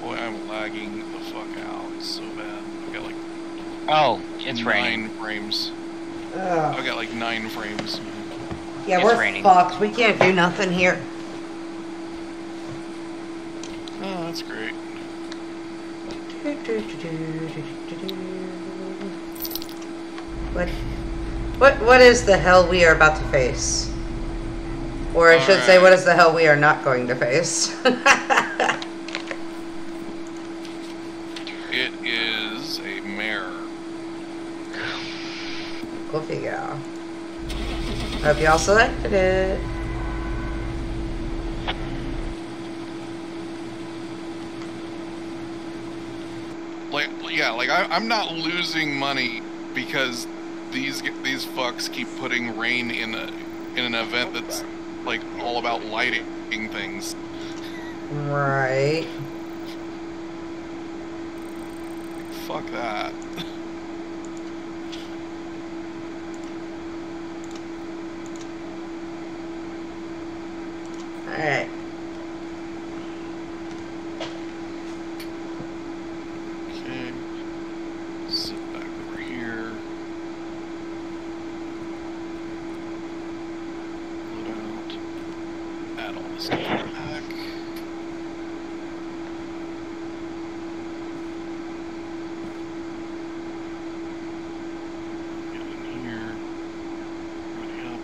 Boy, I'm lagging the fuck out so bad. I got like Oh, it's nine raining. frames. I Ugh. got like nine frames. Yeah, It's we're raining. fucked. We can't do nothing here. Oh, that's great. What? What? What is the hell we are about to face? Or I should say, what is the hell we are not going to face? *laughs* It is a mare. Go figure. Hope y'all selected it. like yeah, like I, I'm not losing money because these these fucks keep putting rain in a in an event that's like all about lighting things. Right. Fuck that. *laughs* Alright. Okay. Sit back over here. Load out. Add all this stuff back. Get in here. Ready up.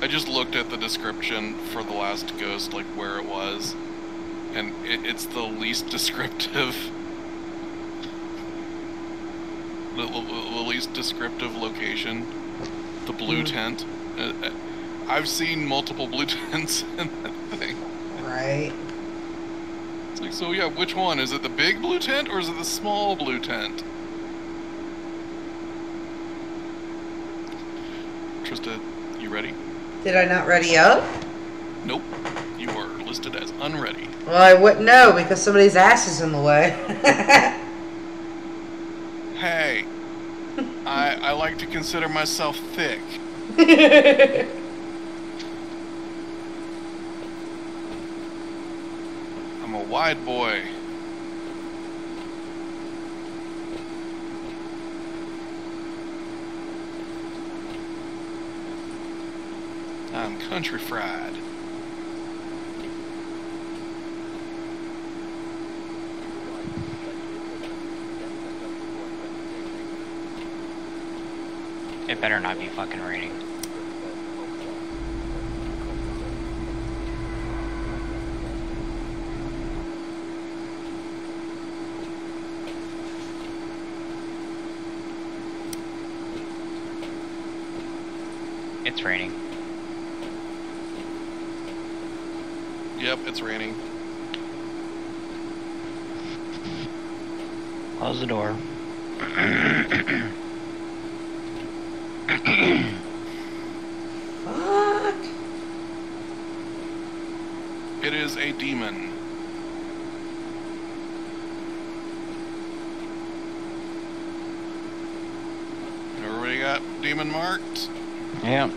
I just looked at the description for the last ghost, like where it was, and it, it's the least *laughs* descriptive, the, the, least descriptive location, the blue Hmm. tent. Uh, uh, I've seen multiple *laughs* blue tents in that thing. Right. It's like, so yeah, which one? Is it the big blue tent or is it the small blue tent? Trista, you ready? Did I not ready up? Nope. You are listed as unready. Well, I wouldn't know because somebody's ass is in the way. *laughs* Hey, I I like to consider myself thick. *laughs* I'm a wide boy. I'm country fried. It better not be fucking raining. It's raining. Yep, it's raining. Close the door. Fuck. It is a demon. Everybody got demon marked? Yep.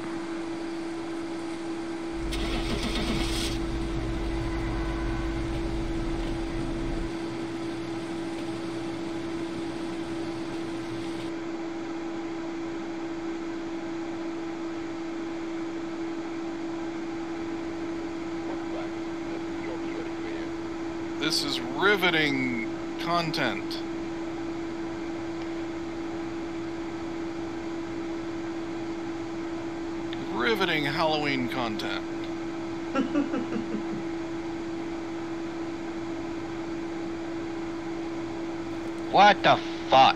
This is riveting content. Riveting Halloween content. *laughs* What the fuck?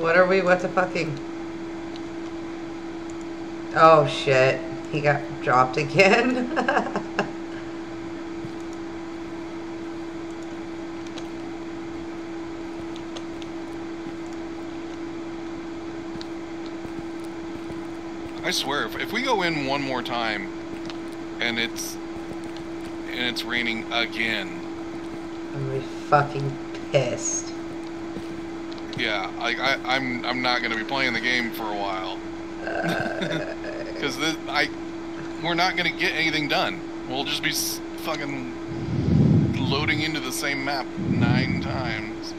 What are we? What the fucking? Oh shit! He got dropped again. *laughs* I swear, if, if we go in one more time and it's and it's raining again, I'm gonna be fucking pissed. yeah, like I, I'm I'm not gonna be playing the game for a while uh. *laughs* because this I we're not gonna get anything done. We'll just be s- fucking loading into the same map nine times.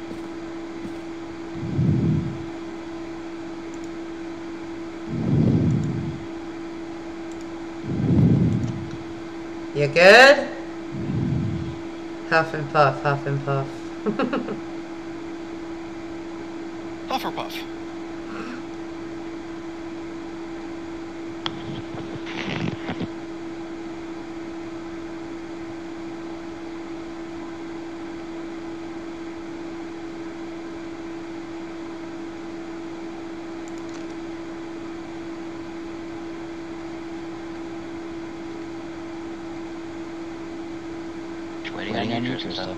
You good? Huff and puff, huff and puff. *laughs* Hufflepuff. Waiting on you, Trista.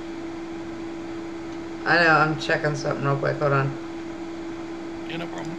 I know, I'm checking something real quick. Hold on. Yeah, no problem.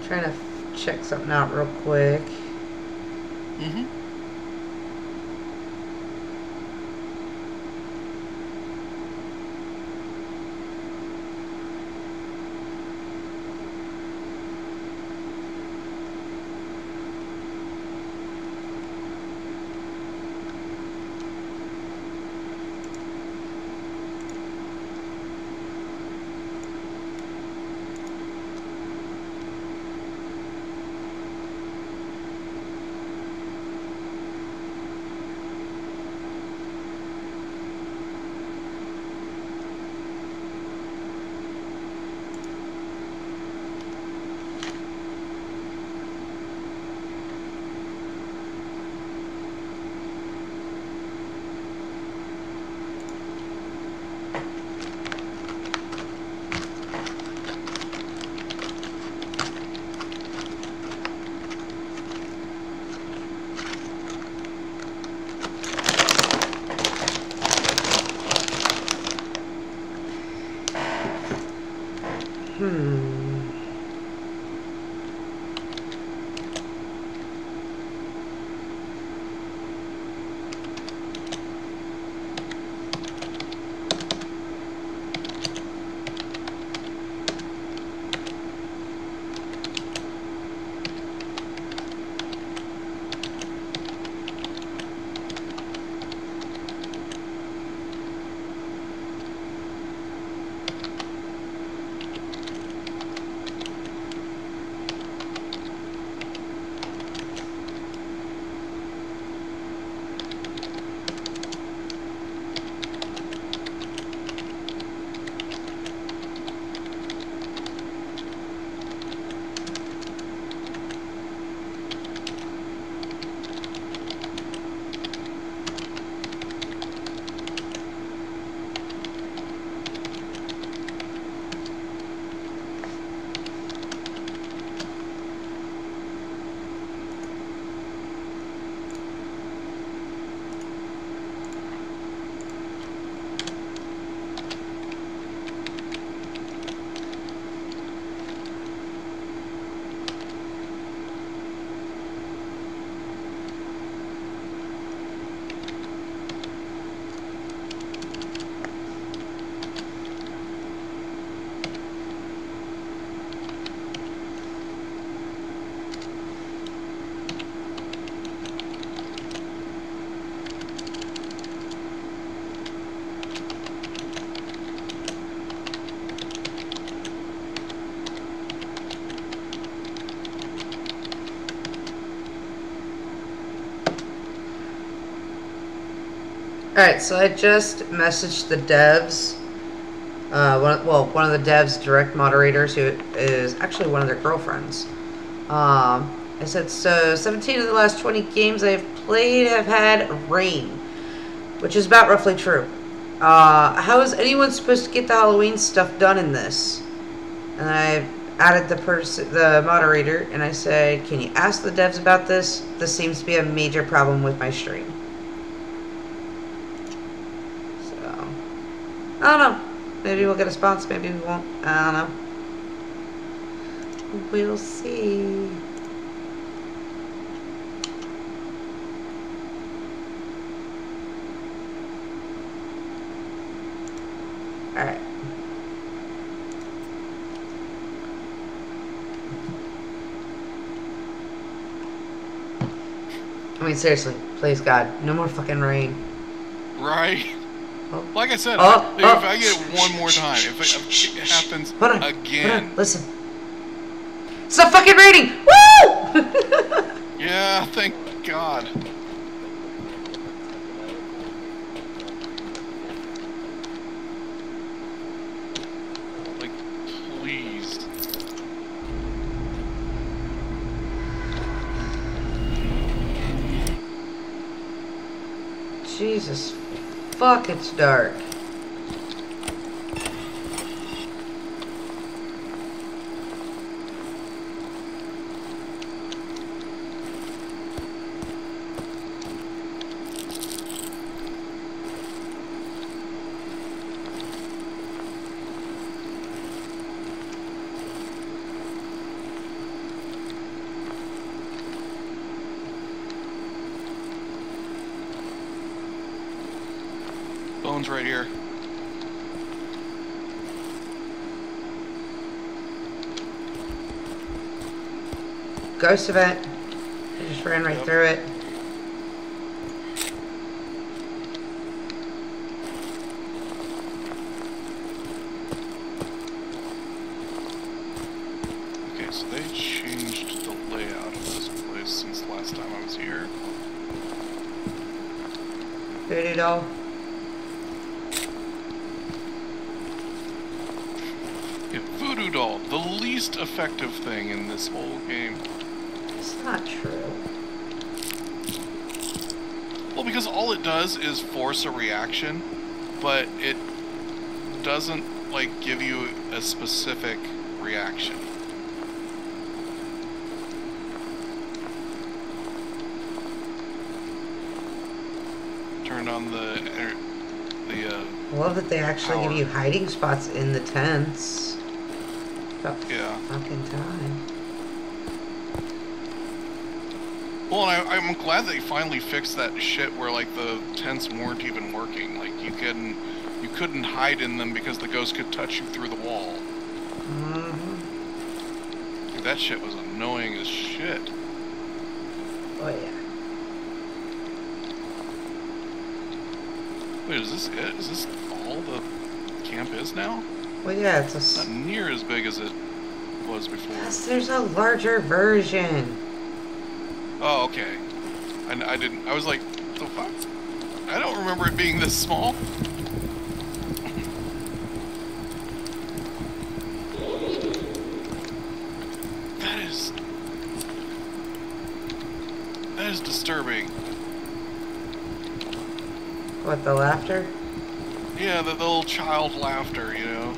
Trying to f- check something out real quick. Alright, so I just messaged the devs. Uh, one, well, one of the devs' direct moderators, who is actually one of their girlfriends. Um, I said, so 17 of the last 20 games I have played have had rain, which is about roughly true. Uh, how is anyone supposed to get the Halloween stuff done in this? And I added the person, the moderator, and I said, can you ask the devs about this? This seems to be a major problem with my stream. So, I don't know. Maybe we'll get a response, maybe we won't. I don't know. We'll see. Alright. I mean, seriously, Please God, no more fucking rain. Right? Like I said, Oh, if. I uh, get it one more time, if it, if it happens Hold on. again, Hold on. Listen. Stop fucking raining! Woo! *laughs* yeah, thank God. Like, please. Jesus. Fuck, it's dark. Bones right here. Ghost it. I just ran right Yep. through it. Okay, so they changed the layout of this place since last time I was here. Voodoo doll. Yeah, Voodoo Doll, the least effective thing in this whole game. Not true. Well, because all it does is force a reaction, but it doesn't, like, give you a specific reaction. Turned on the, er, the, uh, I love that they actually give you hiding spots in the tents. About yeah. fucking time. Well, and I, I'm glad they finally fixed that shit where like the tents weren't even working. Like you couldn't, you couldn't hide in them because the ghost could touch you through the wall. Mm hmm Dude, that shit was annoying as shit. Oh yeah. Wait, is this it? Is this all the camp is now? Well, yeah, it's a. Not near as big as it was before. Yes, there's a larger version. Oh, okay. I, I didn't. I was like, the fuck? I don't remember it being this small. That is. That is disturbing. What, the laughter? Yeah, the, the little child laughter, you know?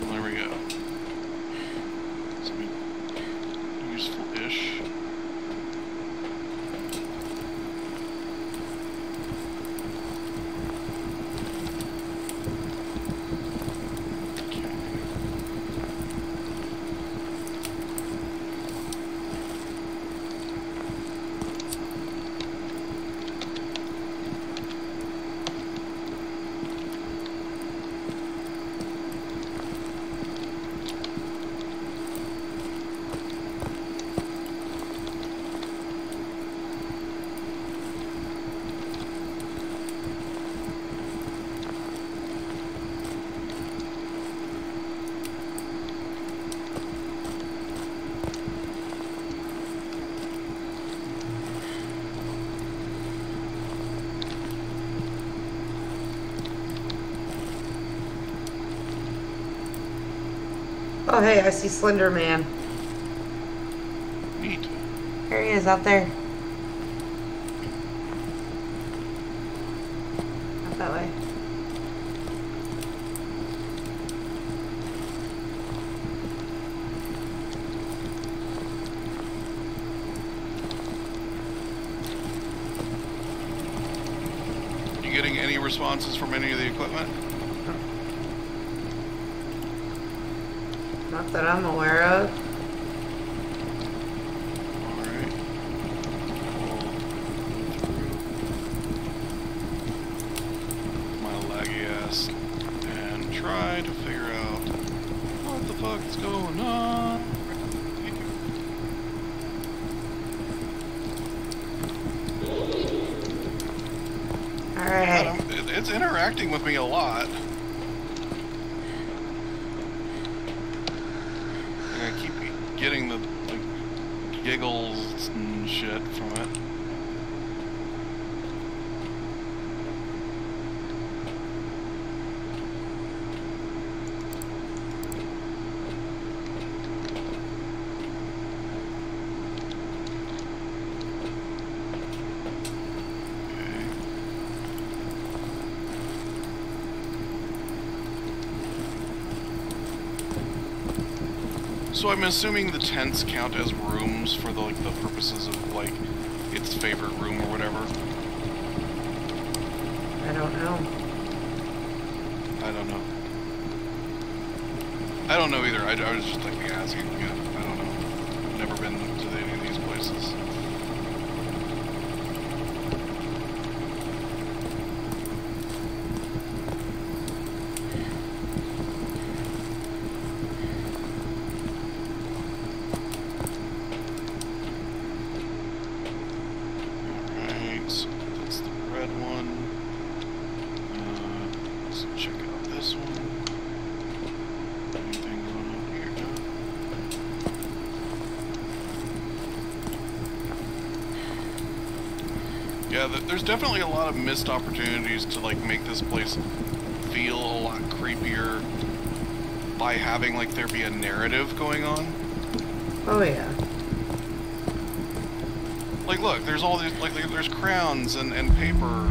Well, there we go. Some useful-ish. Okay. Oh, hey, I see Slender Man. Neat. Here he is out there. Out that way. You getting any responses from any of the equipment? that I'm aware of. My laggy ass. And try to figure out what the fuck is going on. Alright. It's interacting with me a lot. So I'm assuming the tents count as rooms for the like the purposes of like its favorite room or whatever. I don't know. I don't know. I don't know either. I, I was just like asking. Yeah, I don't know. Never been to any of these places. Alright, so that's the red one. Uh, let's check out this one. Anything going on here? No. Yeah, th- there's definitely a lot of missed opportunities to like make this place feel a lot creepier by having like there be a narrative going on. Oh yeah. Like, look, there's all these like there- there's crowns and and paper.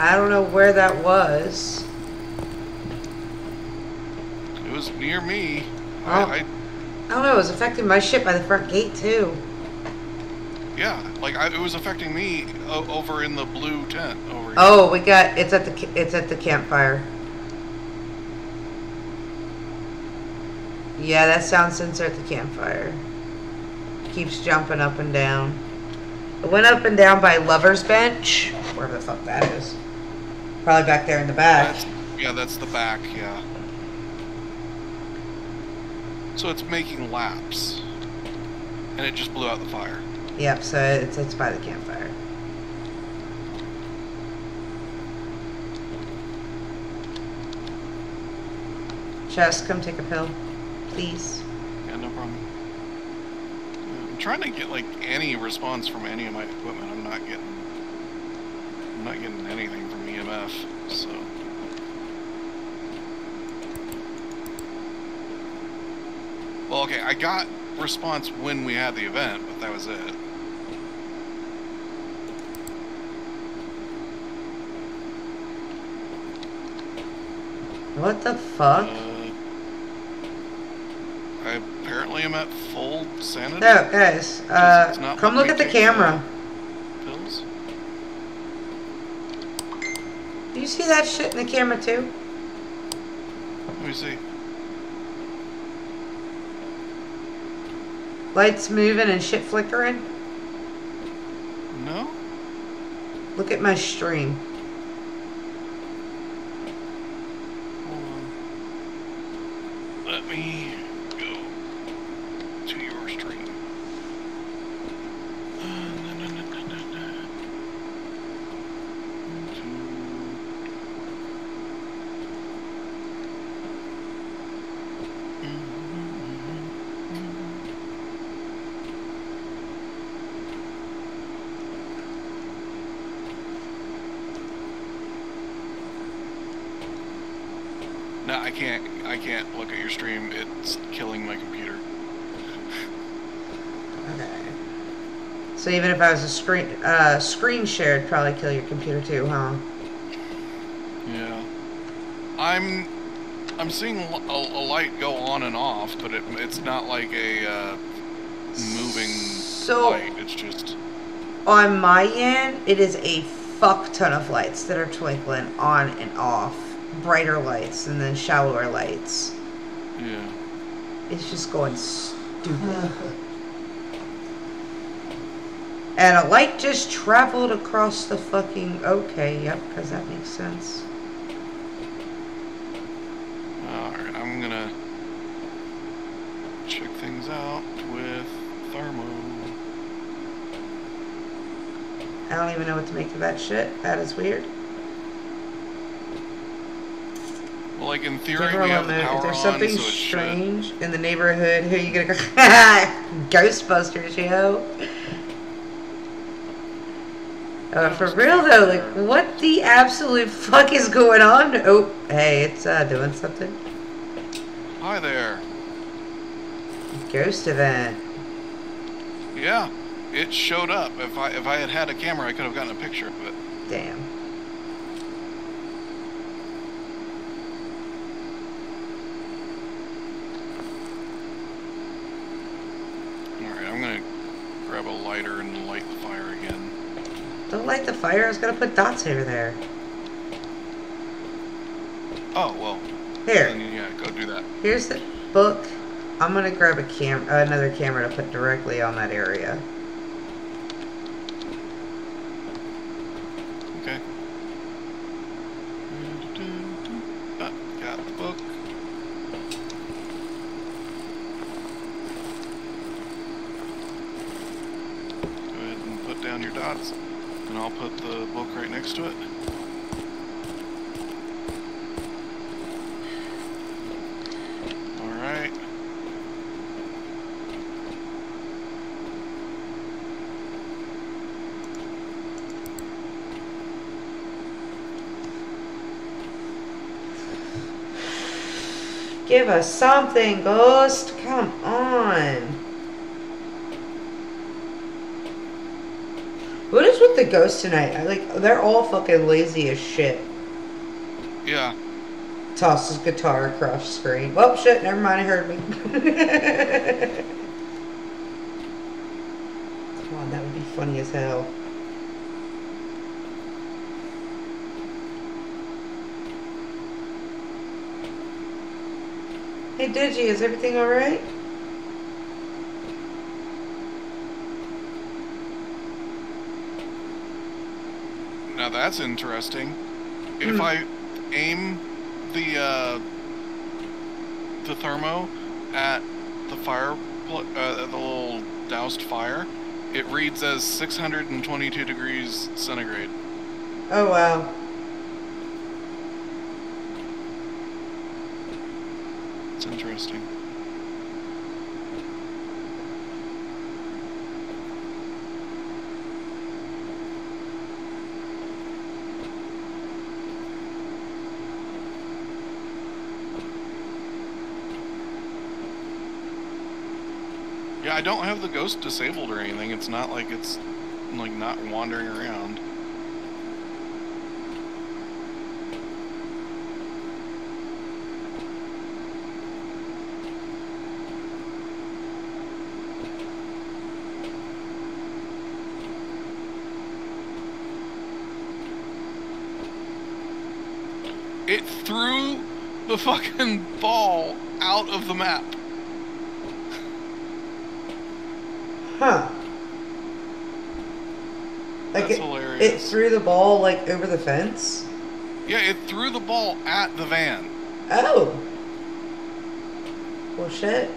I don't know where that was. It was near me. Oh. I, I I don't know, it was affecting my ship by the front gate too. yeah, like I, it was affecting me o- over in the blue tent over here. Oh, we got it's at the it's at the campfire. Yeah, that sound sensor at the campfire. Keeps jumping up and down. It went up and down by Lover's Bench, wherever the fuck that is. Probably back there in the back. That's, yeah, that's the back. Yeah. So it's making laps, and it just blew out the fire. Yep, so it's it's by the campfire. Chess, come take a pill, please. Yeah, no problem. I'm trying to get like any response from any of my equipment. I'm not getting. I'm not getting anything from EMF. So. Well, okay, I got response when we had the event, but that was it. What the fuck? Uh, I apparently am at full sanity. No, guys, uh, come look at the camera. Pills. Do you see that shit in the camera too? Let me see. Lights moving and shit flickering? No. Look at my stream. Hold on. Let me go to your stream. Uh, na, na, na, na, na, na. No, I can't. I can't look at your stream. It's killing my computer. Okay. So even if I was a screen uh, screen share, it'd probably kill your computer too, huh? Yeah. I'm. I'm seeing a, a light go on and off, but it, it's not like a uh, moving So- light. It's just. On my end, it is a fuck ton of lights that are twinkling on and off. Brighter lights and then shallower lights. Yeah. It's just going stupid. *laughs* And a light just traveled across the fucking. Okay, yep, because that makes sense. Alright, I'm gonna check things out with thermo. I don't even know what to make of that shit. That is weird. Well, like in theory, Give her a we have the power If there's on, something so it should. strange in the neighborhood, *laughs* who are you gonna go? *laughs* Ghostbusters, yo. Uh, for real though, like, what the absolute fuck is going on? Oh, hey, it's uh, doing something. Hi there. Ghost event. Yeah, it showed up. If I if I had had a camera, I could have gotten a picture of it. Damn. Alright, I'm gonna grab a lighter and light the fire again. Don't light the fire. I was gonna put dots over there. Oh well, Here, then yeah, go do that. here's the book. I'm gonna grab a cam, another camera to put directly on that area. Next to it. All right. Give us something, Ghost. Come on. What is with the ghost tonight? I like they're all fucking lazy as shit. Yeah. Tosses guitar across screen. Well, shit. Never mind. I heard me. *laughs* Come on, that would be funny as hell. Hey, Digi, is everything alright? That's interesting. If I aim the uh, the thermo at the fire, uh, the little doused fire, it reads as 622 degrees centigrade. Oh, wow. It's interesting. Yeah, I don't have the ghost disabled or anything. It's not like it's like not wandering around. It threw the fucking ball out of the map. Huh. Like That's it, hilarious. it threw the ball like over the fence. Yeah, it threw the ball at the van. Oh. Well, shit.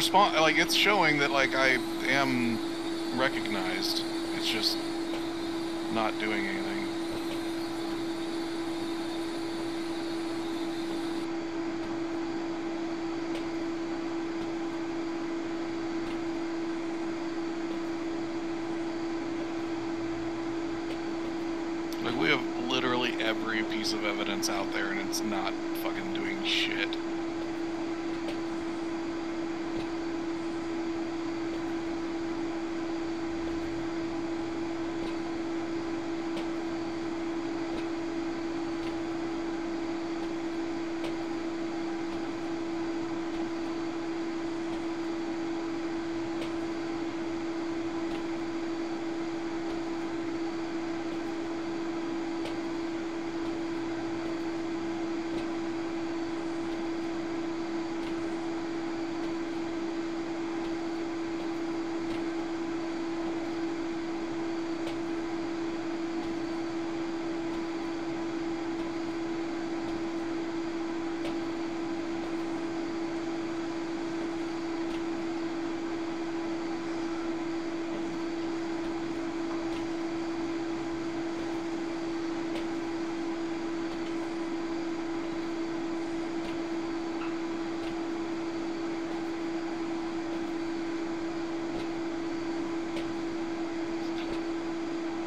It's respon like it's showing that like I am recognized. It's just not doing anything. Like we have literally every piece of evidence out there and it's not fucking doing shit.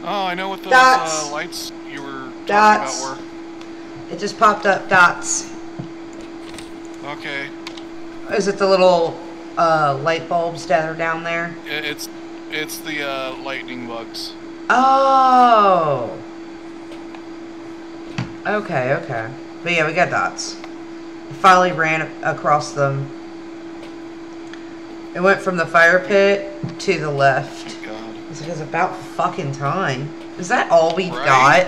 Oh, I know what those uh, lights you were talking Dots. about It just popped up dots. Okay. Is it the little uh, light bulbs that are down there? It's it's the uh, lightning bugs. Oh. Okay, okay. But yeah, we got dots. I finally ran across them. It went from the fire pit to the left. God. Was like, it's about fucking time. Is that all we've Right? got?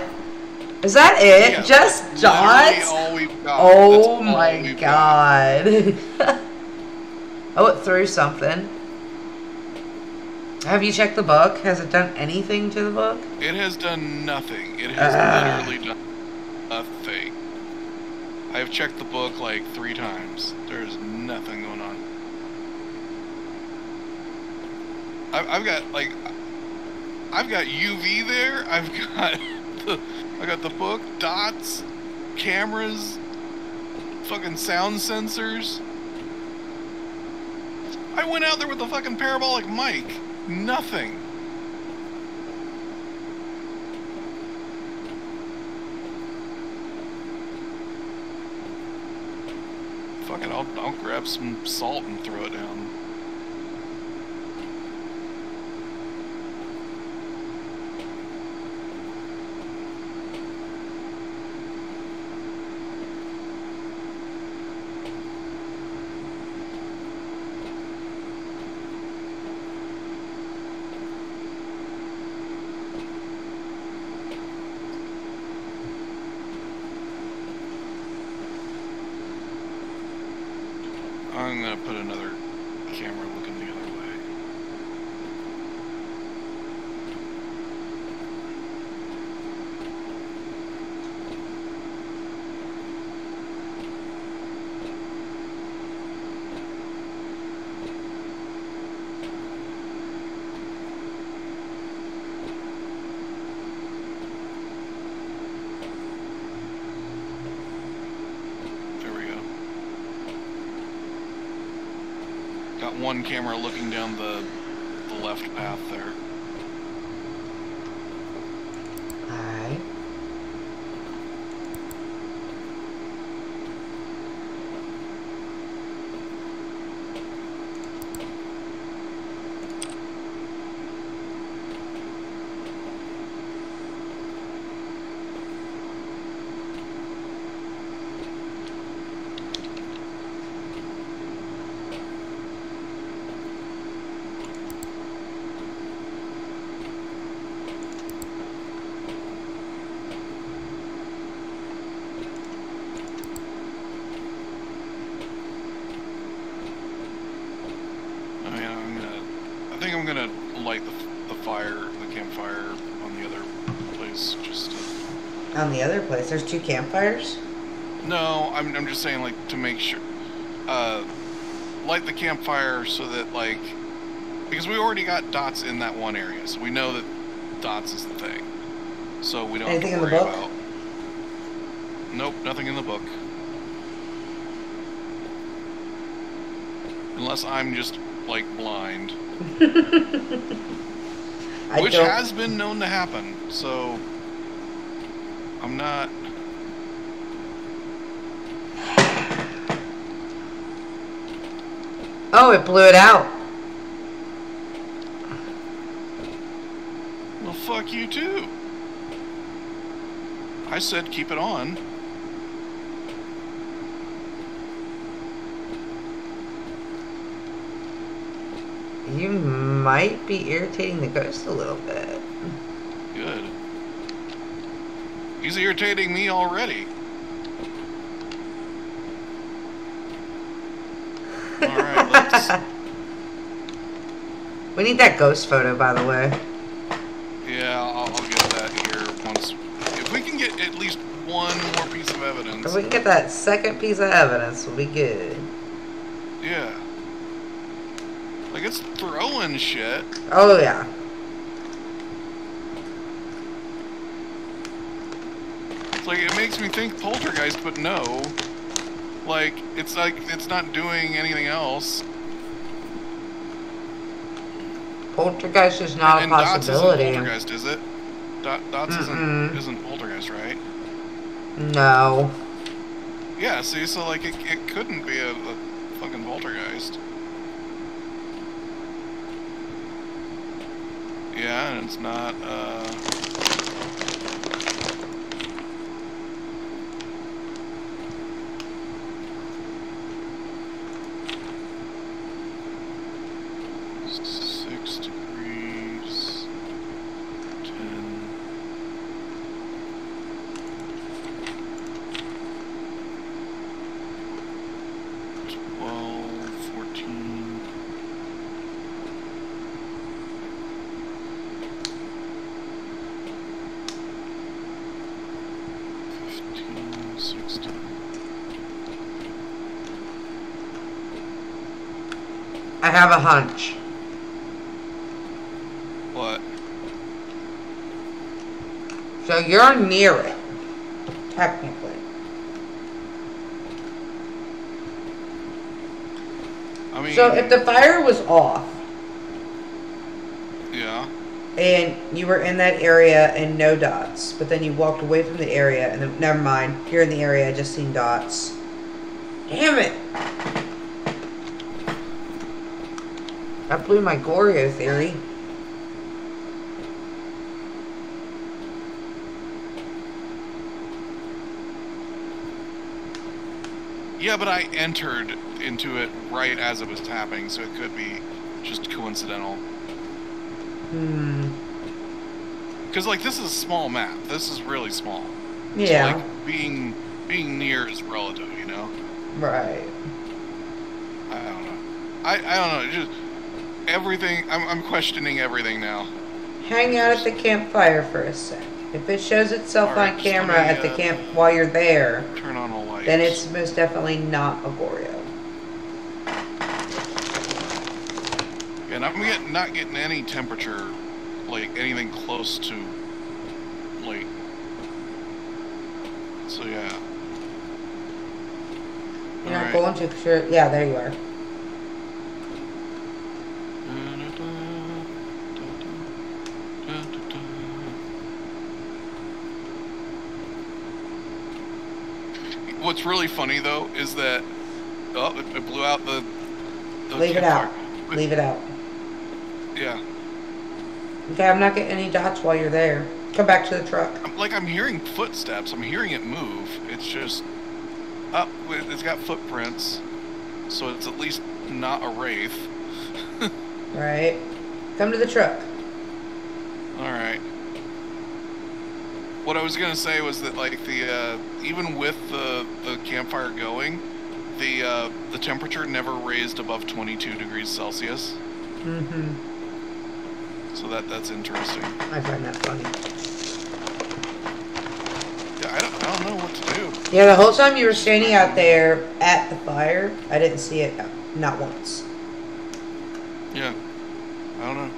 Is that it? Yeah, Just dots? all we've got. Oh my god. *laughs* oh, it threw something. Have you checked the book? Has it done anything to the book? It has done nothing. It has Ah. literally done nothing. I have checked the book like three times. There's nothing going on. I've, I've got like, I've got UV there. I've got *laughs* the, I got the book, dots, cameras, fucking sound sensors. I went out there with the fucking parabolic mic. Nothing. Fuck it, I'll, I'll grab some salt and throw it down. I'm gonna put another camera looking the other way. There we go. Got one camera looking down the the left path there. Alright. gonna light the, the fire, the campfire on the other place. Just to, On the other place, there's two campfires. no, I'm I'm just saying like to make sure, uh, light the campfire so that like, because we already got dots in that one area, so we know that dots is the thing. So we don't Anything have to worry book? about. Nope, nothing in the book. Unless I'm just like blind. *laughs* Which don't. has been known to happen, so I'm not. Oh, it blew it out. Well, fuck you too. I said keep it on. You might be irritating the ghost a little bit. Good. He's irritating me already. Alright, *laughs* let's. we need that ghost photo, by the way. Yeah, I'll, I'll get that here once. If we can get at least one more piece of evidence. If we can get that second piece of evidence, we'll be good. Yeah. Like it's throwing shit. Oh, yeah. It's like it makes me think poltergeist, but no. Like it's like it's not doing anything else. Poltergeist is not and a Dots isn't possibility. poltergeist, is it? Dot, Dots isn't isn't poltergeist, right? No. Yeah. See, so like it, it couldn't be a, a fucking poltergeist. Yeah, and it's not. uh... have a hunch. What? So you're near it, technically. I mean, So if the fire was off yeah. and you were in that area and no dots, but then you walked away from the area and then, never mind, you're in the area, I just seen dots. Damn it! That blew my Goryo theory. Yeah, but I entered into it right as it was tapping, so it could be just coincidental. Hmm. Because like this is a small map. This is really small. Yeah. So, like being being near is relative, you know. right. I don't know. I I don't know. it's Just everything. I'm I'm questioning everything now. Hang out at the campfire for a sec. If it shows itself Alright, on camera me, at the uh, camp while you're there, Turn on a light. then it's most definitely not a Goryo. And I'm get, not getting any temperature, like anything close to, like. So yeah. You're not Alright. going to. you're- yeah, there you are. What's really funny though is that oh, it, it blew out the. the Leave it out. campfire. Leave it out. Yeah, Okay, I'm not getting any dots while you're there. Come back to the truck. I'm, like I'm hearing footsteps. I'm hearing it move. It's just up. it's got footprints, so it's at least not a wraith. *laughs* Right? Come to the truck. All right. What I was gonna say was that like the uh, even with the campfire going, the uh, the temperature never raised above 22 degrees Celsius. Mm-hmm. So that that's interesting. I find that funny. Yeah, I don't, I don't know what to do. Yeah, the whole time you were standing out there at the fire, I didn't see it uh, not once. Yeah, I don't know.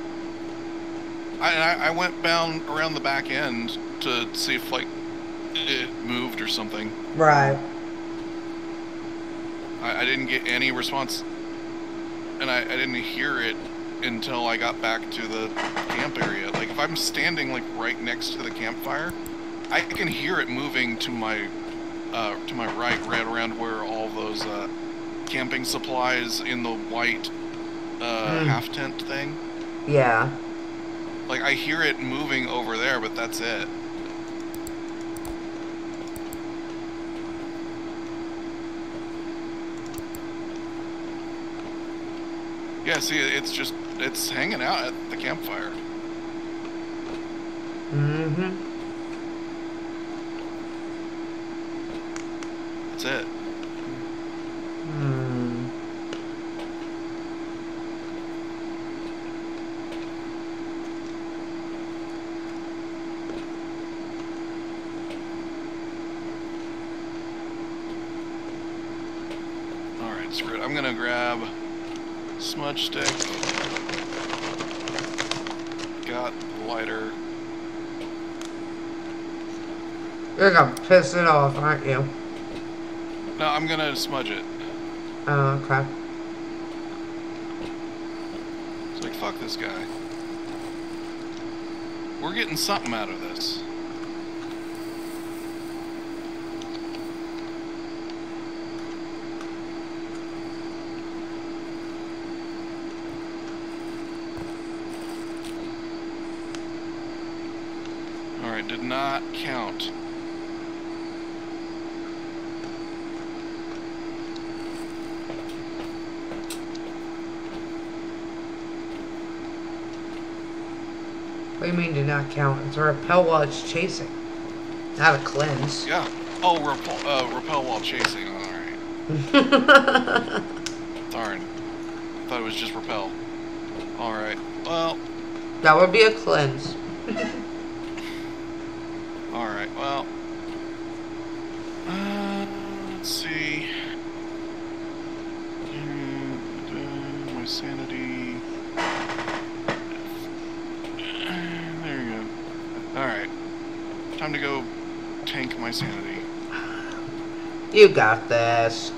I I, I went down around the back end to see if like it moved or something. Right. Didn't get any response, and I, I didn't hear it until I got back to the camp area. Like if I'm standing like right next to the campfire, I can hear it moving to my uh, to my right, right around where all those uh, camping supplies in the white uh, Hmm. half tent thing. Yeah. Like I hear it moving over there, but that's it. Yeah, see, it's just it's hanging out at the campfire. Mm-hmm. That's it. Hmm. All right, screw it. I'm gonna grab smudge stick. Got lighter. You're gonna piss it off, aren't you? No, I'm gonna smudge it. Oh, okay. It's like fuck this guy. We're getting something out of this. Alright, did not count. What do you mean do not count? It's a repel while it's chasing. Not a cleanse. Yeah. Oh, repel, uh, repel while chasing. Alright. *laughs* Darn. I thought it was just repel. Alright. Well, that would be a cleanse. *laughs* alright. Well. Uh, let's see. Mm, uh, My sanity. There you go. Alright. Time to go tank my sanity. You got this.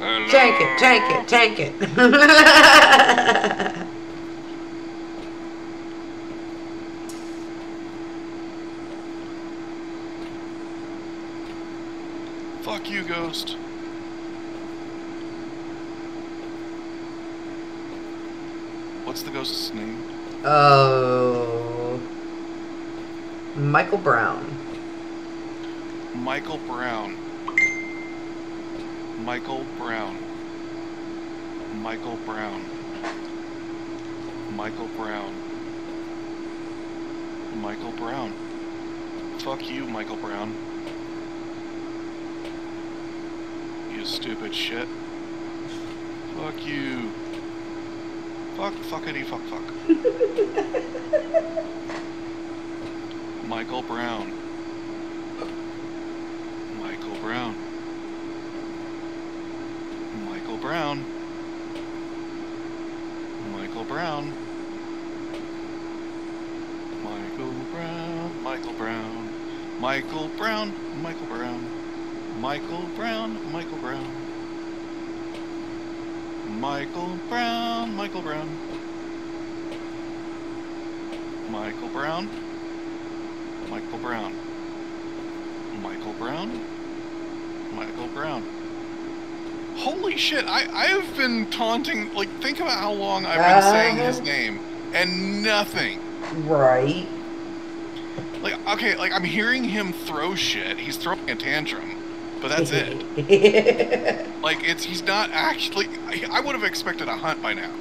Tank it, tank it, tank it. *laughs* Fuck you, Ghost. What's the ghost's name? oh. Michael Brown. Michael Brown. Michael Brown. Michael Brown. Michael Brown. Michael Brown. Fuck you, Michael Brown. You stupid shit. Fuck you. Fuck, fuckity, fuck, fuck. *laughs* Michael Brown. Michael Brown. Michael Brown. Michael Brown. Michael Brown. Michael Brown. Michael Brown. Michael Brown. Michael Brown. Michael Brown. Michael Brown. Michael Brown. Michael Brown. Michael Brown. Michael Brown. Michael Brown. Holy shit, I, I have been taunting, like, think about how long I've been saying his Uh-huh. name, and nothing. Right. Like, okay, like, I'm hearing him throw shit. He's throwing a tantrum, but that's it. *laughs* Like, it's, he's not actually, I, I would have expected a hunt by now.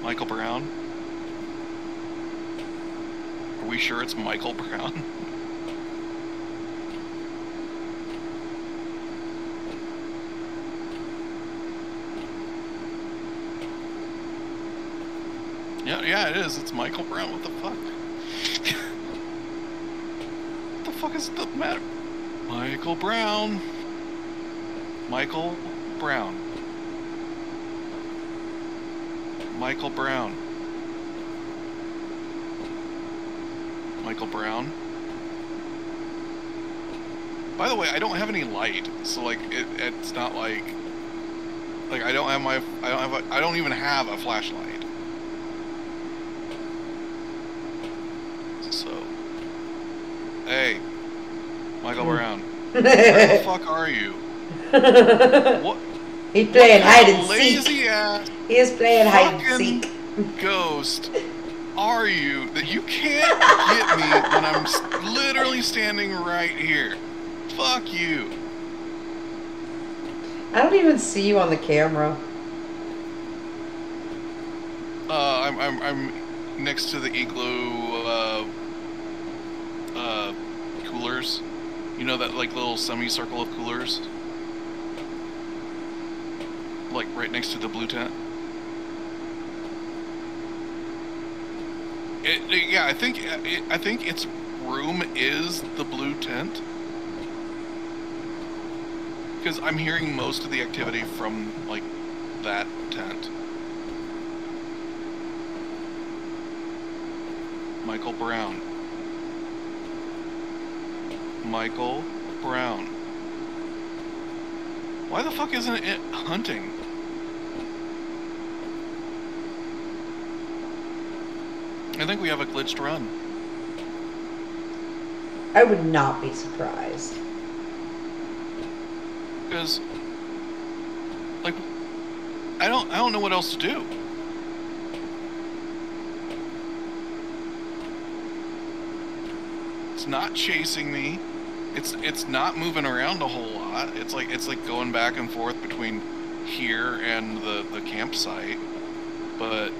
Michael Brown? sure it's Michael Brown. *laughs* yeah, yeah, it is. It's Michael Brown. What the fuck? *laughs* what the fuck is the matter? Michael Brown. Michael Brown. Michael Brown. Michael Brown. By the way, I don't have any light, so like it, it's not like like I don't have my I don't have a, I don't even have a flashlight. So, hey, Michael hmm. Brown, where the *laughs* fuck are you? *laughs* What He's playing hide and seek. lazy ass He is playing hide and seek. ghost are you that you can't get me when I'm literally standing right here? Fuck you. I don't even see you on the camera. Uh, I'm, I'm, I'm next to the igloo uh, uh, coolers. You know that like little semicircle of coolers? Like right next to the blue tent? It, it- yeah, I think I think its room is the blue tent. Because I'm hearing most of the activity from like that tent. Michael Brown. Michael Brown. Why the fuck isn't it hunting? I think we have a glitched run. I would not be surprised. Because like I don't I don't know what else to do. It's not chasing me. It's it's not moving around a whole lot. It's like it's like going back and forth between here and the the campsite. But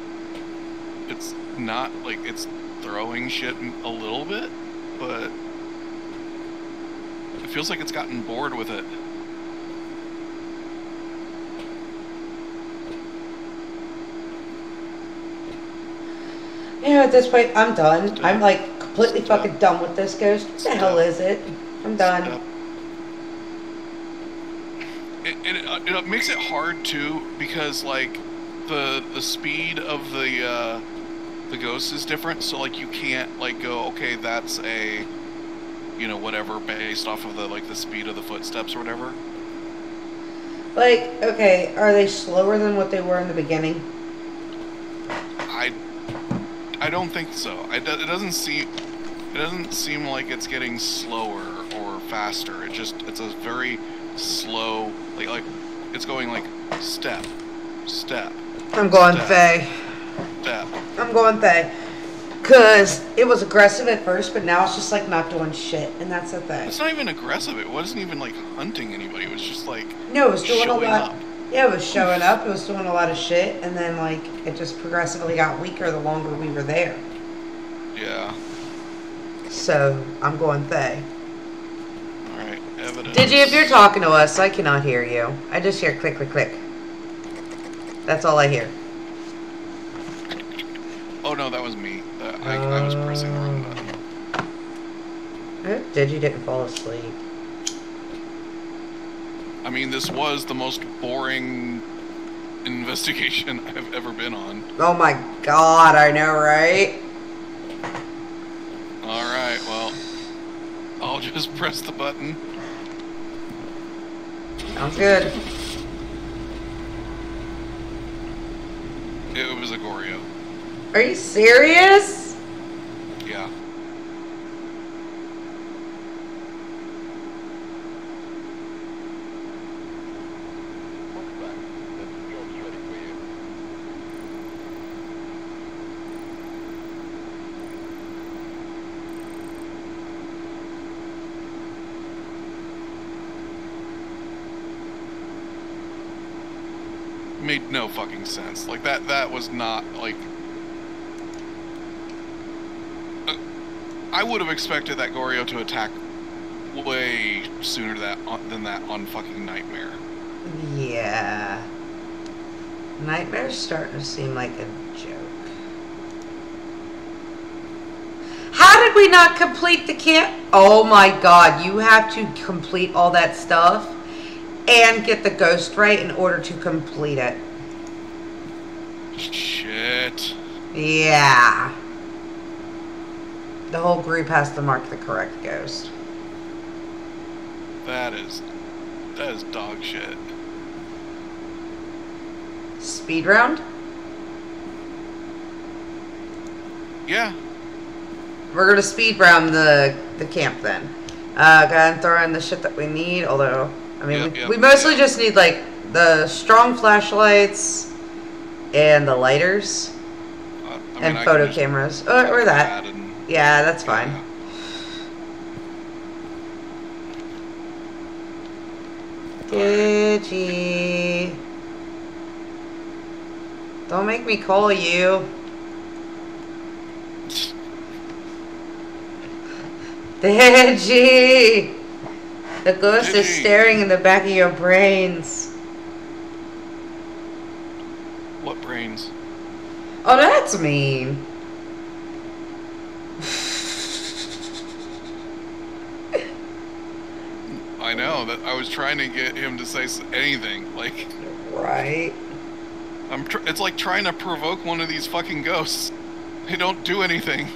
it's not like it's throwing shit a little bit, but it feels like it's gotten bored with it. You know, at this point, I'm done. I'm like completely fucking done with this ghost. What the hell is it? I'm done. It, it, uh, it makes it hard too because like the the speed of the uh, the ghost is different. So like you can't like go okay that's a you know whatever based off of the like the speed of the footsteps or whatever. Like, okay, are they slower than what they were in the beginning? I I don't think so. I, it doesn't seem it doesn't seem like it's getting slower or faster. It just it's a very slow like like it's going like step step I'm going Step. Thaye. step. Going Thaye. Cause it was aggressive at first, but now it's just like not doing shit, and that's the thing. It's not even aggressive. It wasn't even like hunting anybody. It was just like No, it was doing a lot. up. Yeah, it was showing up. It was doing a lot of shit, and then like it just progressively got weaker the longer we were there. Yeah. So I'm going Thaye. All right. Evidence. Did you? If you're talking to us, I cannot hear you. I just hear click, click, click. That's all I hear. Oh no, that was me. That, I, I was uh, pressing the wrong button. Digi didn't fall asleep. I mean, this was the most boring *laughs* investigation *laughs* I've ever been on. Oh my god, I know, right? All right. Well, I'll just press the button. Sounds good. It was a Goryo. Are you serious? Yeah. Made no fucking sense. Like that. That was not like. I would have expected that Goryo to attack way sooner that uh, than that on fucking Nightmare. Yeah. Nightmare's starting to seem like a joke. How did we not complete the camp? Oh my god, you have to complete all that stuff and get the ghost right in order to complete it. Shit. Yeah. The whole group has to mark the correct ghost. That is that is dog shit. Speed round? Yeah. We're gonna speed round the the camp then. Uh, go ahead and throw in the shit that we need. Although, I mean, Yep, we, yep, we mostly yep. just need like the strong flashlights and the lighters Uh, I mean, and I photo cameras, or, or that. Yeah, that's fine. Digi. Don't make me call you. Digi! The ghost is staring in the back of your brains. What brains? Oh, that's mean. I know that I was trying to get him to say anything. Like Right. I'm. Tr- it's like trying to provoke one of these fucking ghosts. They don't do anything.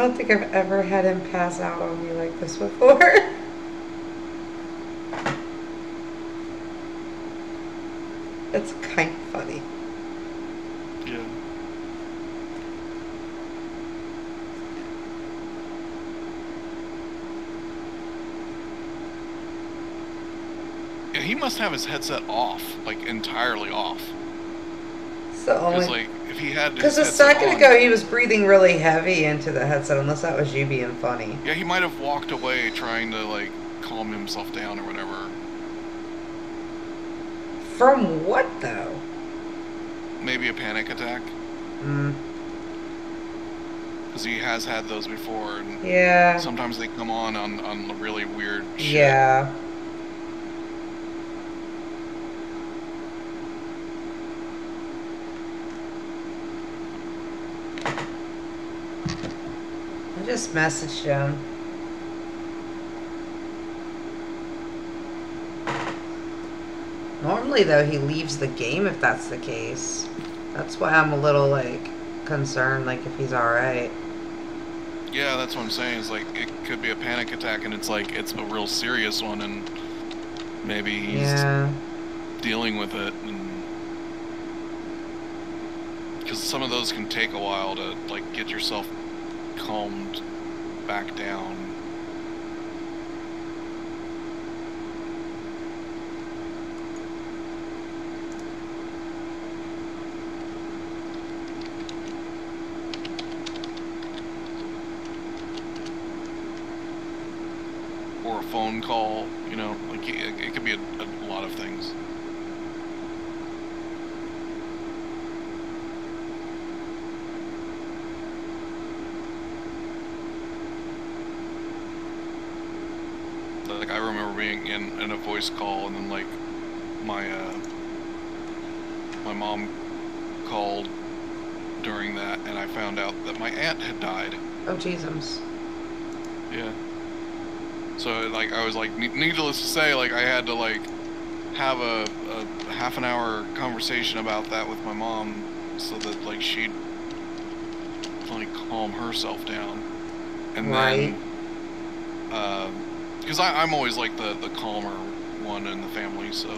Don't think I've ever had him pass out on me like this before. *laughs* it's kind of funny. Yeah. Yeah, he must have his headset off, like entirely off. Because only like if he had because a second on- ago he was breathing really heavy into the headset, unless that was you being funny. Yeah, he might have walked away trying to like calm himself down or whatever. From what though? Maybe a panic attack, Hmm. because he has had those before, and yeah. sometimes they come on on on really weird shit. Yeah. Just messaged him. Normally, though, he leaves the game if that's the case. That's why I'm a little, like, concerned, like, if he's alright. Yeah, that's what I'm saying. It's like it could be a panic attack, and it's like it's a real serious one, and maybe he's Yeah. dealing with it, and because some of those can take a while to like get yourself calmed back down. Or a phone call, you know, like it, it could be a, a lot of things. Like I remember being in, in a voice call and then like my uh my mom called during that and I found out that my aunt had died. Oh, Jesus. Yeah. So like I was like ne- needless to say like I had to like have a, a half an hour conversation about that with my mom so that like she'd like calm herself down. And Right. then because I I'm always like the the calmer one in the family, so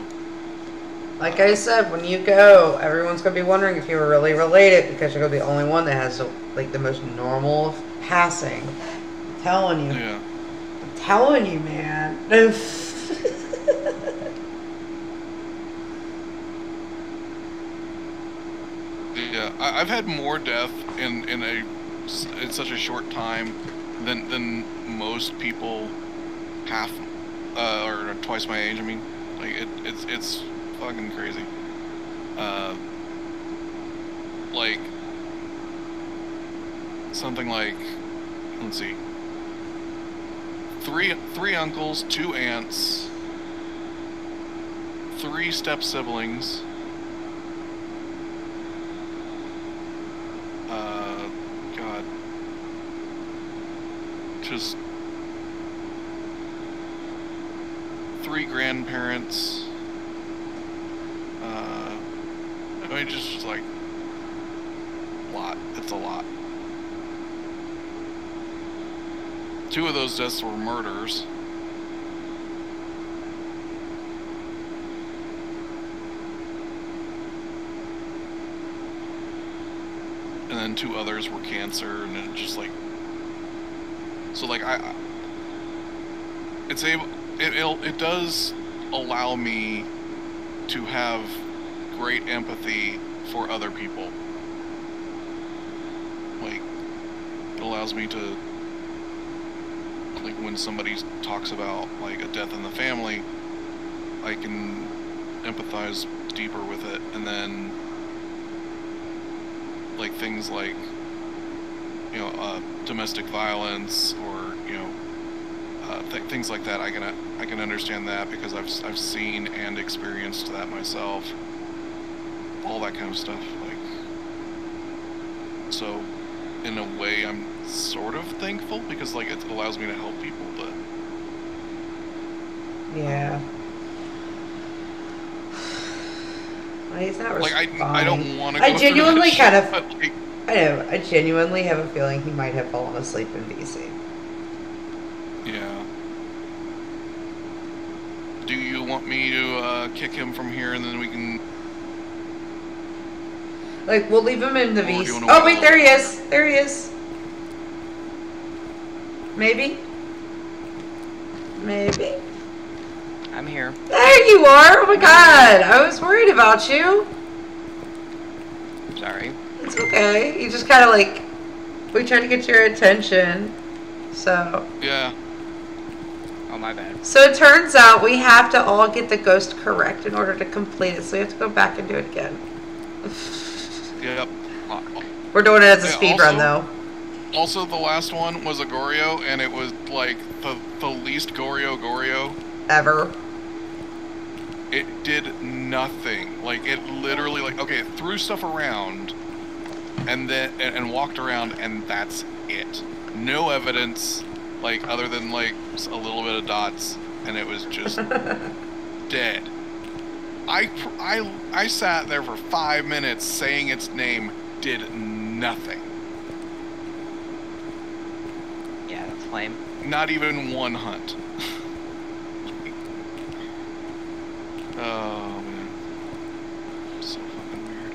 Like I said, when you go, everyone's gonna be wondering if you were really related because you're gonna be the only one that has like the most normal passing. I'm telling you, yeah. I'm telling you, man. *laughs* Yeah, I, I've had more death in in a in such a short time than than most people half uh, or twice my age. I mean, like it, it's it's fucking crazy. Uh, like something like let's see, three three uncles, two aunts, three step siblings. Uh, God, just three grandparents. Uh, I mean, just, like a lot. It's a lot. Two of those deaths were murders. And then two others were cancer, and it just like so like I- it's able it it does allow me to have great empathy for other people. Like it allows me to like when somebody talks about like a death in the family, I can empathize deeper with it and then like things like you know uh, domestic violence or th- things like that I can I can understand that because I've I've seen and experienced that myself all that kind of stuff like so in a way I'm sort of thankful because like it allows me to help people but Yeah. Well, He's not like I I don't want to I genuinely kind shit, of- *laughs* like, I know. I genuinely have a feeling he might have fallen asleep in VC. Yeah. Do you want me to uh, kick him from here and then we can? Like, we'll leave him in the Or do VC. Oh, wait wait, there he is. There he is. Maybe? Maybe? I'm here. There you are! Oh my god! I was worried about you. Sorry. It's okay. You just kind of like. We tried to get your attention. So. Yeah. So it turns out we have to all get the ghost correct in order to complete it. So we have to go back and do it again. Yep. Uh, We're doing it as a Yeah, speed run though. Also, the last one was a Goryo, and it was like the the least Goryo Goryo. Ever. It did nothing. Like it literally, like okay, it threw stuff around, and then and, and walked around, and that's it. No evidence, like other than like a little bit of dots, and it was just *laughs* dead. I, I, I sat there for five minutes saying its name, did nothing. Yeah, that's lame. Not even one hunt. *laughs* oh man. So fucking weird.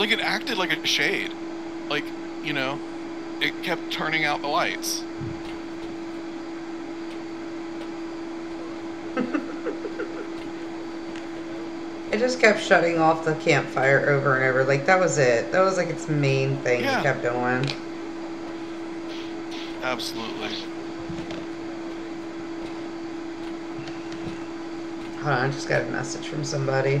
Like it acted like a shade. Like, you know, it kept turning out the lights. *laughs* It just kept shutting off the campfire over and over. Like that was it. That was like its main thing Yeah. it kept doing. Absolutely. Hold on, I just got a message from somebody.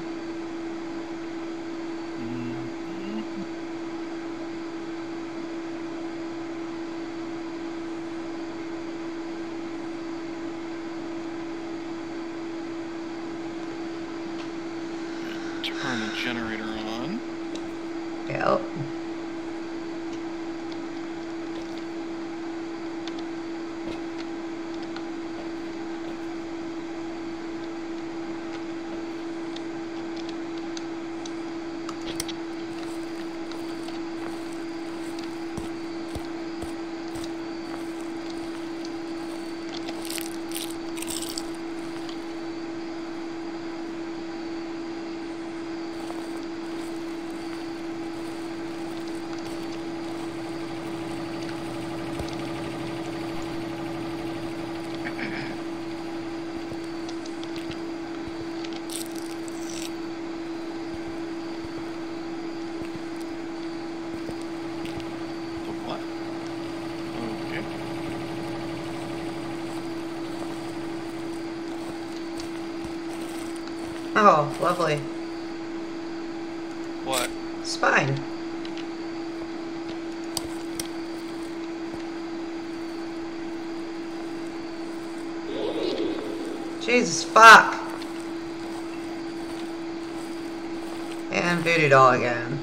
Voodoo doll again.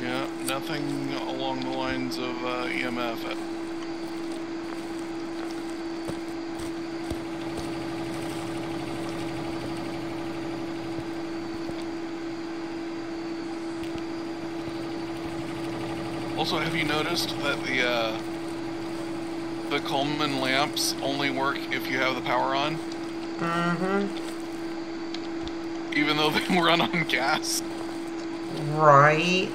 Yeah, nothing along the lines of uh, EMF. Also, have you noticed that the uh, the Coleman lamps only work if you have the power on, Mm-hmm. even though they *laughs* run on gas? Right.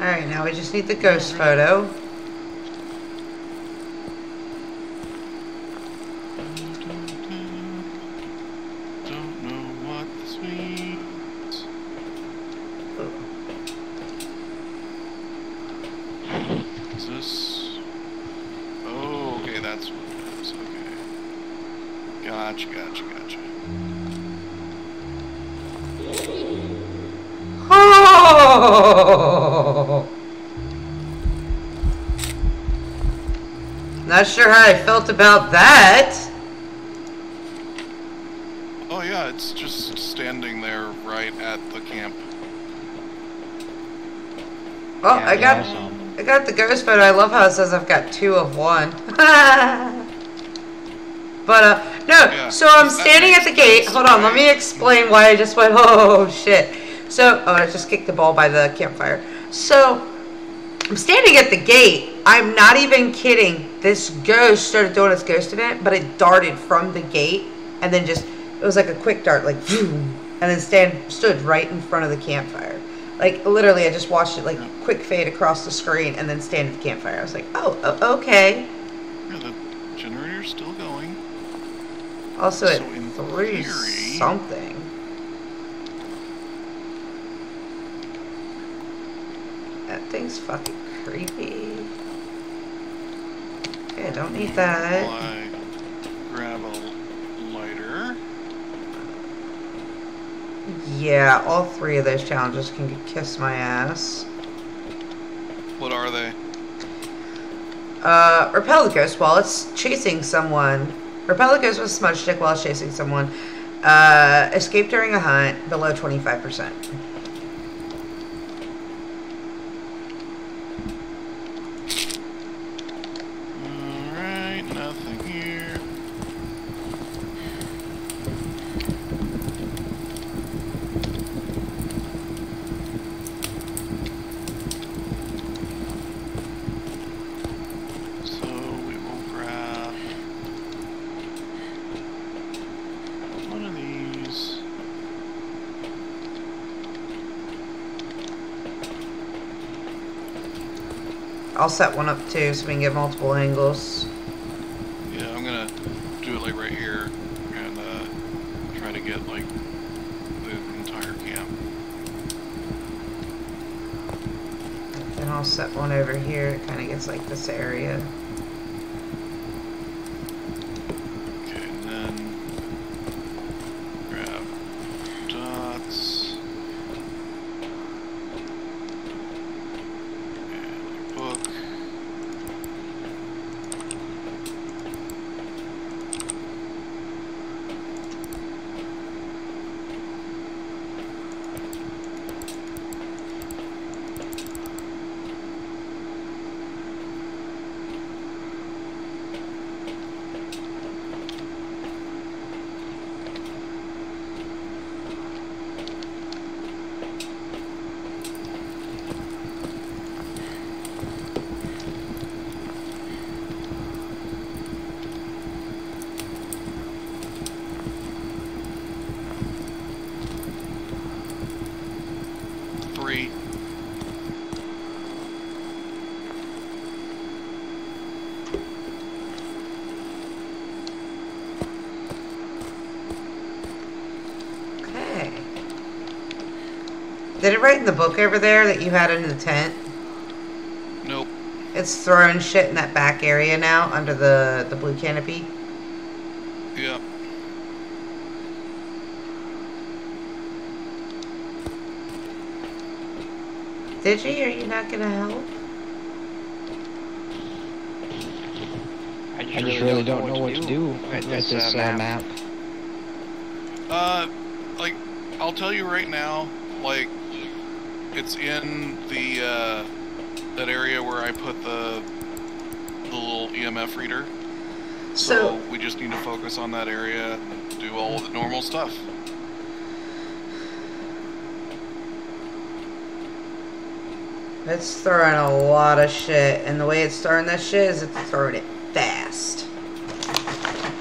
Alright, now we just need the ghost photo. How about that. Oh yeah, it's just standing there right at the camp. Oh, Yeah, I got awesome. I got the ghost photo. I love how it says I've got two of one. *laughs* but uh no, Yeah, so I'm standing at the gate. Hold on, let me explain why I just went *laughs* oh shit. So oh I just kicked the ball by the campfire. So I'm standing at the gate. I'm not even kidding. This ghost started doing its ghost event, but it darted from the gate and then just it was like a quick dart, like and then stand stood right in front of the campfire. Like literally, I just watched it like quick fade across the screen and then stand at the campfire. I was like, oh, okay. Yeah, the generator's still going. Also, So it in threw theory- something. That thing's fucking creepy. I don't need that. I grab a lighter. Yeah, all three of those challenges can kiss my ass. What are they? Uh, repel the ghost while it's chasing someone. Repel the ghost with smudge stick while it's chasing someone. Uh, escape during a hunt below 25%. Alright, nothing here. So we will grab one of these. I'll set one up too so we can get multiple angles. Yeah, I'm gonna do it like right here and uh, try to get like the entire camp. Then I'll set one over here. It kind of gets like this area. Okay, and then grab dots. And a book. Did it write in the book over there that you had in the tent? Nope. It's throwing shit in that back area now under the, the blue canopy. Yep. Did you? Are you not gonna help? I just, I just really don't know what to do at this uh, map. Uh, like, I'll tell you right now, like, it's in the, uh, that area where I put the, the little EMF reader. So, So, we just need to focus on that area and do all the normal stuff. it's throwing a lot of shit, and the way it's throwing that shit is it's throwing it fast.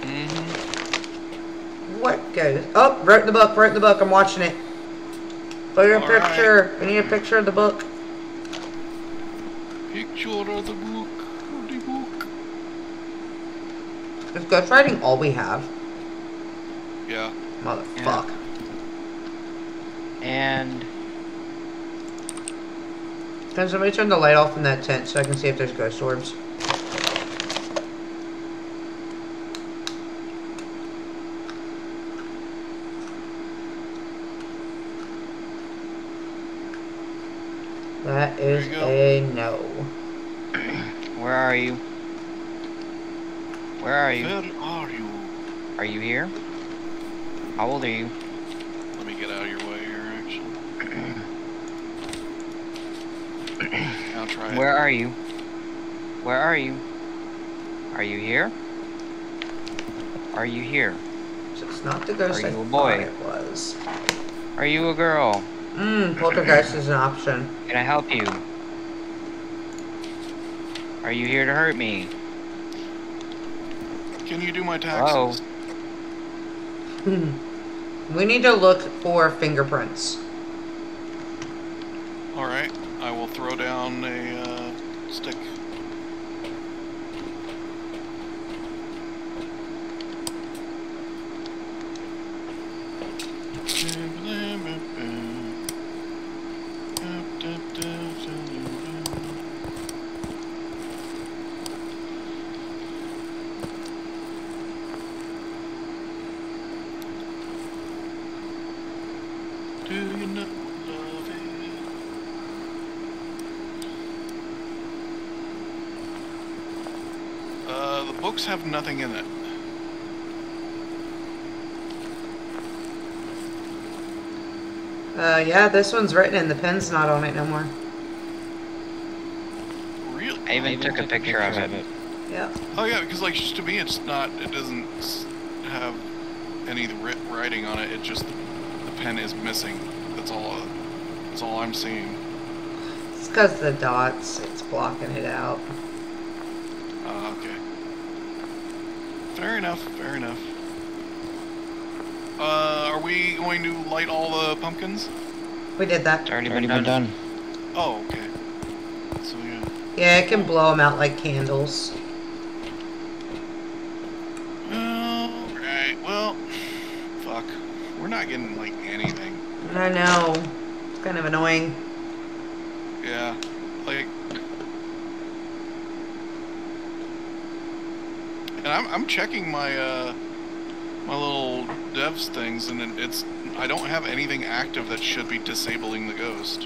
Mm-hmm. What goes? Oh, wrote in the book. Wrote in the book. I'm watching it. Oh, Put a All right. picture. I need a picture of the book. Picture of the book, of the book. Is ghostwriting all we have? Yeah. Motherfuck. and Can somebody turn the light off in that tent so I can see if there's ghost orbs? That is you go. a no. where are you? Where are you? Where are you? Are you here? How old are you? Let me get out of your way here, actually. I'll try it. Where are you? Where are you? Are you here? Are you here? So it's not the ghost Are I you a thought boy? it was. Are you a girl? Mmm, poltergeist is an option. Can I help you? Are you here to hurt me? Can you do my Hello? taxes? we need to look for fingerprints. Alright, I will throw down a uh, stick. Do you know love it? Uh, the books have nothing in it. Uh, yeah, this one's written and the pen's not on it no more. Really? I even took a picture of it. Yeah. Oh yeah, because like to me, it's not. It doesn't have any writing on it. It just the pen is missing. That's all. That's all I'm seeing. It's because the dots, it's blocking it out. Uh, okay. Fair enough. Fair enough. Uh, are we going to light all the pumpkins? We did that. It's already, Already been, been done. Oh, okay. So yeah. Yeah, it can blow them out like candles. Alright, well, fuck. We're not getting, like, anything. I know. It's kind of annoying. Yeah, like... And I'm, checking my, uh, my little devs things, and it's... I don't have anything active that should be disabling the ghost.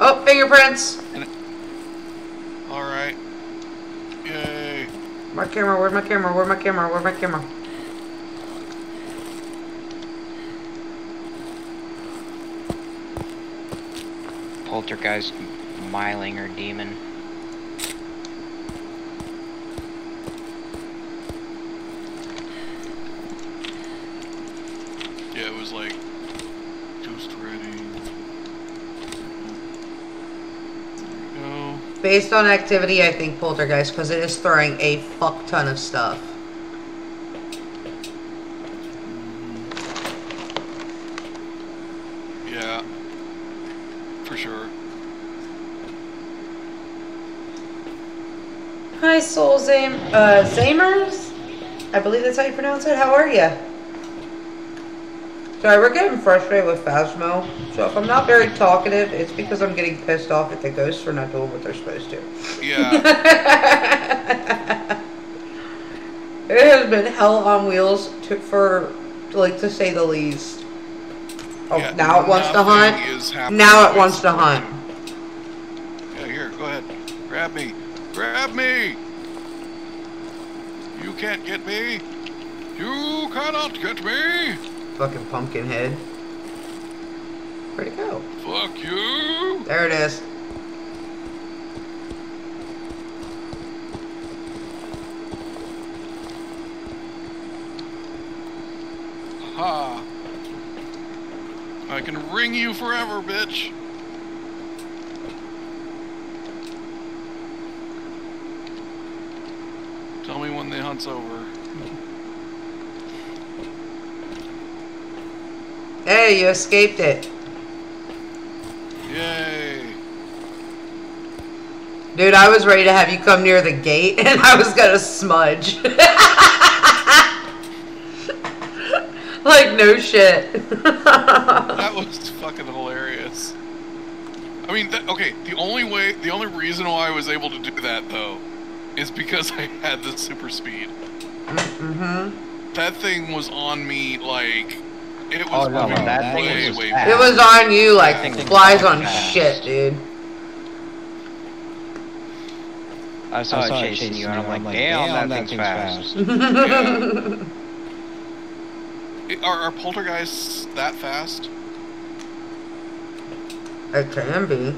Oh, fingerprints! Alright. Yay. My camera, where's my camera? Where's my camera? Where's my camera? Poltergeist, myling, or demon. Yeah, it was like... Just ready. There we go. Based on activity, I think poltergeist, because it is throwing a fuck ton of stuff. Yeah. For sure. Hi, Zam uh, Zamers. I believe that's how you pronounce it. How are you? Sorry, we're getting frustrated with Phasmo. So if I'm not very talkative, it's because I'm getting pissed off at the ghosts for not doing what they're supposed to. Yeah. *laughs* it has been hell on wheels to, for, like, to say the least. Oh, yeah, now it wants to hunt. Now it wants to hunt. Yeah, here, go ahead. Grab me. Grab me! You can't get me! You cannot get me! Fucking pumpkin head. Where'd it go? Fuck you! There it is. Ha! I can ring you forever, bitch! Tell me when the hunt's over. Hey, you escaped it. Yay! Dude, I was ready to have you come near the gate *laughs* and I was gonna smudge. *laughs* like, no shit. *laughs* That was fucking hilarious. I mean, that, okay, the only way, the only reason why I was able to do that, though, is because I had the super speed. mm-hmm. That thing was on me like, it was Oh, no, moving that thing way, was way fast. It was on you like That flies on fast. shit, dude. I saw, it chasing you, and I'm like, damn, that thing's fast. Yeah. It- Are, are poltergeists that fast? it can be.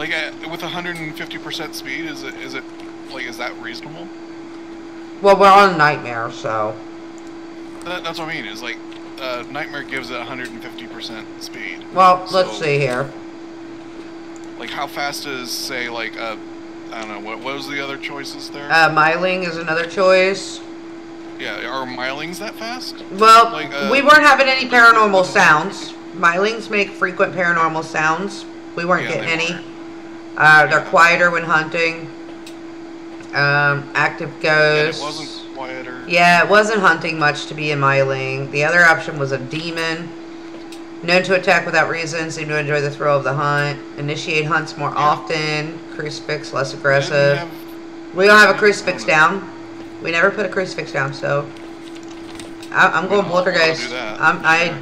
Like uh, with 150% speed, is it is it like is that reasonable? Well, we're on Nightmare, so. That, that's what I mean. Is like uh, Nightmare gives it 150% speed. Well, let's see here. Like how fast is say like uh, I don't know what what was the other choices there? Uh, Myling is another choice. yeah, are mylings that fast? Well, Like, uh, we weren't having any paranormal sounds. Mylings make frequent paranormal sounds. We weren't Yeah, getting any. Uh, they're quieter when hunting. Um, active ghosts. it wasn't quieter. Yeah, it wasn't hunting much to be in my lane. The other option was a demon. Known to attack without reason, seem to enjoy the thrill of the hunt. Initiate hunts more often. Crucifix less aggressive. have- We don't have a crucifix down. We never put a crucifix down, so I, I'm going poltergeist. I'm, I.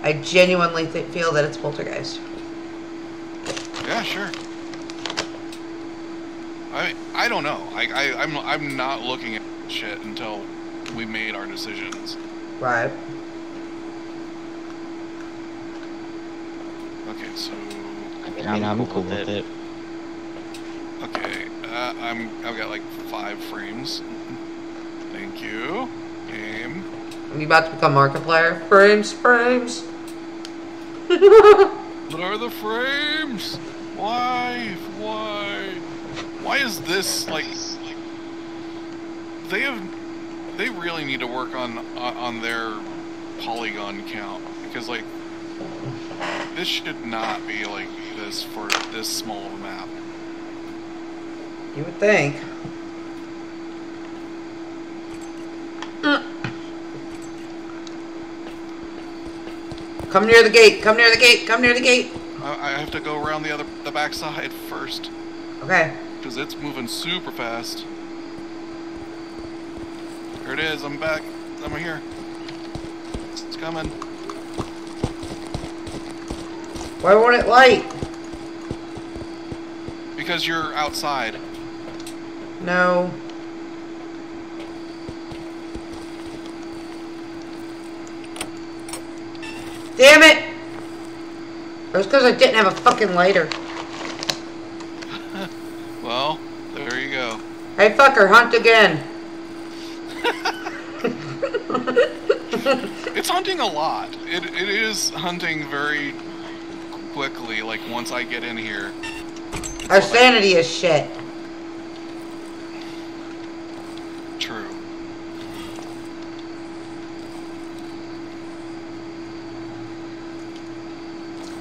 I genuinely th- feel that it's poltergeist. Yeah, sure. I I don't know. I, I I'm I'm not looking at shit until we made our decisions. Right. Okay, so I mean, I'm cool with it. okay, uh, I'm I've got like five frames. Thank you. Game. Are you about to become Markiplier? Frames, frames. *laughs* What are the frames? Why? Why? Why is this like? They have. They really need to work on on on their polygon count because like this should not be like this for this small of a map. you would think. Come near the gate. Come near the gate. Come near the gate. I, I have to go around the other the back side first Okay. Because it's moving super fast. Here it is. I'm back. I'm here. It's coming. Why won't it light? Because you're outside. No. Damn it! It was because I didn't have a fucking lighter. Well, there you go. Hey fucker, hunt again. *laughs* It's hunting a lot. It, it is hunting very quickly, like once I get in here. Our sanity is shit. True.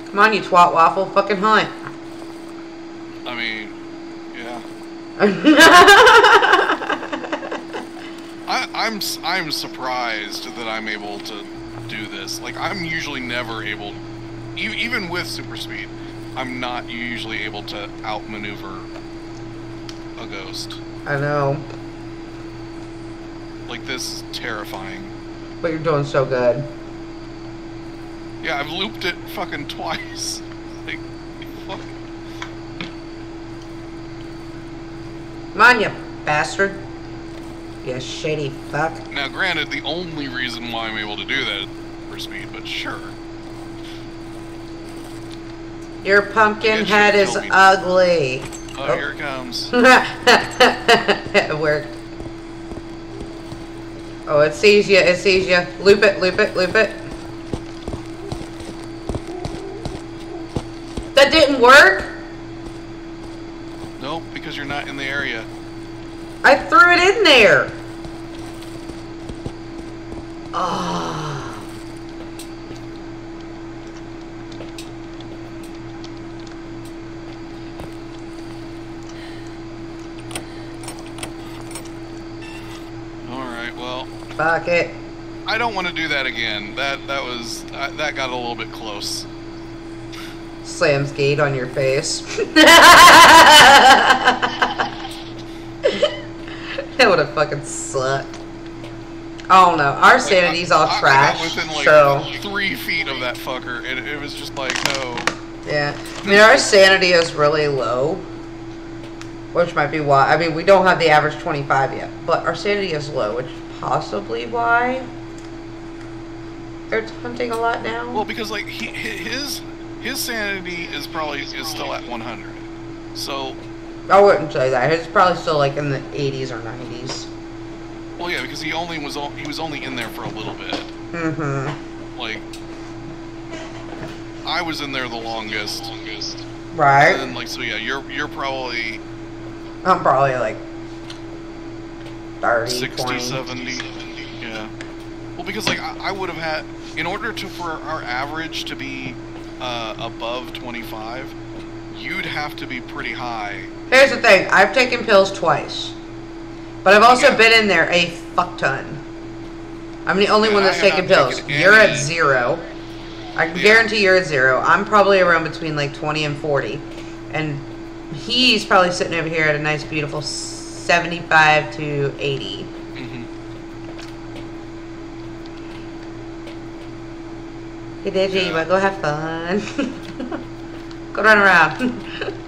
Come on, you twat waffle, fucking hunt. I mean. *laughs* I, I'm I'm surprised that I'm able to do this. Like I'm usually never able, e- even with super speed, I'm not usually able to outmaneuver a ghost. I know, Like this is terrifying. but you're doing so good. Yeah, I've looped it fucking twice. *laughs* Like, fuck. Come on, you bastard. You shitty fuck. Now, granted, the only reason why I'm able to do that is for speed, but sure. Your pumpkin head is me. ugly. Oh, Oh. here it comes. *laughs* it worked. Oh, it sees you. It sees you. Loop it. Loop it. Loop it. That didn't work. Because you're not in the area. I threw it in there. Ah. Alright, well, Fuck it. I don't want to do that again. That that was uh, that got a little bit close. Slams gate on your face. *laughs* that would have fucking sucked. Oh no, our Like, sanity's all I- I trash. within like so three feet of that fucker, and it was just like, no. yeah, I mean our sanity is really low, which might be why. I mean we don't have the average 25 yet, but our sanity is low, which is possibly why it's hunting a lot now. Well, because like he, his his sanity is probably is still at 100. So, I wouldn't say that. It's probably still like in the 80s or 90s. well, yeah, because he only was o- he was only in there for a little bit. Mm-hmm. Like, I was in there the longest. Right. And then, like, so yeah, you're you're probably I'm probably like 30, 60, 20. 70. Yeah. Well, because like I, I would have had, in order to for our average to be uh, above 25, you'd have to be pretty high. Here's the thing. I've taken pills twice. But I've also Yeah. been in there a fuck ton. I'm the only one that's taken pills. You're at zero. I can Yeah. guarantee you're at zero. I'm probably around between like 20 and 40. And he's probably sitting over here at a nice, beautiful 75 to 80. hmm Hey, Digi, you Yeah. wanna go have fun? *laughs* go run around.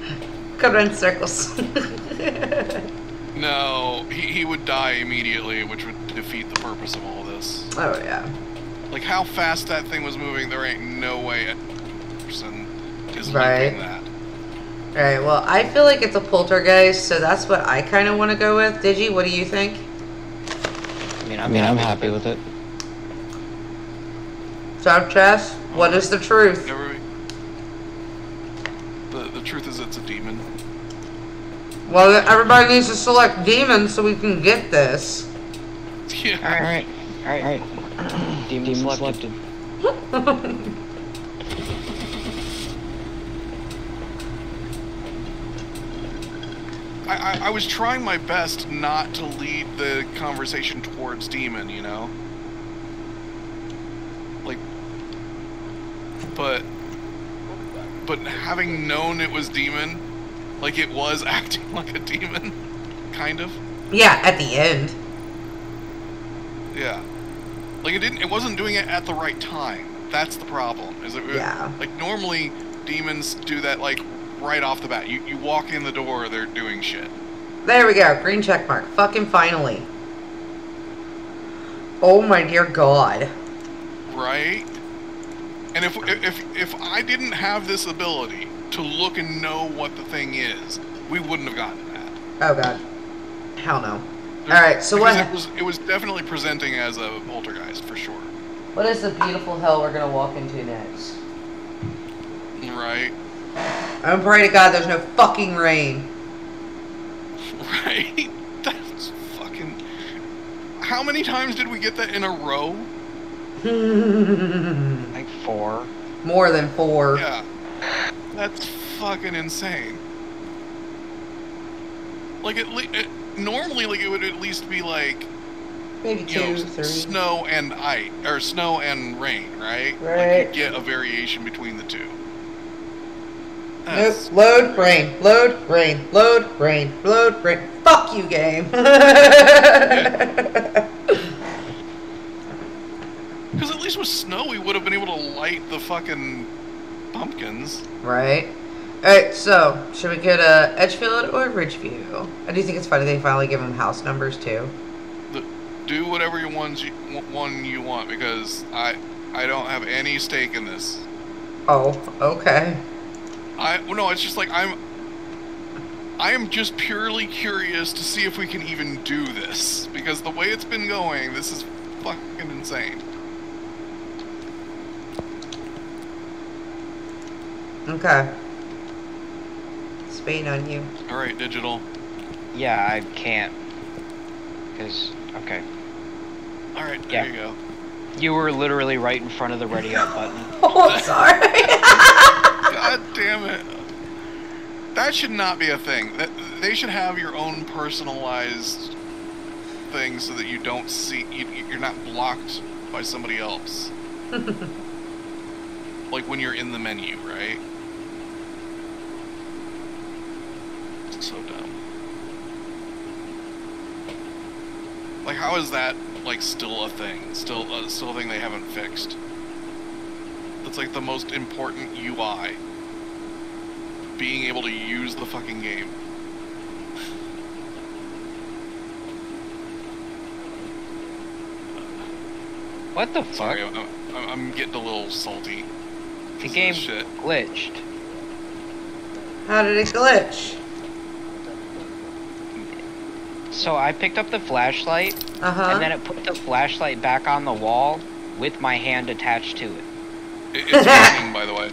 *laughs* go run circles. *laughs* No, he, he would die immediately, which would defeat the purpose of all this. oh, yeah. Like how fast that thing was moving, there ain't no way a person is Right. looping that. Alright, well, I feel like it's a poltergeist, so that's what I kind of want to go with. Digi, what do you think? I mean, I I'm, mean, I'm happy happy with it. Sound chest? What is the truth? Never. The the truth is, it's a demon. Well, everybody needs to select demons so we can get this. Yeah. Alright, alright, alright. Demon, Demon selected. selected. I, I, I was trying my best not to lead the conversation towards demon, you know? But, but having known it was demon, like it was *laughs* acting like a demon, kind of. Yeah, at the end. Yeah. Like it didn't, it wasn't doing it at the right time. That's the problem. Is it? Yeah. Like normally demons do that like right off the bat. You you walk in the door, they're doing shit. There we go. Green check mark. Fucking finally. Oh my dear god. right? And if if if I didn't have this ability to look and know what the thing is, we wouldn't have gotten that. Oh god. Hell no. Alright, so what, it was it was definitely presenting as a poltergeist for sure. what is the beautiful hell we're gonna walk into next? Right? I'm praying to god there's no fucking rain. *laughs* Right? That's fucking How many times did we get that in a row? *laughs* Four. More than four. Yeah. That's fucking insane. Like at least. normally, like it would at least be like Maybe two, know three. snow and ice or snow and rain, right? Right. Like you get a variation between the two. Nope. Load, rain, load, rain, load, rain, load, rain. Fuck you, game. *laughs* Because at least with snow, we would have been able to light the fucking pumpkins. right. Alright, so, should we go to Edgefield or Ridgeview? I do think it's funny they finally give them house numbers too. Do whatever you ones you, one you want because I I don't have any stake in this. Oh, okay. I well, no, it's just like I'm. I am just purely curious to see if we can even do this because the way it's been going, this is fucking insane. Okay. It's waiting on you. All right, digital. Yeah, I can't. Cause okay, All right, there Yeah. you go. you were literally right in front of the ready up button. *laughs* Oh, I'm sorry. *laughs* God damn it. That should not be a thing. That they should have your own personalized thing so that you don't see you, you're not blocked by somebody else. *laughs* like when you're in the menu, right? So dumb. Like how is that like still a thing? Still uh, still a thing they haven't fixed. That's like the most important UI. Being able to use the fucking game. What the fuck? Sorry, I'm, I'm, I'm getting a little salty. The because game shit. glitched. How did it glitch? So I picked up the flashlight, Uh huh. and then it put the flashlight back on the wall with my hand attached to it. It- it's *laughs* raining, by the way.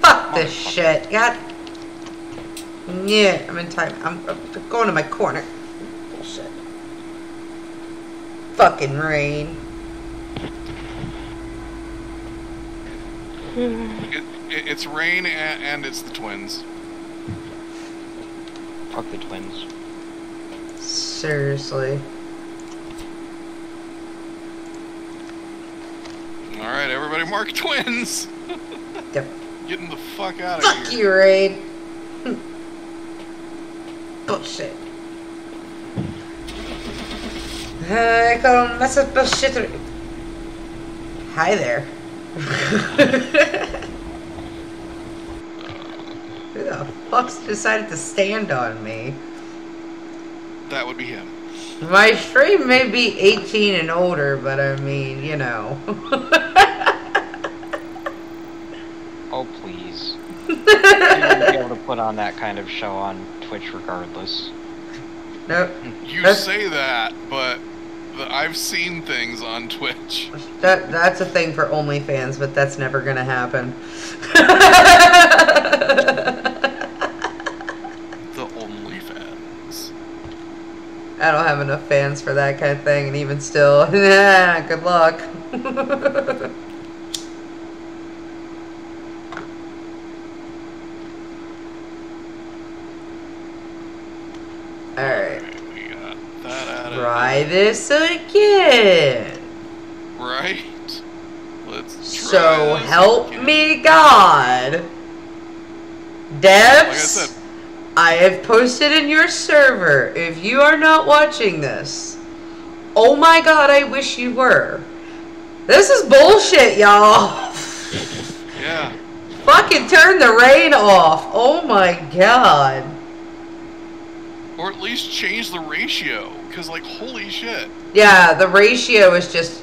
Fuck this shit. God. Yeah, I'm in time. I'm, I'm going to my corner. Bullshit. Fucking rain. It, it, it's rain and, and it's the twins. Fuck the twins. Seriously. All right, everybody, mark twins. *laughs* Yep. Getting the fuck out of here. Fuck you, Raid. *laughs* Bullshit. I call that's a bullshit. Hi there. *laughs* Who the fuck's decided to stand on me? That would be him. My stream may be 18 and older, but I mean, you know. *laughs* Oh please. *laughs* you wouldn't be able to put on that kind of show on Twitch regardless. nope. You That's- say that, but the, I've seen things on Twitch. That that's a thing for OnlyFans, but that's never gonna happen. The OnlyFans. I don't have enough fans for that kind of thing, and even still, *laughs* yeah, good luck. *laughs* Alright, Alright, we got that out of try this again. Right? Let's try So help again. me God. Like I Devs, said, I have posted in your server. If you are not watching this, oh my god, I wish you were. This is bullshit, y'all. yeah. Fucking turn the rain off. Oh my god. Or at least change the ratio. Because, like, holy shit. Yeah, the ratio is just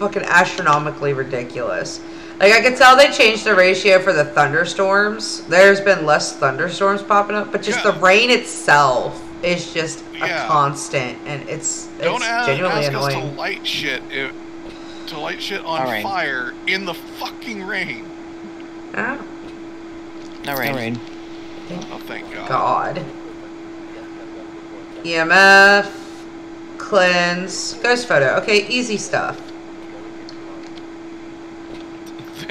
fucking astronomically ridiculous. Like I can tell they changed the ratio for the thunderstorms. There's been less thunderstorms popping up, but just Yeah. the rain itself is just Yeah. a constant, and it's Don't it's ask, genuinely ask us to light shit if, to light shit on Alright. fire in the fucking rain. Oh, No rain. Oh, thank God. God. EMF, cleanse, ghost photo. Okay, easy stuff.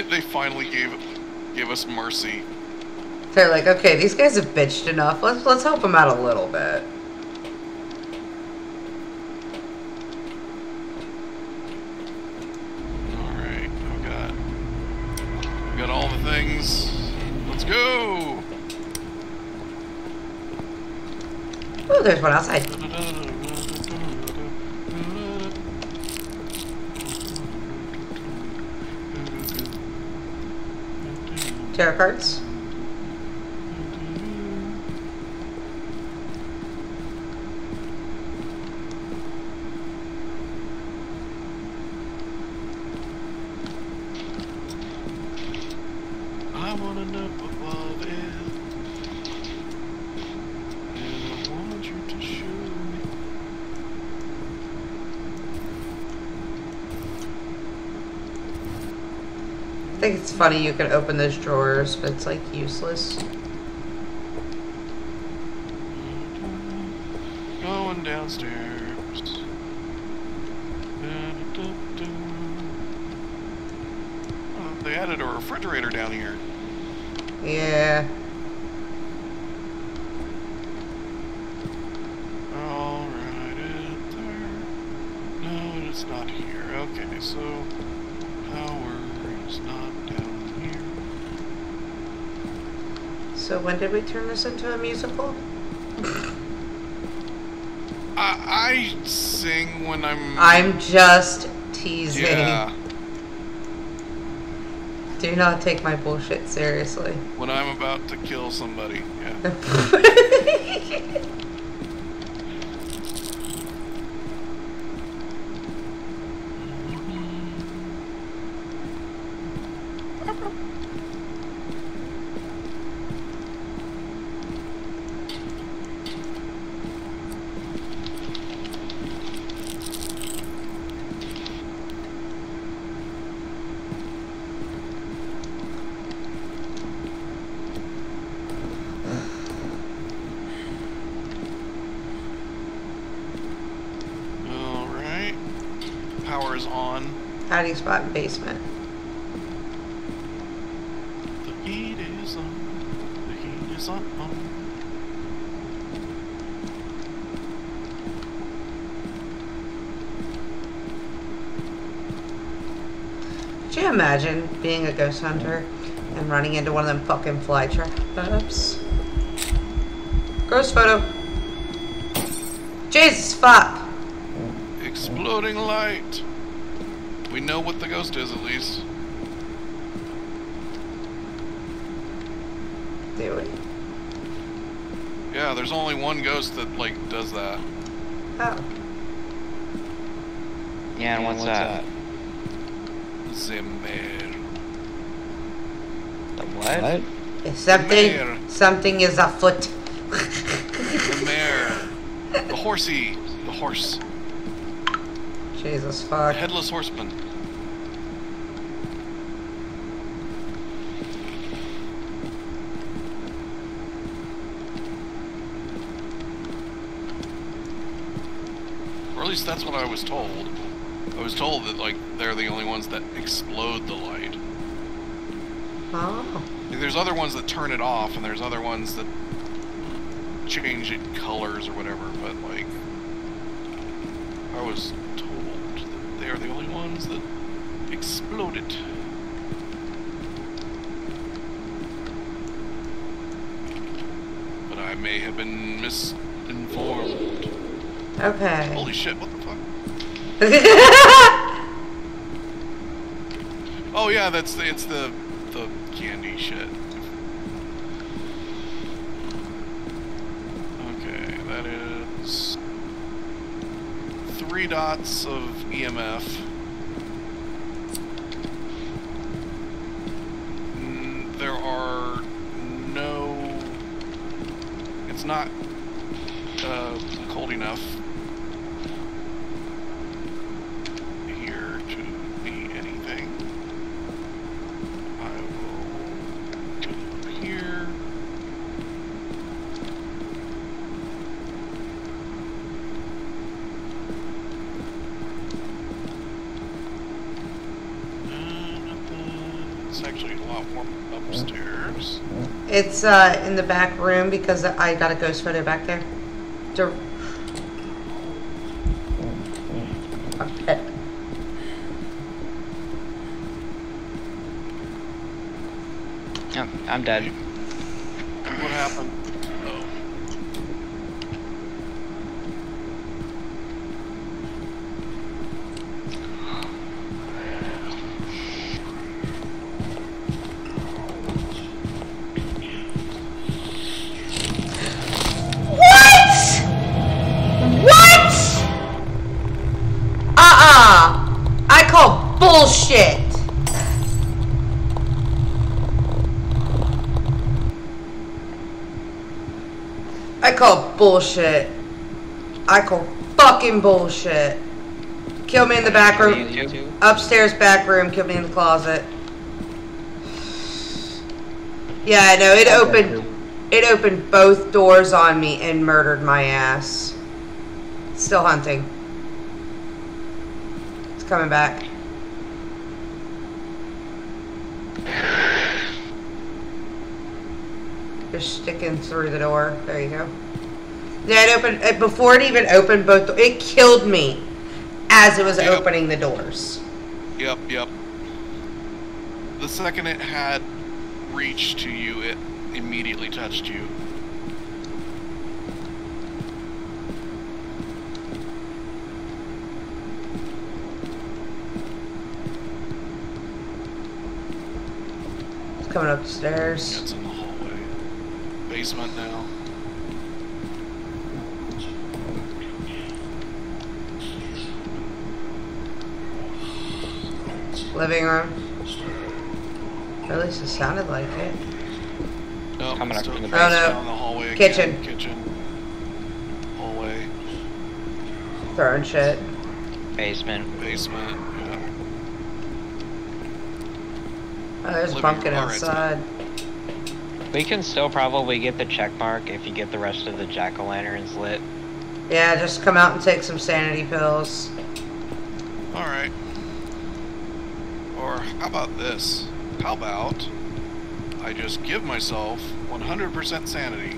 they finally gave gave us mercy. They're like, okay, these guys have bitched enough. Let's let's help them out a little bit. Alright, I've got I've got all the things. Let's go! Oh, there's one outside. Tarot cards. I wanna know what love is. And I want you to show me. I think it's funny you can open those drawers, but it's like useless. Going downstairs. Oh, they added a refrigerator down here. Yeah. Alright, it there. No, it's not here. Okay, so power is not down here. So when did we turn this into a musical? I, I sing when I'm. I'm just teasing. Yeah, Do not take my bullshit seriously. when I'm about to kill somebody. Yeah. *laughs* Alright. Power is on. How do you spot basement? The heat is on. The heat is on. Could you imagine being a ghost hunter and running into one of them fucking fly traps? Gross photo. Jesus fuck. Exploding light. We know what the ghost is at least. Do we? Yeah, there's only one ghost that like does that. Oh. Yeah, and what's, that? Zemmer. The what? What? Something Mare. something is afoot. The mare. The horsey. The horse. Jesus The fuck. headless horseman. Or at least that's what I was told. I was told that like they're the only ones that explode the light. Oh. There's other ones that turn it off, and there's other ones that change it colors or whatever. But like, I was told that they are the only ones that explode it. But I may have been misinformed. Okay. Holy shit! What the fuck? *laughs* Oh yeah, that's the, it's the the candy shit. Okay, that is three dots of EMF. Mm, There are no. It's not uh, cold enough here to be anything. I will go up here. Uh, nothing. It's actually a lot more upstairs. It's uh, in the back room because I got a ghost photo back there. To- Okay. Oh, I'm dead. Bullshit. I call fucking bullshit. Kill me in the back room. Upstairs back room, kill me in the closet. Yeah, I know. It opened it opened both doors on me and murdered my ass. Still hunting. It's coming back. Just sticking through the door. There you go. Yeah, it opened it, before it even opened both. It killed me as it was Yep. opening the doors. Yep, yep. The second it had reached to you, it immediately touched you. It's coming up Yeah, upstairs. it's in the hallway. Basement now. Living room. At least it sounded like it. Nope, Coming up still from the oh, basement, basement. down the hallway Kitchen. again. Kitchen. Hallway. Throwing shit. Basement. Basement. Yeah. Oh, there's a pumpkin room, alright, so- outside. We can still probably get the check mark if you get the rest of the jack-o'-lanterns lit. Yeah, just come out and take some sanity pills. Alright. Or how about this? How about I just give myself 100% sanity?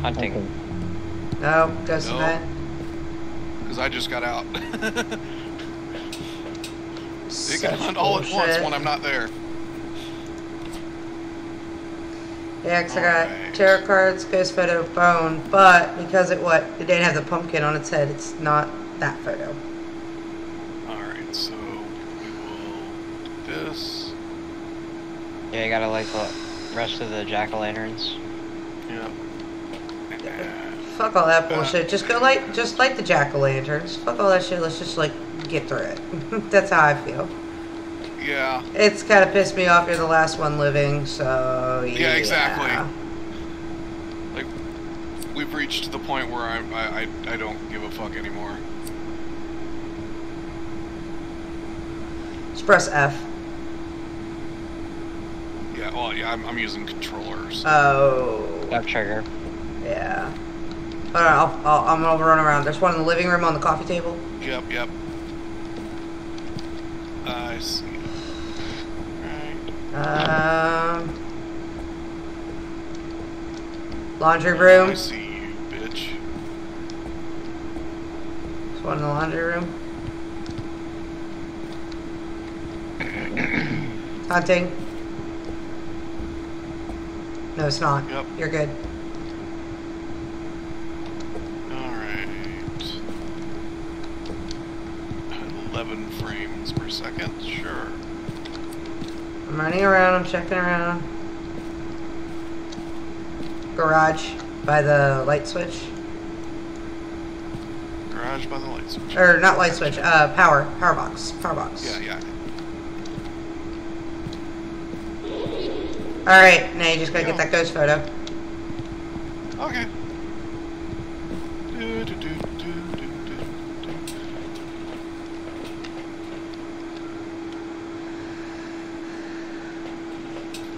Hunting. No, ghost No. event. Because I just got out. *laughs* They Such can hunt all at once when I'm not there. Yeah, 'cause I got Alright. tarot cards, ghost photo, phone, but because it what it didn't have the pumpkin on its head, it's not that photo. Alright, so we will do this. Yeah, you gotta light the rest of the jack-o'-lanterns. Yep. Fuck all that bullshit. Just go light, just light the jack o' lanterns. Fuck all that shit. Let's just like get through it. *laughs* That's how I feel. Yeah. It's kind of pissed me off. You're the last one living, so yeah. Yeah, exactly. Like, we've reached the point where I'm, I, I, I don't give a fuck anymore. Just press F. Yeah, well, yeah, I'm, I'm using controllers. Oh, Left trigger. yeah. Hold on, I'll, I'll, I'm gonna run around. There's one in the living room on the coffee table. Yep, yep. I see. Right. Um, laundry room. I see you, bitch. There's one in the laundry room. *clears throat* Hunting. No, it's not. Yep. You're good. Alright. 11 frames per second, sure. I'm running around. I'm checking around. Garage by the light switch, Garage by the light switch. or not light switch. Uh, power, power box, power box. Yeah, yeah. All right, now you just gotta get that ghost photo. Okay. Do, do, do, do, do, do, do.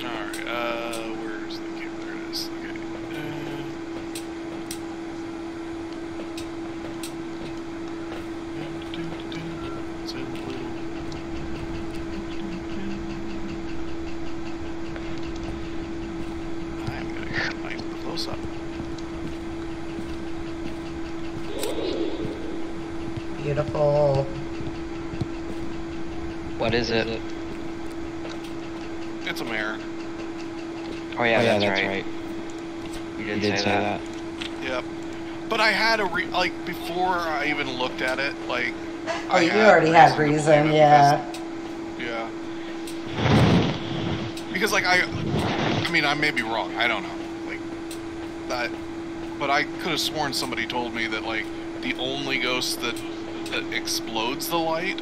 Alright, uh, where's the game? There it is. Okay. Uh, do, do, do, do. It's in the little- beautiful. What is it? It's a mare. Oh yeah, oh, yeah, that's, that's right. right. You You did, did say, say that. that. Yep. But I had a re like before I even looked at it, like. Oh, I you had already had reason, yeah. because- yeah. Because like I, I mean I may be wrong. I don't know. Like that, but I could have sworn somebody told me that like the only ghost that that explodes the light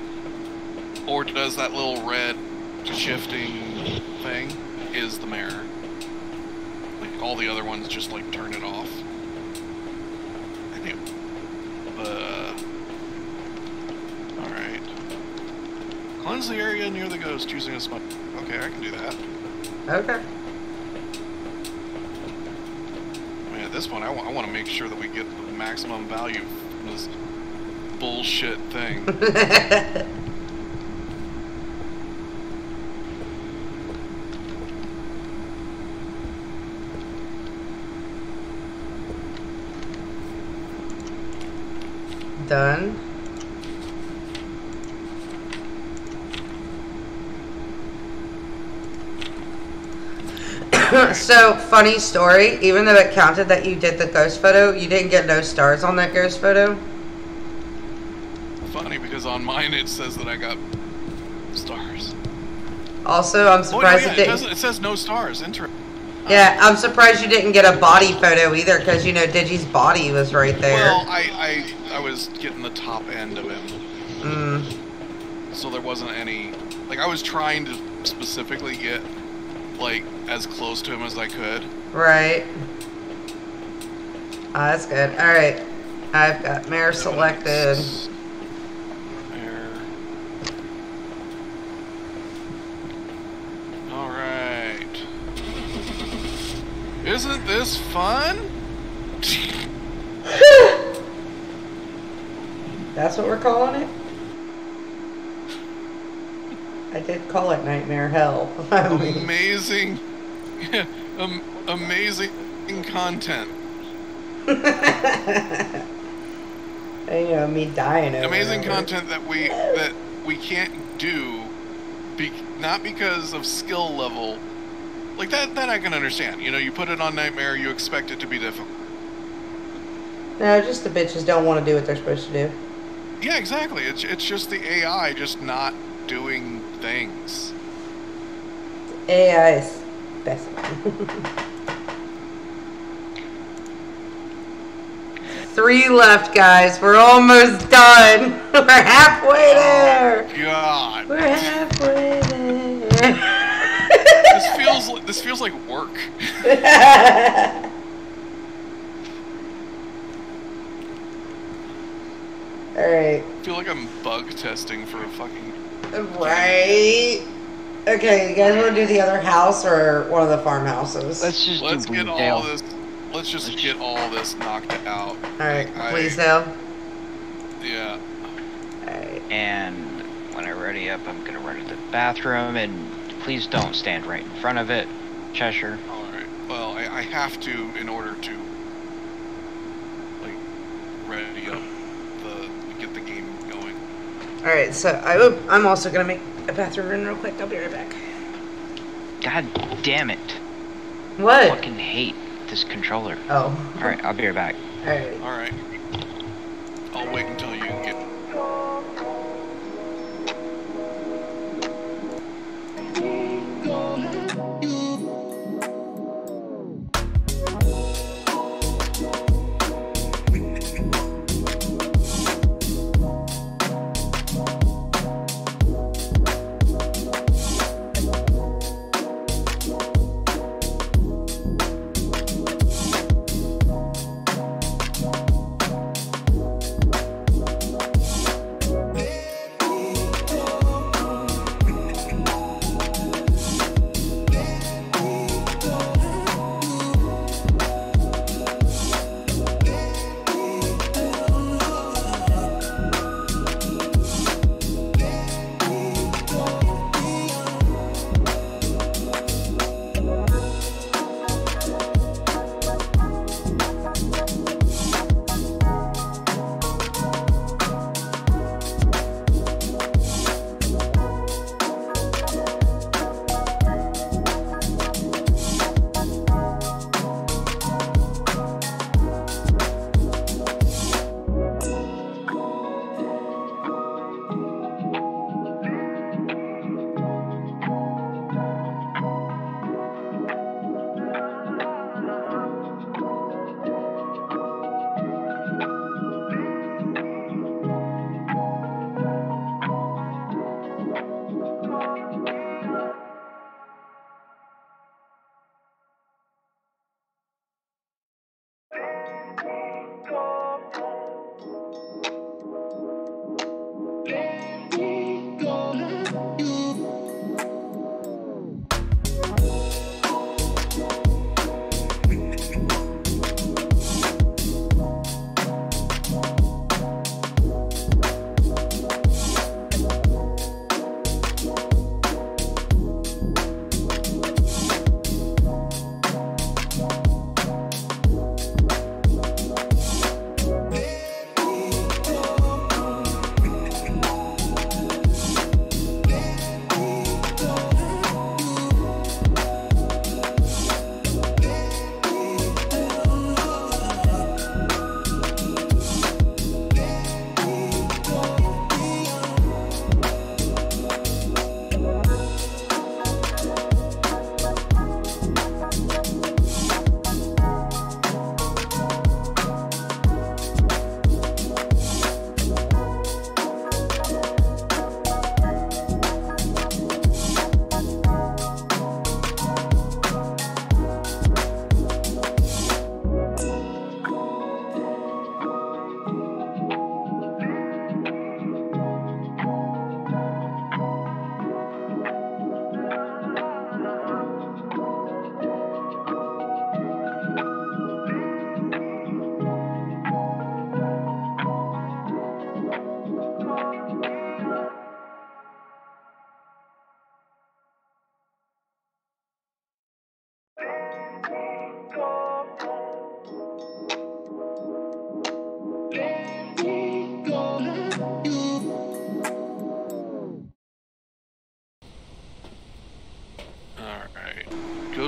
or does that little red shifting thing is the mirror. Like all the other ones just like turn it off. I knew. Uh, all right. Cleanse the area near the ghost using a smudge. Okay, I can do that. Okay. I mean, at this point, I want to make sure that we get the maximum value from this bullshit thing. *laughs* Done. *coughs* so, funny story. Even though it counted that you did the ghost photo, you didn't get no stars on that ghost photo. Funny because on mine it says that I got stars. Also, I'm Oh, surprised yeah, it it, didn't. does, it says no stars. Interesting. Uh, yeah, I'm surprised you didn't get a body photo either, because you know Digi's body was right there. Well, I, I was getting the top end of him, mm, so there wasn't any. Like I was trying to specifically get like as close to him as I could. right. Ah, that's good. All right, I've got Mare selected. All right. Isn't this fun? *laughs* That's what we're calling it. I did call it nightmare hell. *laughs* Amazing, *laughs* um, amazing content. and, you know me dying over Amazing content that we that we can't do, be, not because of skill level. Like that, that I can understand. You know, you put it on Nightmare, you expect it to be difficult. No, just the bitches don't want to do what they're supposed to do. Yeah, exactly. It's it's just the AI just not doing things. AI is best. *laughs* Three left, guys. We're almost done. *laughs* We're halfway oh, there. God, We're halfway there. this feels like this feels like work. *laughs* All right. I feel like I'm bug testing for a fucking. Right. Okay, you guys want to do the other house or one of the farmhouses? Let's just Let's do get Bleasdale. all this. Let's just get all this knocked out. All right, Like, I- please now. Yeah. All right. And when I ready up, I'm gonna run to the bathroom, and please don't stand right in front of it, Cheshire. All right. Well, I, I have to in order to like ready up the get the game going. All right. So I will, I'm also gonna make a bathroom run real quick. I'll be right back. God damn it! What? I Fucking hate this controller. Oh. All right, I'll be right back. All right. All right. I'll wait until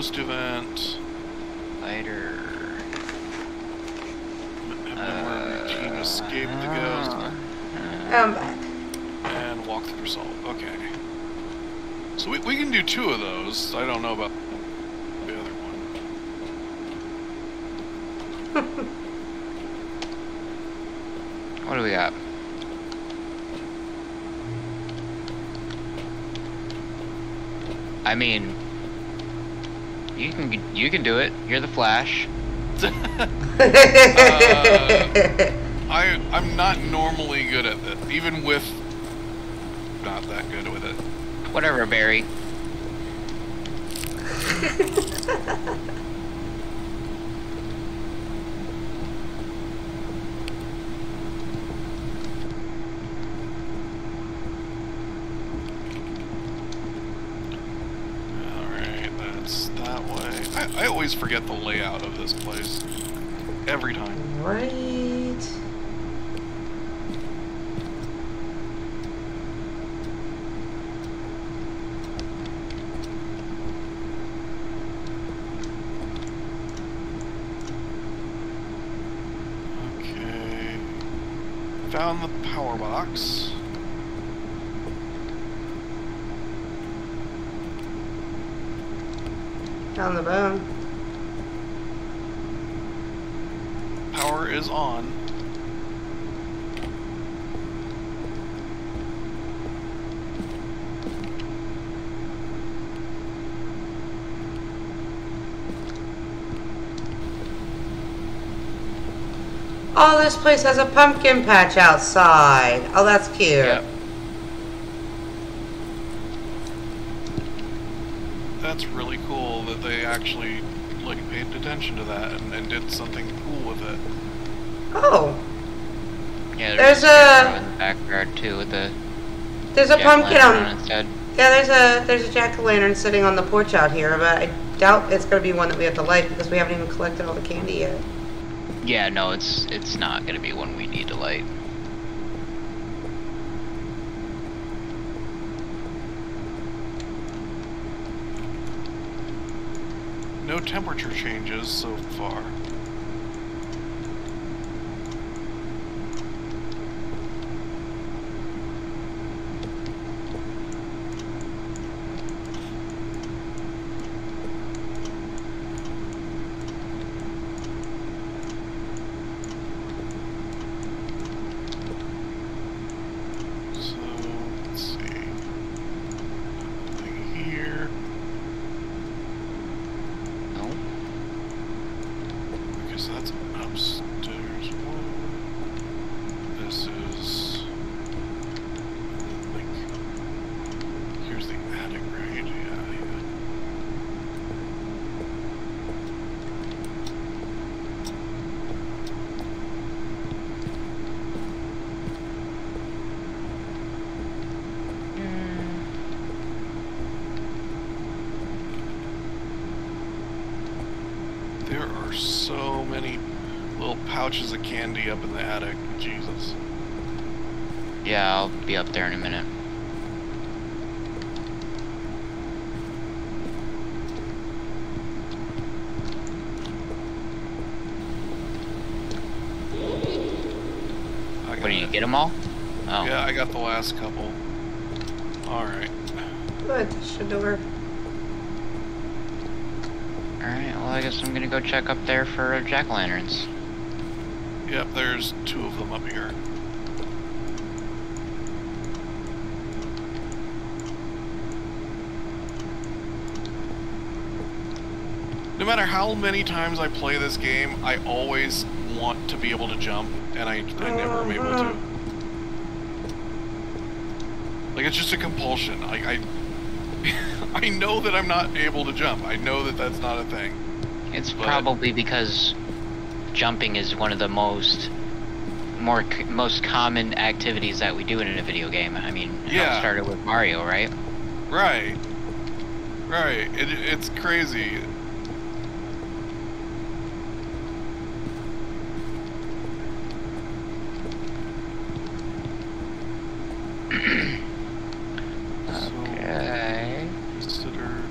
ghost event. Later. Have been where your team escaped the ghost. Um, And walk through salt. Okay. So we, we can do two of those. I don't know about the other one. *laughs* What do we got? I mean, you can do it. You're the Flash. *laughs* Uh, I I'm not normally good at this, even with not that good with it. Whatever, Barry. *laughs* Alright, that's that way. I, always forget the layout of this place. Every time. right. Okay. Found the power box. Found the bone. Power is on. Oh, this place has a pumpkin patch outside. Oh, that's cute. That's really cool that they actually like paid attention to that and, and did something cool with it. Oh, Yeah, There's a- in the backyard too with the there's a pumpkin jack-o'-lantern on. its head. Yeah, there's a there's a jack o' lantern sitting on the porch out here, but I doubt it's gonna be one that we have to light because we haven't even collected all the candy yet. Yeah, no, it's it's not gonna be one we need to light. No temperature changes so far. Many times I play this game, I always want to be able to jump, and I, I never am able to. Like, it's just a compulsion. Like, I, *laughs* I know that I'm not able to jump. I know that that's not a thing. It's But- probably because jumping is one of the most more c- most common activities that we do in a video game. I mean, yeah. it started with Mario, right? Right. Right. It, it's crazy. So, Okay. consider.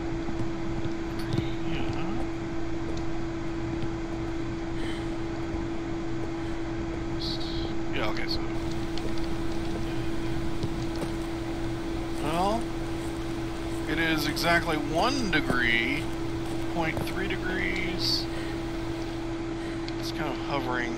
Yeah. okay, so. Well, it is exactly one degree, 0.3 degrees. It's kind of hovering.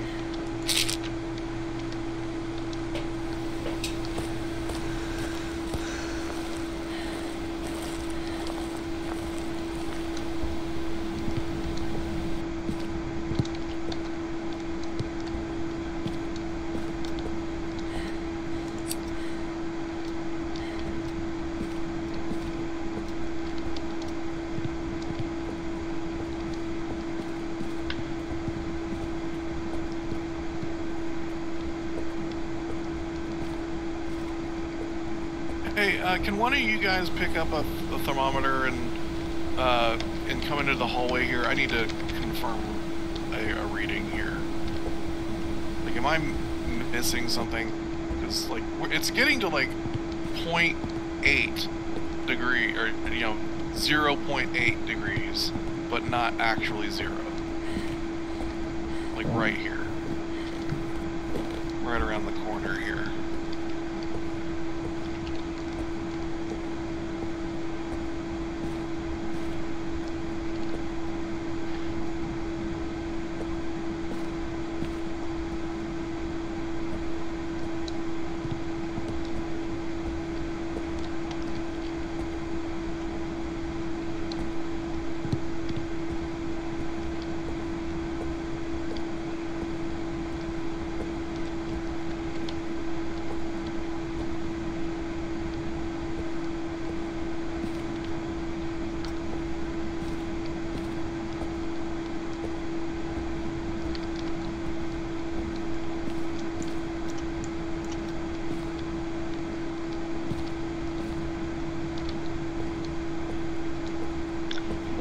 Hey, uh, can one of you guys pick up a, a thermometer and uh, and come into the hallway here? I need to confirm a, a reading here. Like, am I missing something? Because like it's getting to like 0.8 degree or you know 0.8 degrees, but not actually zero. Like right here, right around the corner here.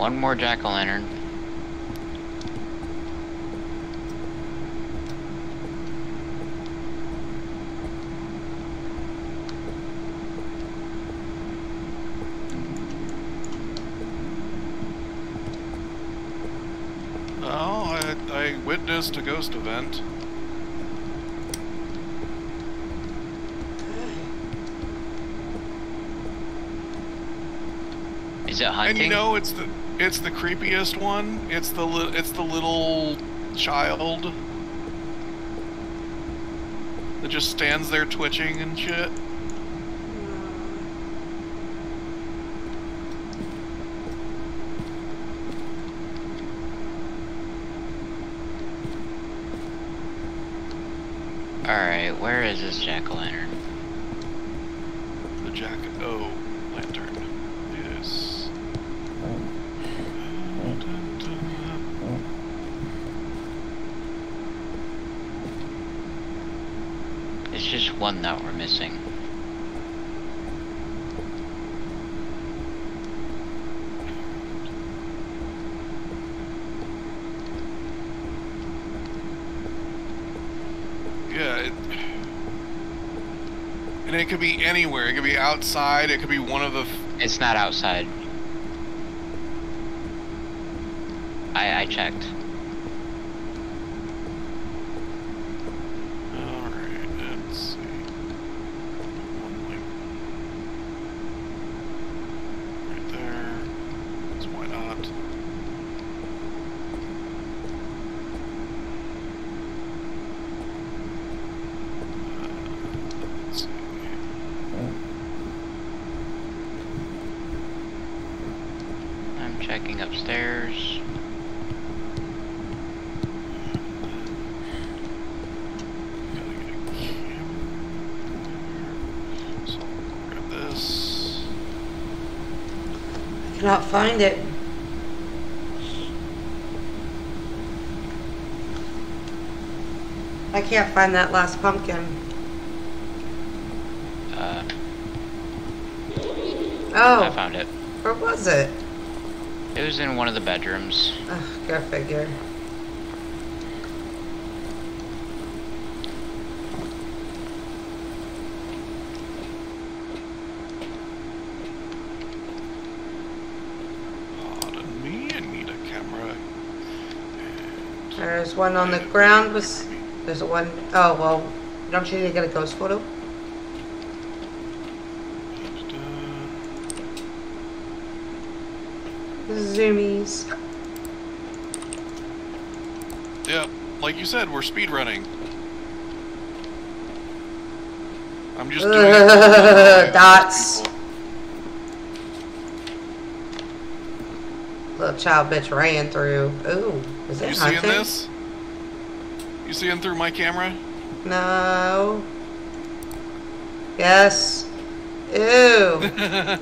One more jack o' lantern. Oh, I, I witnessed a ghost event. Is it And hunting? you know, it's the it's the creepiest one. It's the it's the little child that just stands there twitching and shit. Alright, where is this jack o' lantern? The Jack O lantern is. It's just one that we're missing. Yeah. It, and it could be anywhere. It could be outside. It could be one of the. It's not outside. I I checked. Alright, let's see. One link. Right there. So why not? Uh, let's see. I'm checking upstairs. Gotta get a camera. So I'll grab this. Cannot find it. I can't find that last pumpkin. Uh, I Oh, found it. where was it? It was in one of the bedrooms. Ugh, go figure. Me, I need a camera. There's one on the ground. Was there's a one oh well, Don't you need to get a ghost photo? Zoomies. Yeah, like you said, we're speed running. I'm just doing it *laughs* Dots. Little child bitch ran through. Ooh, is it You seeing hunting? this? Seeing through my camera? No. Yes. Ew. *laughs*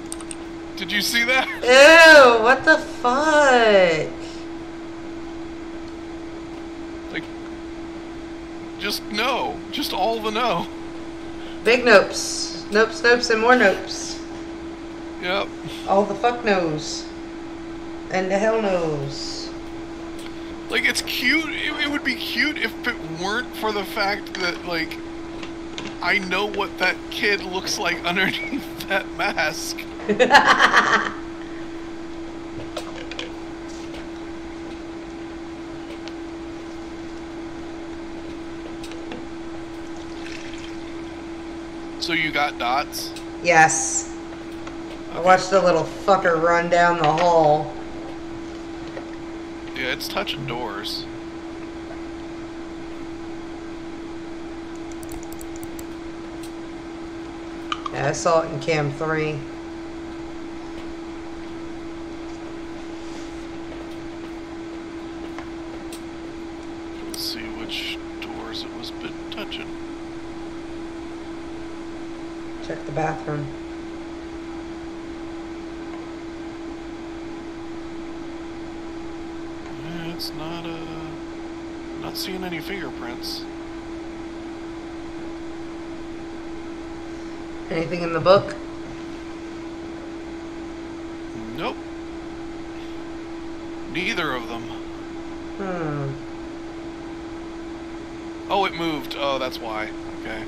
Did you see that? Ew, what the fuck? Like, just no. Just all the no. Big nopes. Nopes, nopes, and more nopes. Yep. All the fuck knows. And the hell knows. Like, it's cute. It, it would be cute if it weren't for the fact that, like, I know what that kid looks like *laughs* underneath that mask. *laughs* So you got dots? yes. I watched the little fucker run down the hall. Yeah, it's touching doors. Yeah, I saw it in cam 3. Let's see which doors it was been touching. Check the bathroom. Yeah, it's not uh not seeing any fingerprints. Anything in the book? Nope. Neither of them. Hmm. Oh, it moved. Oh, that's why. Okay.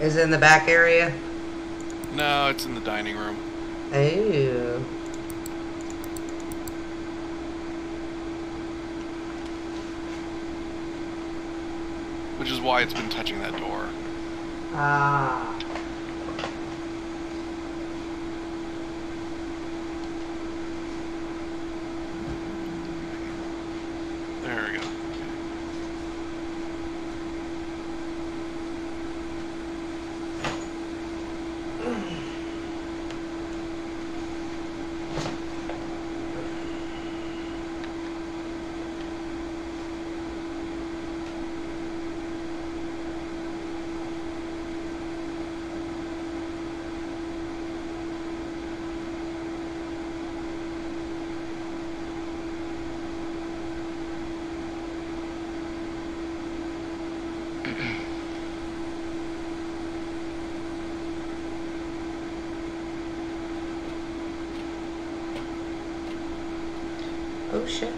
Is it in the back area? No, it's in the dining room. Ooh. Which is why it's been touching that door. Ah. There we go. Oh shit.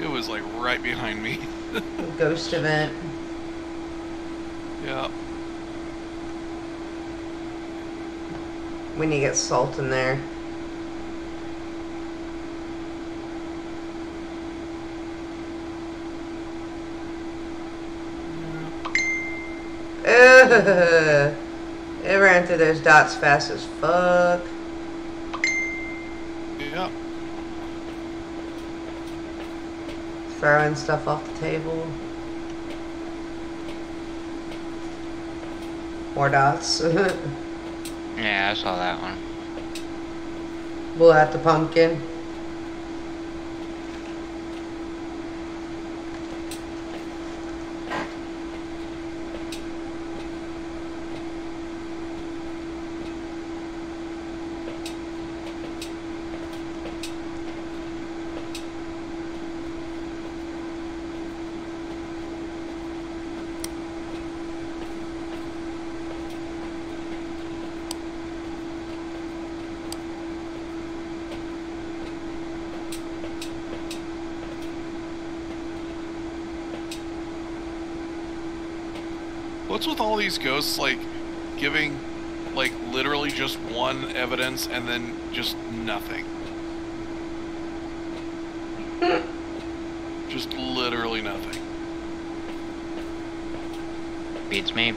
It was like right behind me. *laughs* Ghost event. yeah. We need to get salt in there. Ugh. It ran through those dots fast as fuck. Yeah. Throwing stuff off the table. More dots. *laughs* Yeah, I saw that one. We'll at the pumpkin. What's with all these ghosts like giving like literally just one evidence and then just nothing? *laughs* just literally nothing. Beats me.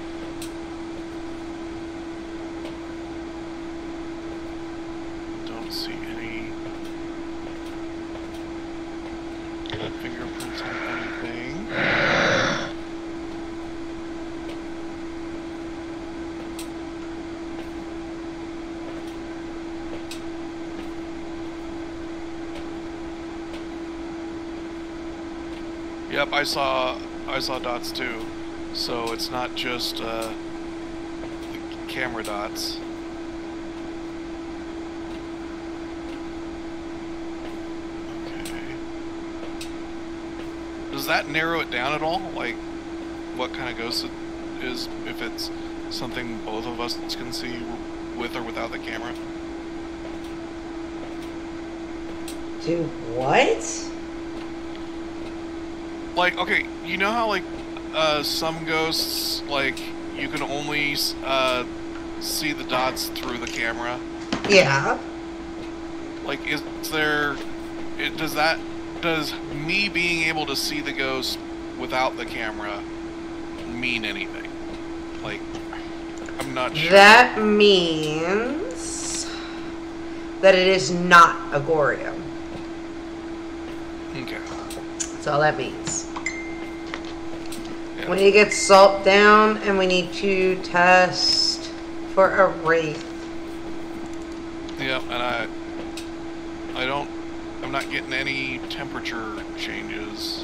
Don't see any fingerprints on anything. Yep, I saw I saw dots too. So it's not just uh, the camera dots. Okay. Does that narrow it down at all? Like, what kind of ghost it is if it's something both of us can see with or without the camera? Do what? Like, okay, you know how like uh, some ghosts like you can only uh, see the dots through the camera. Yeah. Like, is there? It, does that? Does me being able to see the ghost without the camera mean anything? Like, I'm not sure. That means that it is not Agorium. Okay. That's all that means. Yeah. We need to get salt down and we need to test for a wraith. Yeah, and I, I don't, I'm not getting any temperature changes.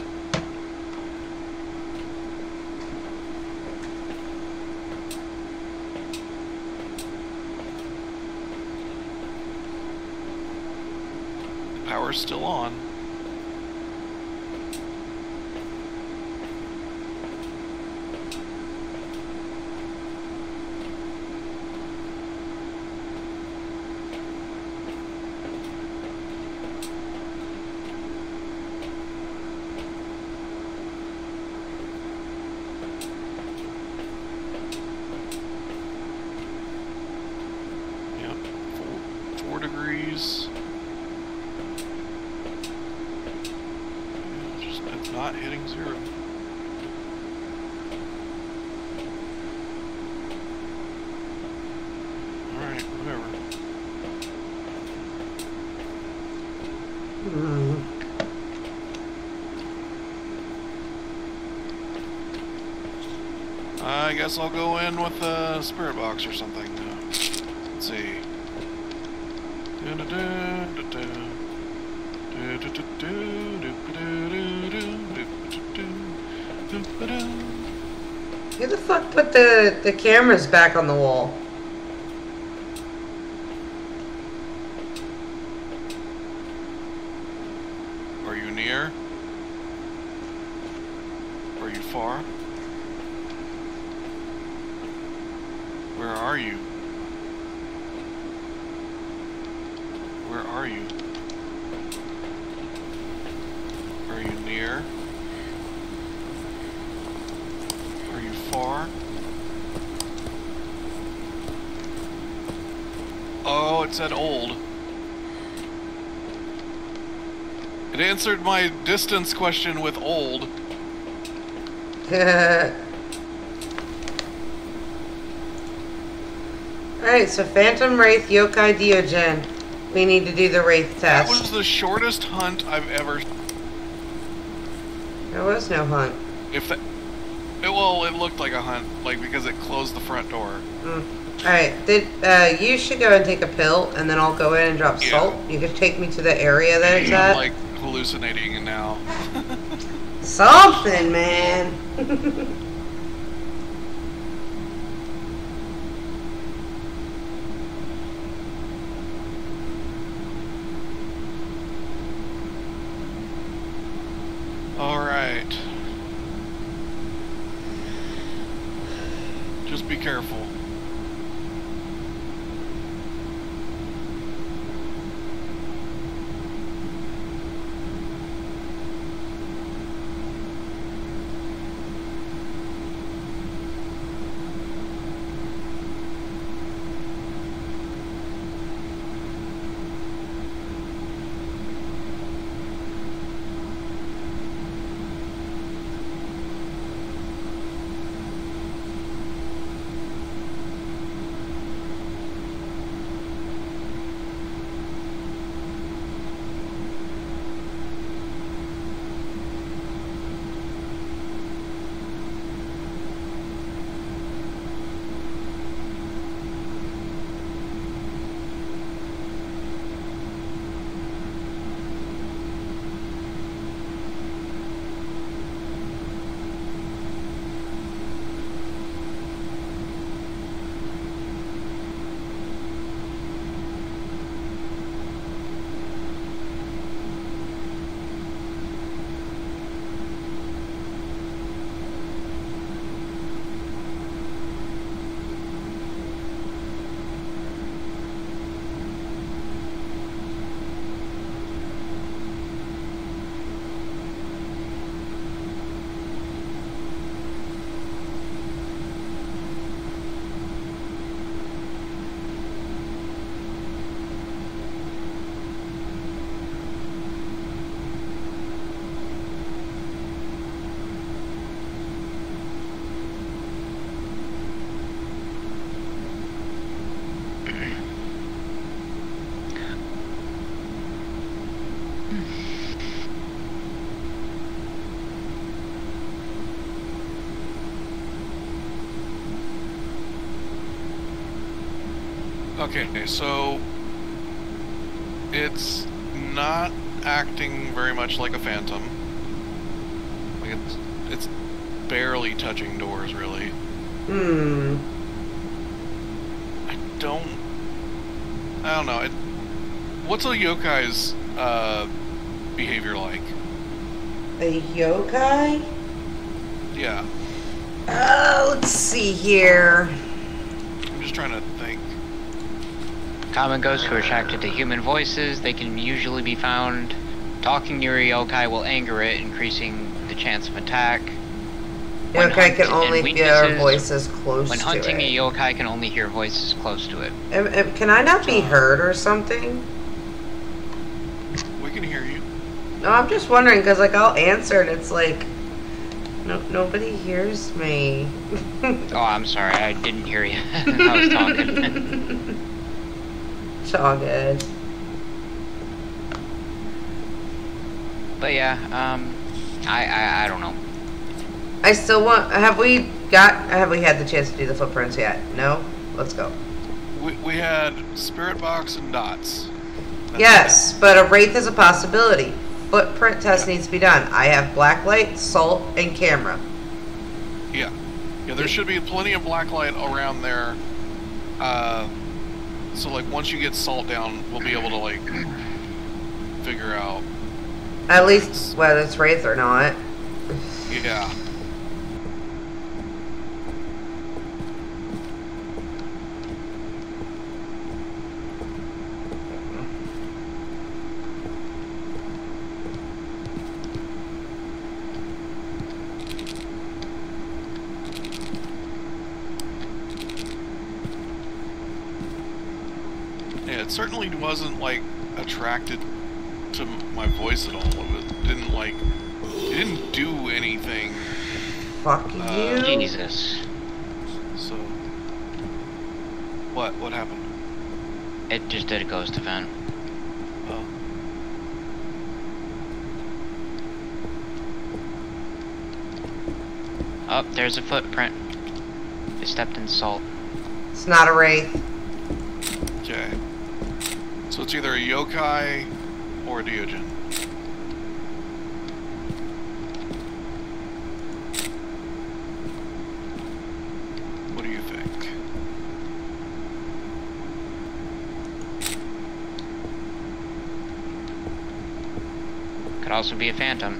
The power's still on. Yep, four, four degrees. Yeah, it's just it's not hitting zero. Alright, whatever. Hmm. I guess I'll go in with a spirit box or something. Let's see. Who the fuck put the, the cameras back on the wall? Are you near? Are you far? Where are you? Where are you? Are you near? Are you far? Oh, it said old. It answered my distance question with old. *laughs* Alright, so Phantom Wraith, Yokai Deogen. We need to do the Wraith test. That was the shortest hunt I've ever. There was no hunt. If that, it, well, it looked like a hunt, like because it closed the front door. Mm. Alright, did uh, you should go and take a pill and then I'll go in and drop Yeah. salt. You could take me to the area that it's at. like hallucinating now. Something, man. *laughs* Okay, so it's not acting very much like a phantom. Like it's it's barely touching doors, really. Hmm. I don't. I don't know. It, what's a yokai's uh, behavior like? A yokai? Yeah, Uh, let's see here. I'm just trying to think. Common ghosts who are attracted to human voices, they can usually be found. Talking near a yokai will anger it, increasing the chance of attack. When Yokai can only hear voices close When to hunting it. a yokai can only hear voices close to it. Am- am- Can I not be heard or something? We can hear you. No, I'm just wondering because like I'll answer and it's like, no, nobody hears me. *laughs* Oh, I'm sorry, I didn't hear you. *laughs* I was talking. It's all good. but yeah, um, I, I I don't know. I still want. Have we got? Have we had the chance to do the footprints yet? No. Let's go. We, we had spirit box and dots. That's Yes, but a wraith is a possibility. Footprint test needs to be done. I have black light, salt, and camera. Yeah, yeah. There should be plenty of black light around there. Uh, so like once you get salt down, we'll be able to like figure out. At least whether it's wraith or not. Yeah. Yeah, it certainly wasn't like attracted to my voice at all. It didn't like, it didn't do anything. Fuck Uh, you. Jesus, So, what? What happened? it just did a ghost event. Oh, Oh, there's a footprint. They stepped in salt. It's not a wraith. Okay. So it's either a yokai or a Deogen. What do you think? Could also be a phantom.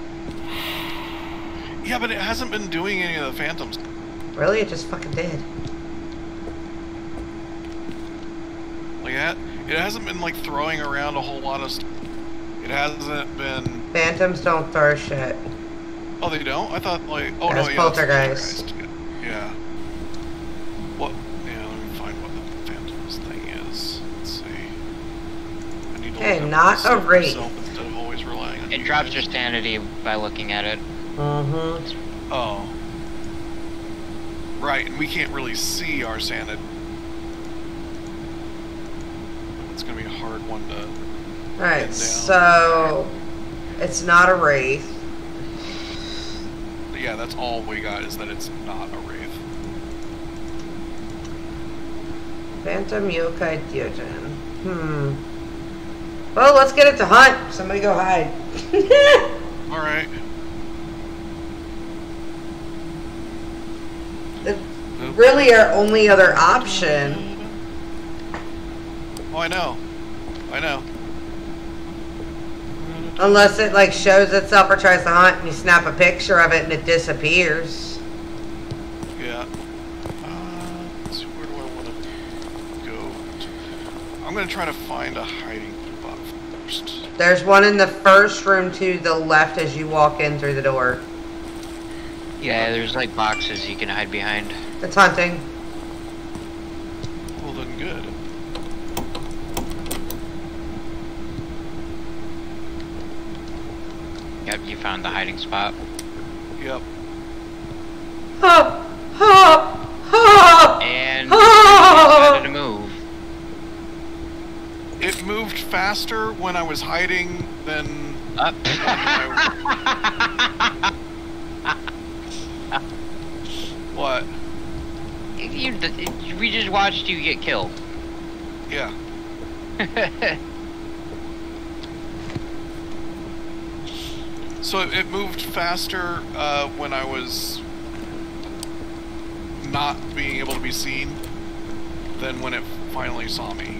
Yeah, but it hasn't been doing any of the phantoms. Really? It just fucking did. Like that, it hasn't been like throwing around a whole lot of. St- it hasn't been. Phantoms don't throw shit. Oh, they don't. I thought like. Oh That's no, yeah, poltergeist. That's poltergeist. Yeah. What? Yeah. Let me find what the phantoms thing is. Let's see. I need to Okay, not a stuff Instead of always relying on It you drops guys. your sanity by looking at it. Mm-hmm. Oh. Right, and we can't really see our sanity. It's gonna be a hard one to. Alright, so it's not a wraith. Yeah, that's all we got is that it's not a wraith. Phantom Yokai Deogen. Hmm. Well, let's get it to hunt. Somebody go hide. *laughs* All right. The- really, our only other option. Oh, I know. I know. Unless it like shows itself or tries to hunt and you snap a picture of it and it disappears. Yeah. Uh, let's see, where do I want to go? to- I'm gonna try to find a hiding spot first. There's one in the first room to the left as you walk in through the door. Yeah, there's like boxes you can hide behind. It's hunting. Well, then good. Yep, you found the hiding spot. Yep. Hop, hop, hop. And decided to move. It moved faster when I was hiding than. Up. What? you, we just watched you get killed. Yeah. *laughs* So it- it moved faster uh, when I was not being able to be seen than when it finally saw me.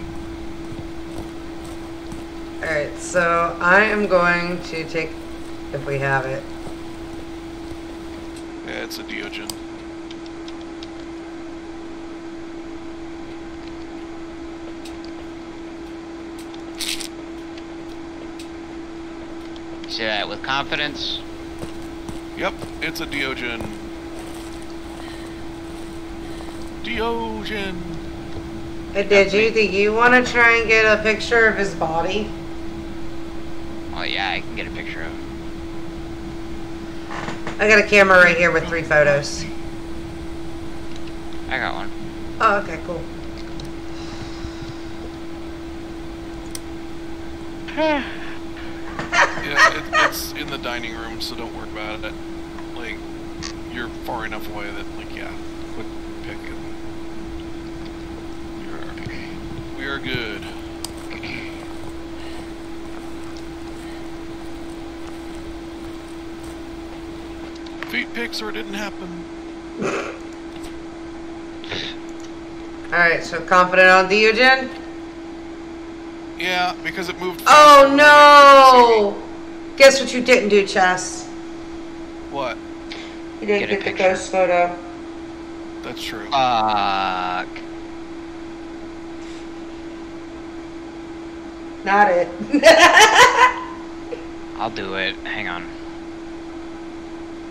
Alright, so I am going to take, if we have it. Yeah, it's a Deogen. Say that with confidence. Yep, it's a Deogen. Deogen. Hey, did you, do you want to try and get a picture of his body? Oh yeah, I can get a picture of. it. I got a camera right here with three photos. I got one. Oh, okay, cool. *sighs* *sighs* *sighs* It, it's in the dining room, so don't worry about it. Like, you're far enough away that, like, yeah, quick pick and you're, we are good. *clears throat* Feet picks or it didn't happen. Alright, so confident on the Deogen? Yeah, because it moved. Oh it no! Guess what you didn't do, Chess? What? You didn't Get a get, the picture. ghost photo. That's true. Fuck. Not it. *laughs* I'll do it. Hang on.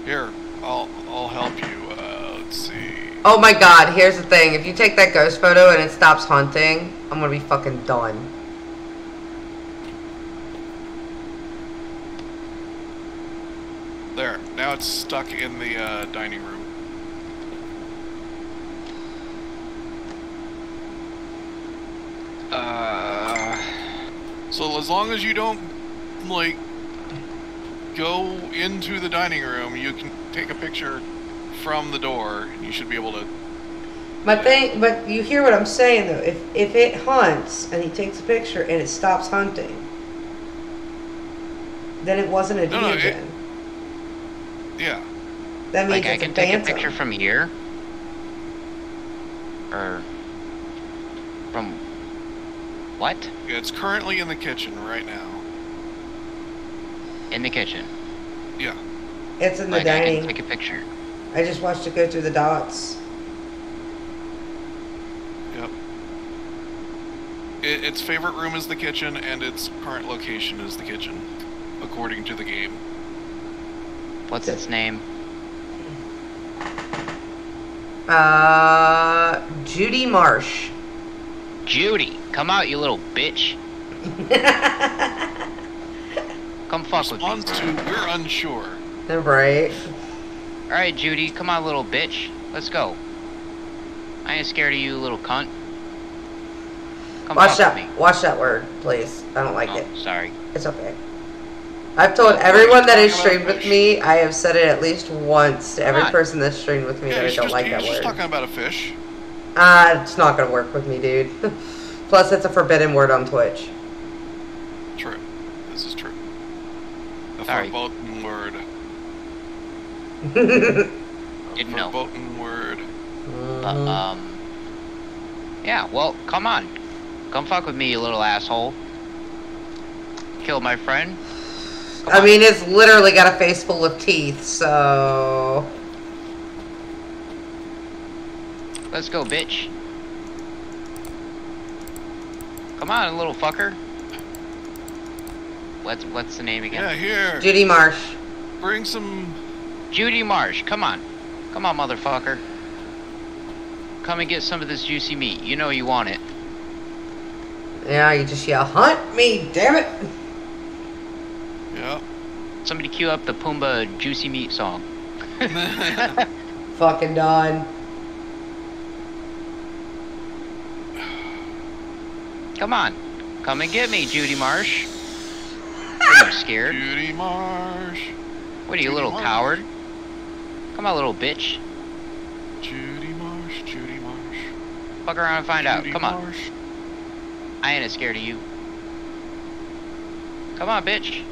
Here, I'll I'll help you. Uh, let's see. oh my god, here's the thing. If you take that ghost photo and it stops hunting, I'm gonna be fucking done. There. Now it's stuck in the uh, dining room. Uh, So as long as you don't like go into the dining room, you can take a picture from the door. and You should be able to. My thing, but you hear what I'm saying though. If if it hunts and he takes a picture and it stops hunting, then it wasn't a No, no, it-. Yeah. That means like I can a take a picture from here, or from what? yeah. It's currently in the kitchen right now. In the kitchen. Yeah. It's in the Like I can take a picture. I just watched it go through the dots. Yep. It, its favorite room is the kitchen, and its current location is the kitchen, according to the game. What's its name? Uh, Judy Marsh. Judy. Come out, you little bitch. *laughs* Come fuck with me. Response to we're unsure. right. All right, Judy. Come on, little bitch. Let's go. I ain't scared of you, little cunt. Come Watch fuck with that. me. Watch that word, please. I don't like oh, it. sorry. It's okay. I've told everyone that has streamed with me. I have said it at least once to every person that's streamed with me Yeah, that I don't just, like he's that just word. talking about a fish. Ah, it's not gonna work with me, dude. *laughs* Plus, it's a forbidden word on Twitch. True. This is true. A Sorry. verboten word. *laughs* Didn't know. Verboten word. But, Mhm. um. Yeah, well, come on. Come fuck with me, you little asshole. Kill my friend. Come I on. mean, it's literally got a face full of teeth, so. Let's go, bitch. Come on, little fucker. What's what's the name again? Yeah, again? here. Judy Marsh. Bring some. Judy Marsh. Come on, come on, motherfucker. Come and get some of this juicy meat. You know you want it. Yeah, you just yell, "Hunt me, damn it!" Yeah. Somebody cue up the Pumbaa juicy meat song. *laughs* Fucking done. Come on, come and get me, Judy Marsh. *laughs* Are you scared? Judy Marsh. What are you, Judy little Marsh. coward? Come on, little bitch. Judy Marsh. Judy Marsh. Fuck around and find out. Judy Come on. I ain't as scared of you. Come on, bitch.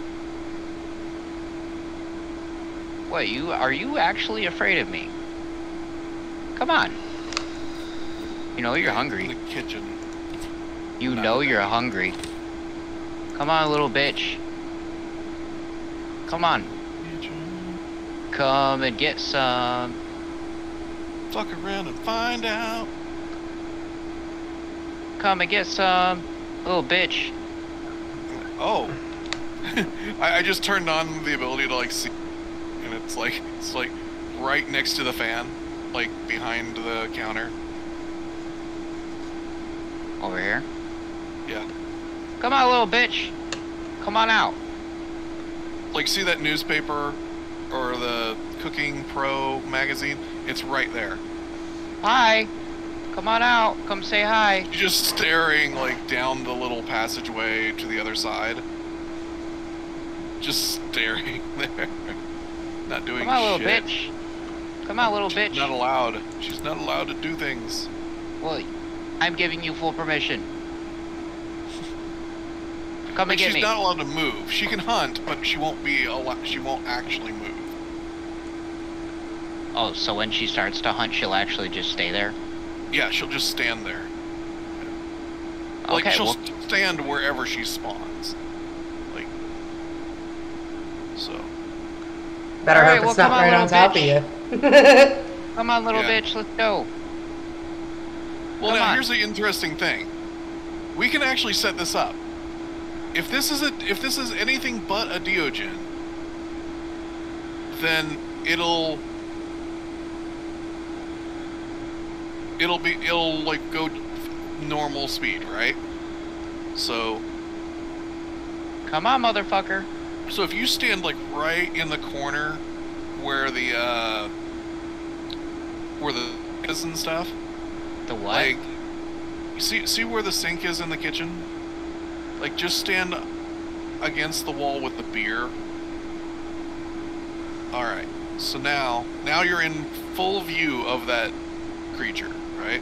What, you are you actually afraid of me? Come on. You know you're hungry. In the kitchen. You Not know you're hungry. Come on, little bitch. Come on. Kitchen. Come and get some. Fuck around and find out. Come and get some. Little bitch. Oh. *laughs* I, I just turned on the ability to like see, and it's like it's like right next to the fan, like behind the counter. Over here. Yeah. Come on, little bitch. Come on out. Like see that newspaper or the Cooking Pro magazine? It's right there. Hi. Come on out. Come say hi. You're just staring like down the little passageway to the other side. Just staring *laughs* there. Not doing Come on, little bitch. Come on, little bitch. Not allowed. She's not allowed to do things. Well, I'm giving you full permission. Come Like and get she's me. not allowed to move. She can hunt, but she won't be allowed. She won't actually move. Oh, so when she starts to hunt, she'll actually just stay there? Yeah, she'll just stand there. Like Okay, she'll well, stand wherever she spawns. Like so. Better Alright, hope it's well, not come on, right on little top bitch. of you. come on, little Yeah. bitch, let's go. Well, Come now on. here's the interesting thing. We can actually set this up. If this is a if this is anything but a Deogen, then it'll it'll be it'll like go normal speed, right? So Come on, motherfucker. So if you stand like right in the corner where the uh where the is and stuff, The what? like see see where the sink is in the kitchen? Like just stand against the wall with the beer. All right. So now now you're in full view of that creature, right?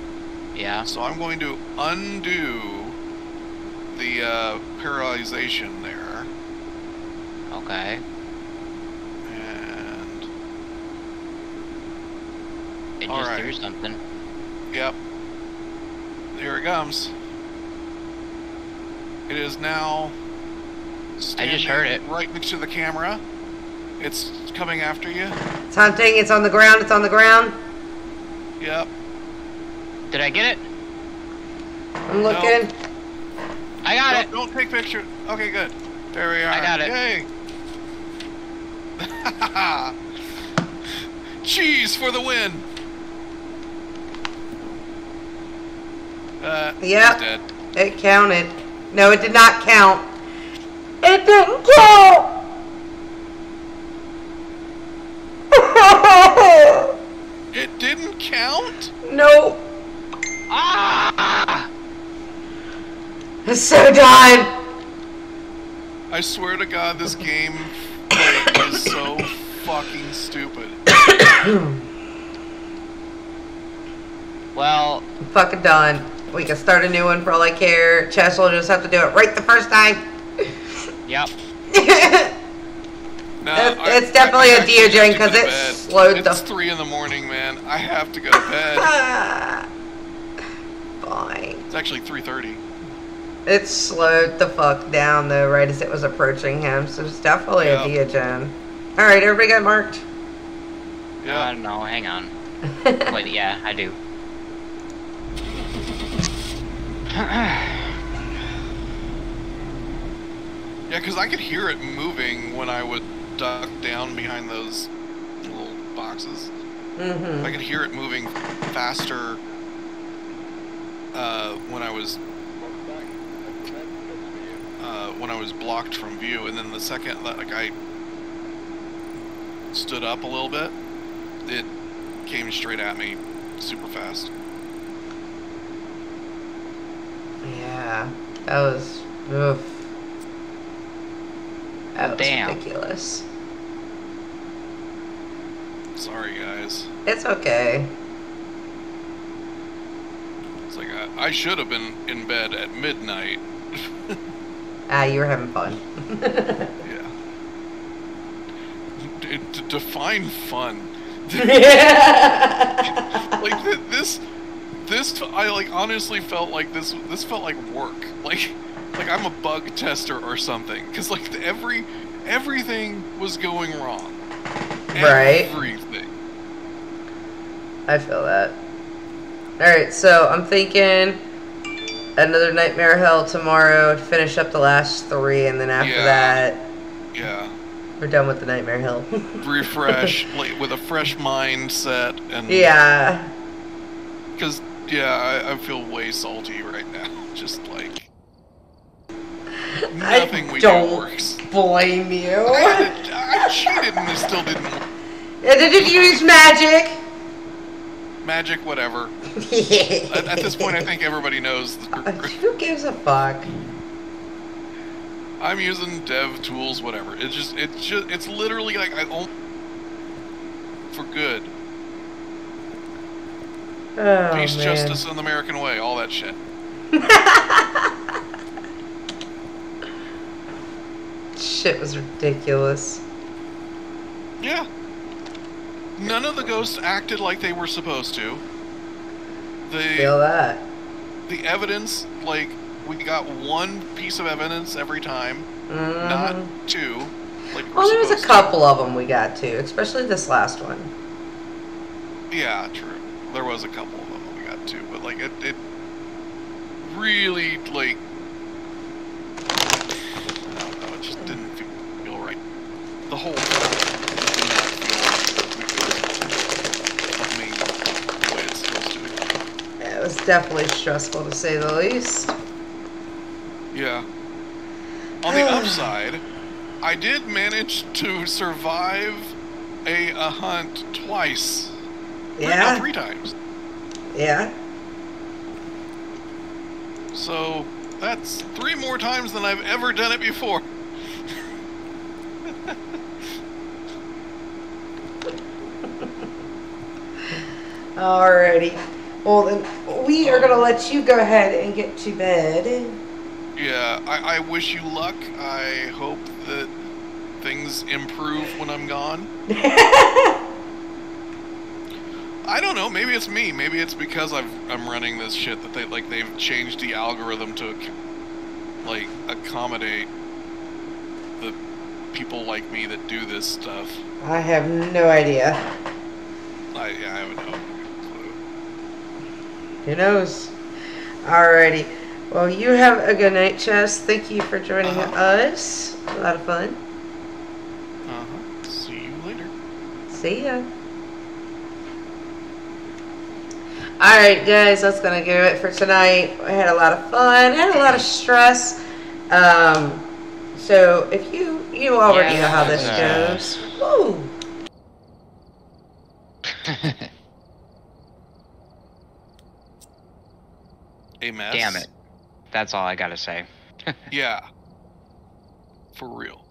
yeah. So I'm going to undo the uh, paralyzation there, Okay. and It All just right. threw something. Yep. Here it comes. It is now. I just heard it. Right next to the camera. It's coming after you. It's hunting. It's on the ground. It's on the ground. Yep. Did I get it? I'm looking. I got don't, it. don't take picture. Okay, good. There we are. I got it. Yay. *laughs* Cheese for the win. Uh, Yep. It counted. No, it did not count. It didn't count. *laughs* It didn't count? nope. Ah! It's so done. I swear to God, this *laughs* game is so fucking stupid. *coughs* Well, I'm fucking done. We can start a new one for all I care. Chess will just have to do it right the first time. *laughs* yep. *laughs* No, It's- I- it's definitely I a actually have Deogen to go 'cause it bed. slowed the- It's three in the morning, man. I have to go to bed. *laughs* Fine. It's actually three thirty. It slowed the fuck down though, right as it was approaching him. So it's definitely Yeah. a Deogen. All right, everybody got marked. I Yeah. don't know. Hang on. *laughs* Wait, yeah, I do. *sighs* Yeah, because I could hear it moving when I would duck down behind those little boxes. mm-hmm. I could hear it moving faster uh, when I was uh, when I was blocked from view, and then the second that like I stood up a little bit, it came straight at me, super fast. Yeah, that was. Oof. That was Damn. ridiculous. Sorry, guys. It's okay. It's like I I should have been in bed at midnight. *laughs* Ah, you were having fun. *laughs* Yeah. D- d- define fun. *laughs* yeah. like th- this this i like honestly felt like this this felt like work like like i'm a bug tester or something because like the, every everything was going wrong Right. everything I feel that. Alright, so I'm thinking another Nightmare Hell tomorrow to finish up the last three, and then after Yeah. that, yeah we're done with the Nightmare Hill. *laughs* refresh like with a fresh mindset and yeah. because yeah I, I feel way salty right now *laughs* just like nothing I we don't do works blame you. I, I cheated and it still didn't work And Did you use magic? magic whatever *laughs* at, at this point i think everybody knows the uh, Who gives a fuck? I'm using dev tools, whatever. It's just, it's just, it's literally like I own for good. Oh, Peace, man. justice, and the American way. All that shit. *laughs* Shit was ridiculous. Yeah. None of the ghosts acted like they were supposed to. Feel that. the evidence, like we got one piece of evidence every time, Mhm. not two. Like Well, there was a supposed to. couple of them we got to, especially this last one. Yeah, true. There was a couple of them we got to, but like it, it really like I don't know, it just didn't feel, right. The whole did not feel like me the way it's supposed to. Yeah, it was definitely stressful to say the least. Yeah. On the oh. upside, I did manage to survive a, a hunt twice. Three- no, Yeah, three times. yeah. So that's three more times than I've ever done it before. Alrighty. Well, then we are gonna let you go ahead and get to bed. Yeah, I, I wish you luck. I hope that things improve when I'm gone. *laughs* I don't know. Maybe it's me. Maybe it's because I've, I'm running this shit that they like they've changed the algorithm to like accommodate the people like me that do this stuff. I have no idea. I, yeah, I have no clue. Who knows? Alrighty. Well, you have a good night, Chess. Thank you for joining Uh-huh. us. A lot of fun. Uh huh. See you later. See ya. Alright, guys, that's gonna do it for tonight. I had a lot of fun, I had a lot of stress. Um, so if you you already Yeah, know how this uh, goes. Woo! *laughs* A. Damn it. That's all I gotta say. *laughs* Yeah. For real.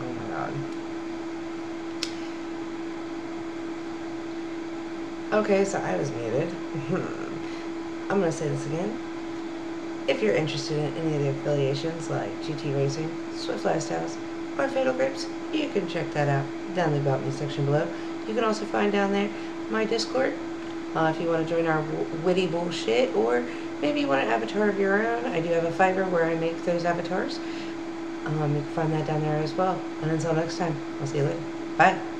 Oh my god. Okay, so I was muted. Hmm. I'm gonna say this again. If you're interested in any of the affiliations like GT Racing, Swift Lifestyles, or Fatal Grips, you can check that out down in the About Me section below. You can also find down there my Discord uh, if you want to join our witty bullshit, or maybe you want an avatar of your own. I do have a Fiverr where I make those avatars. Um, you can find that down there as well. And until next time, I'll see you later. Bye.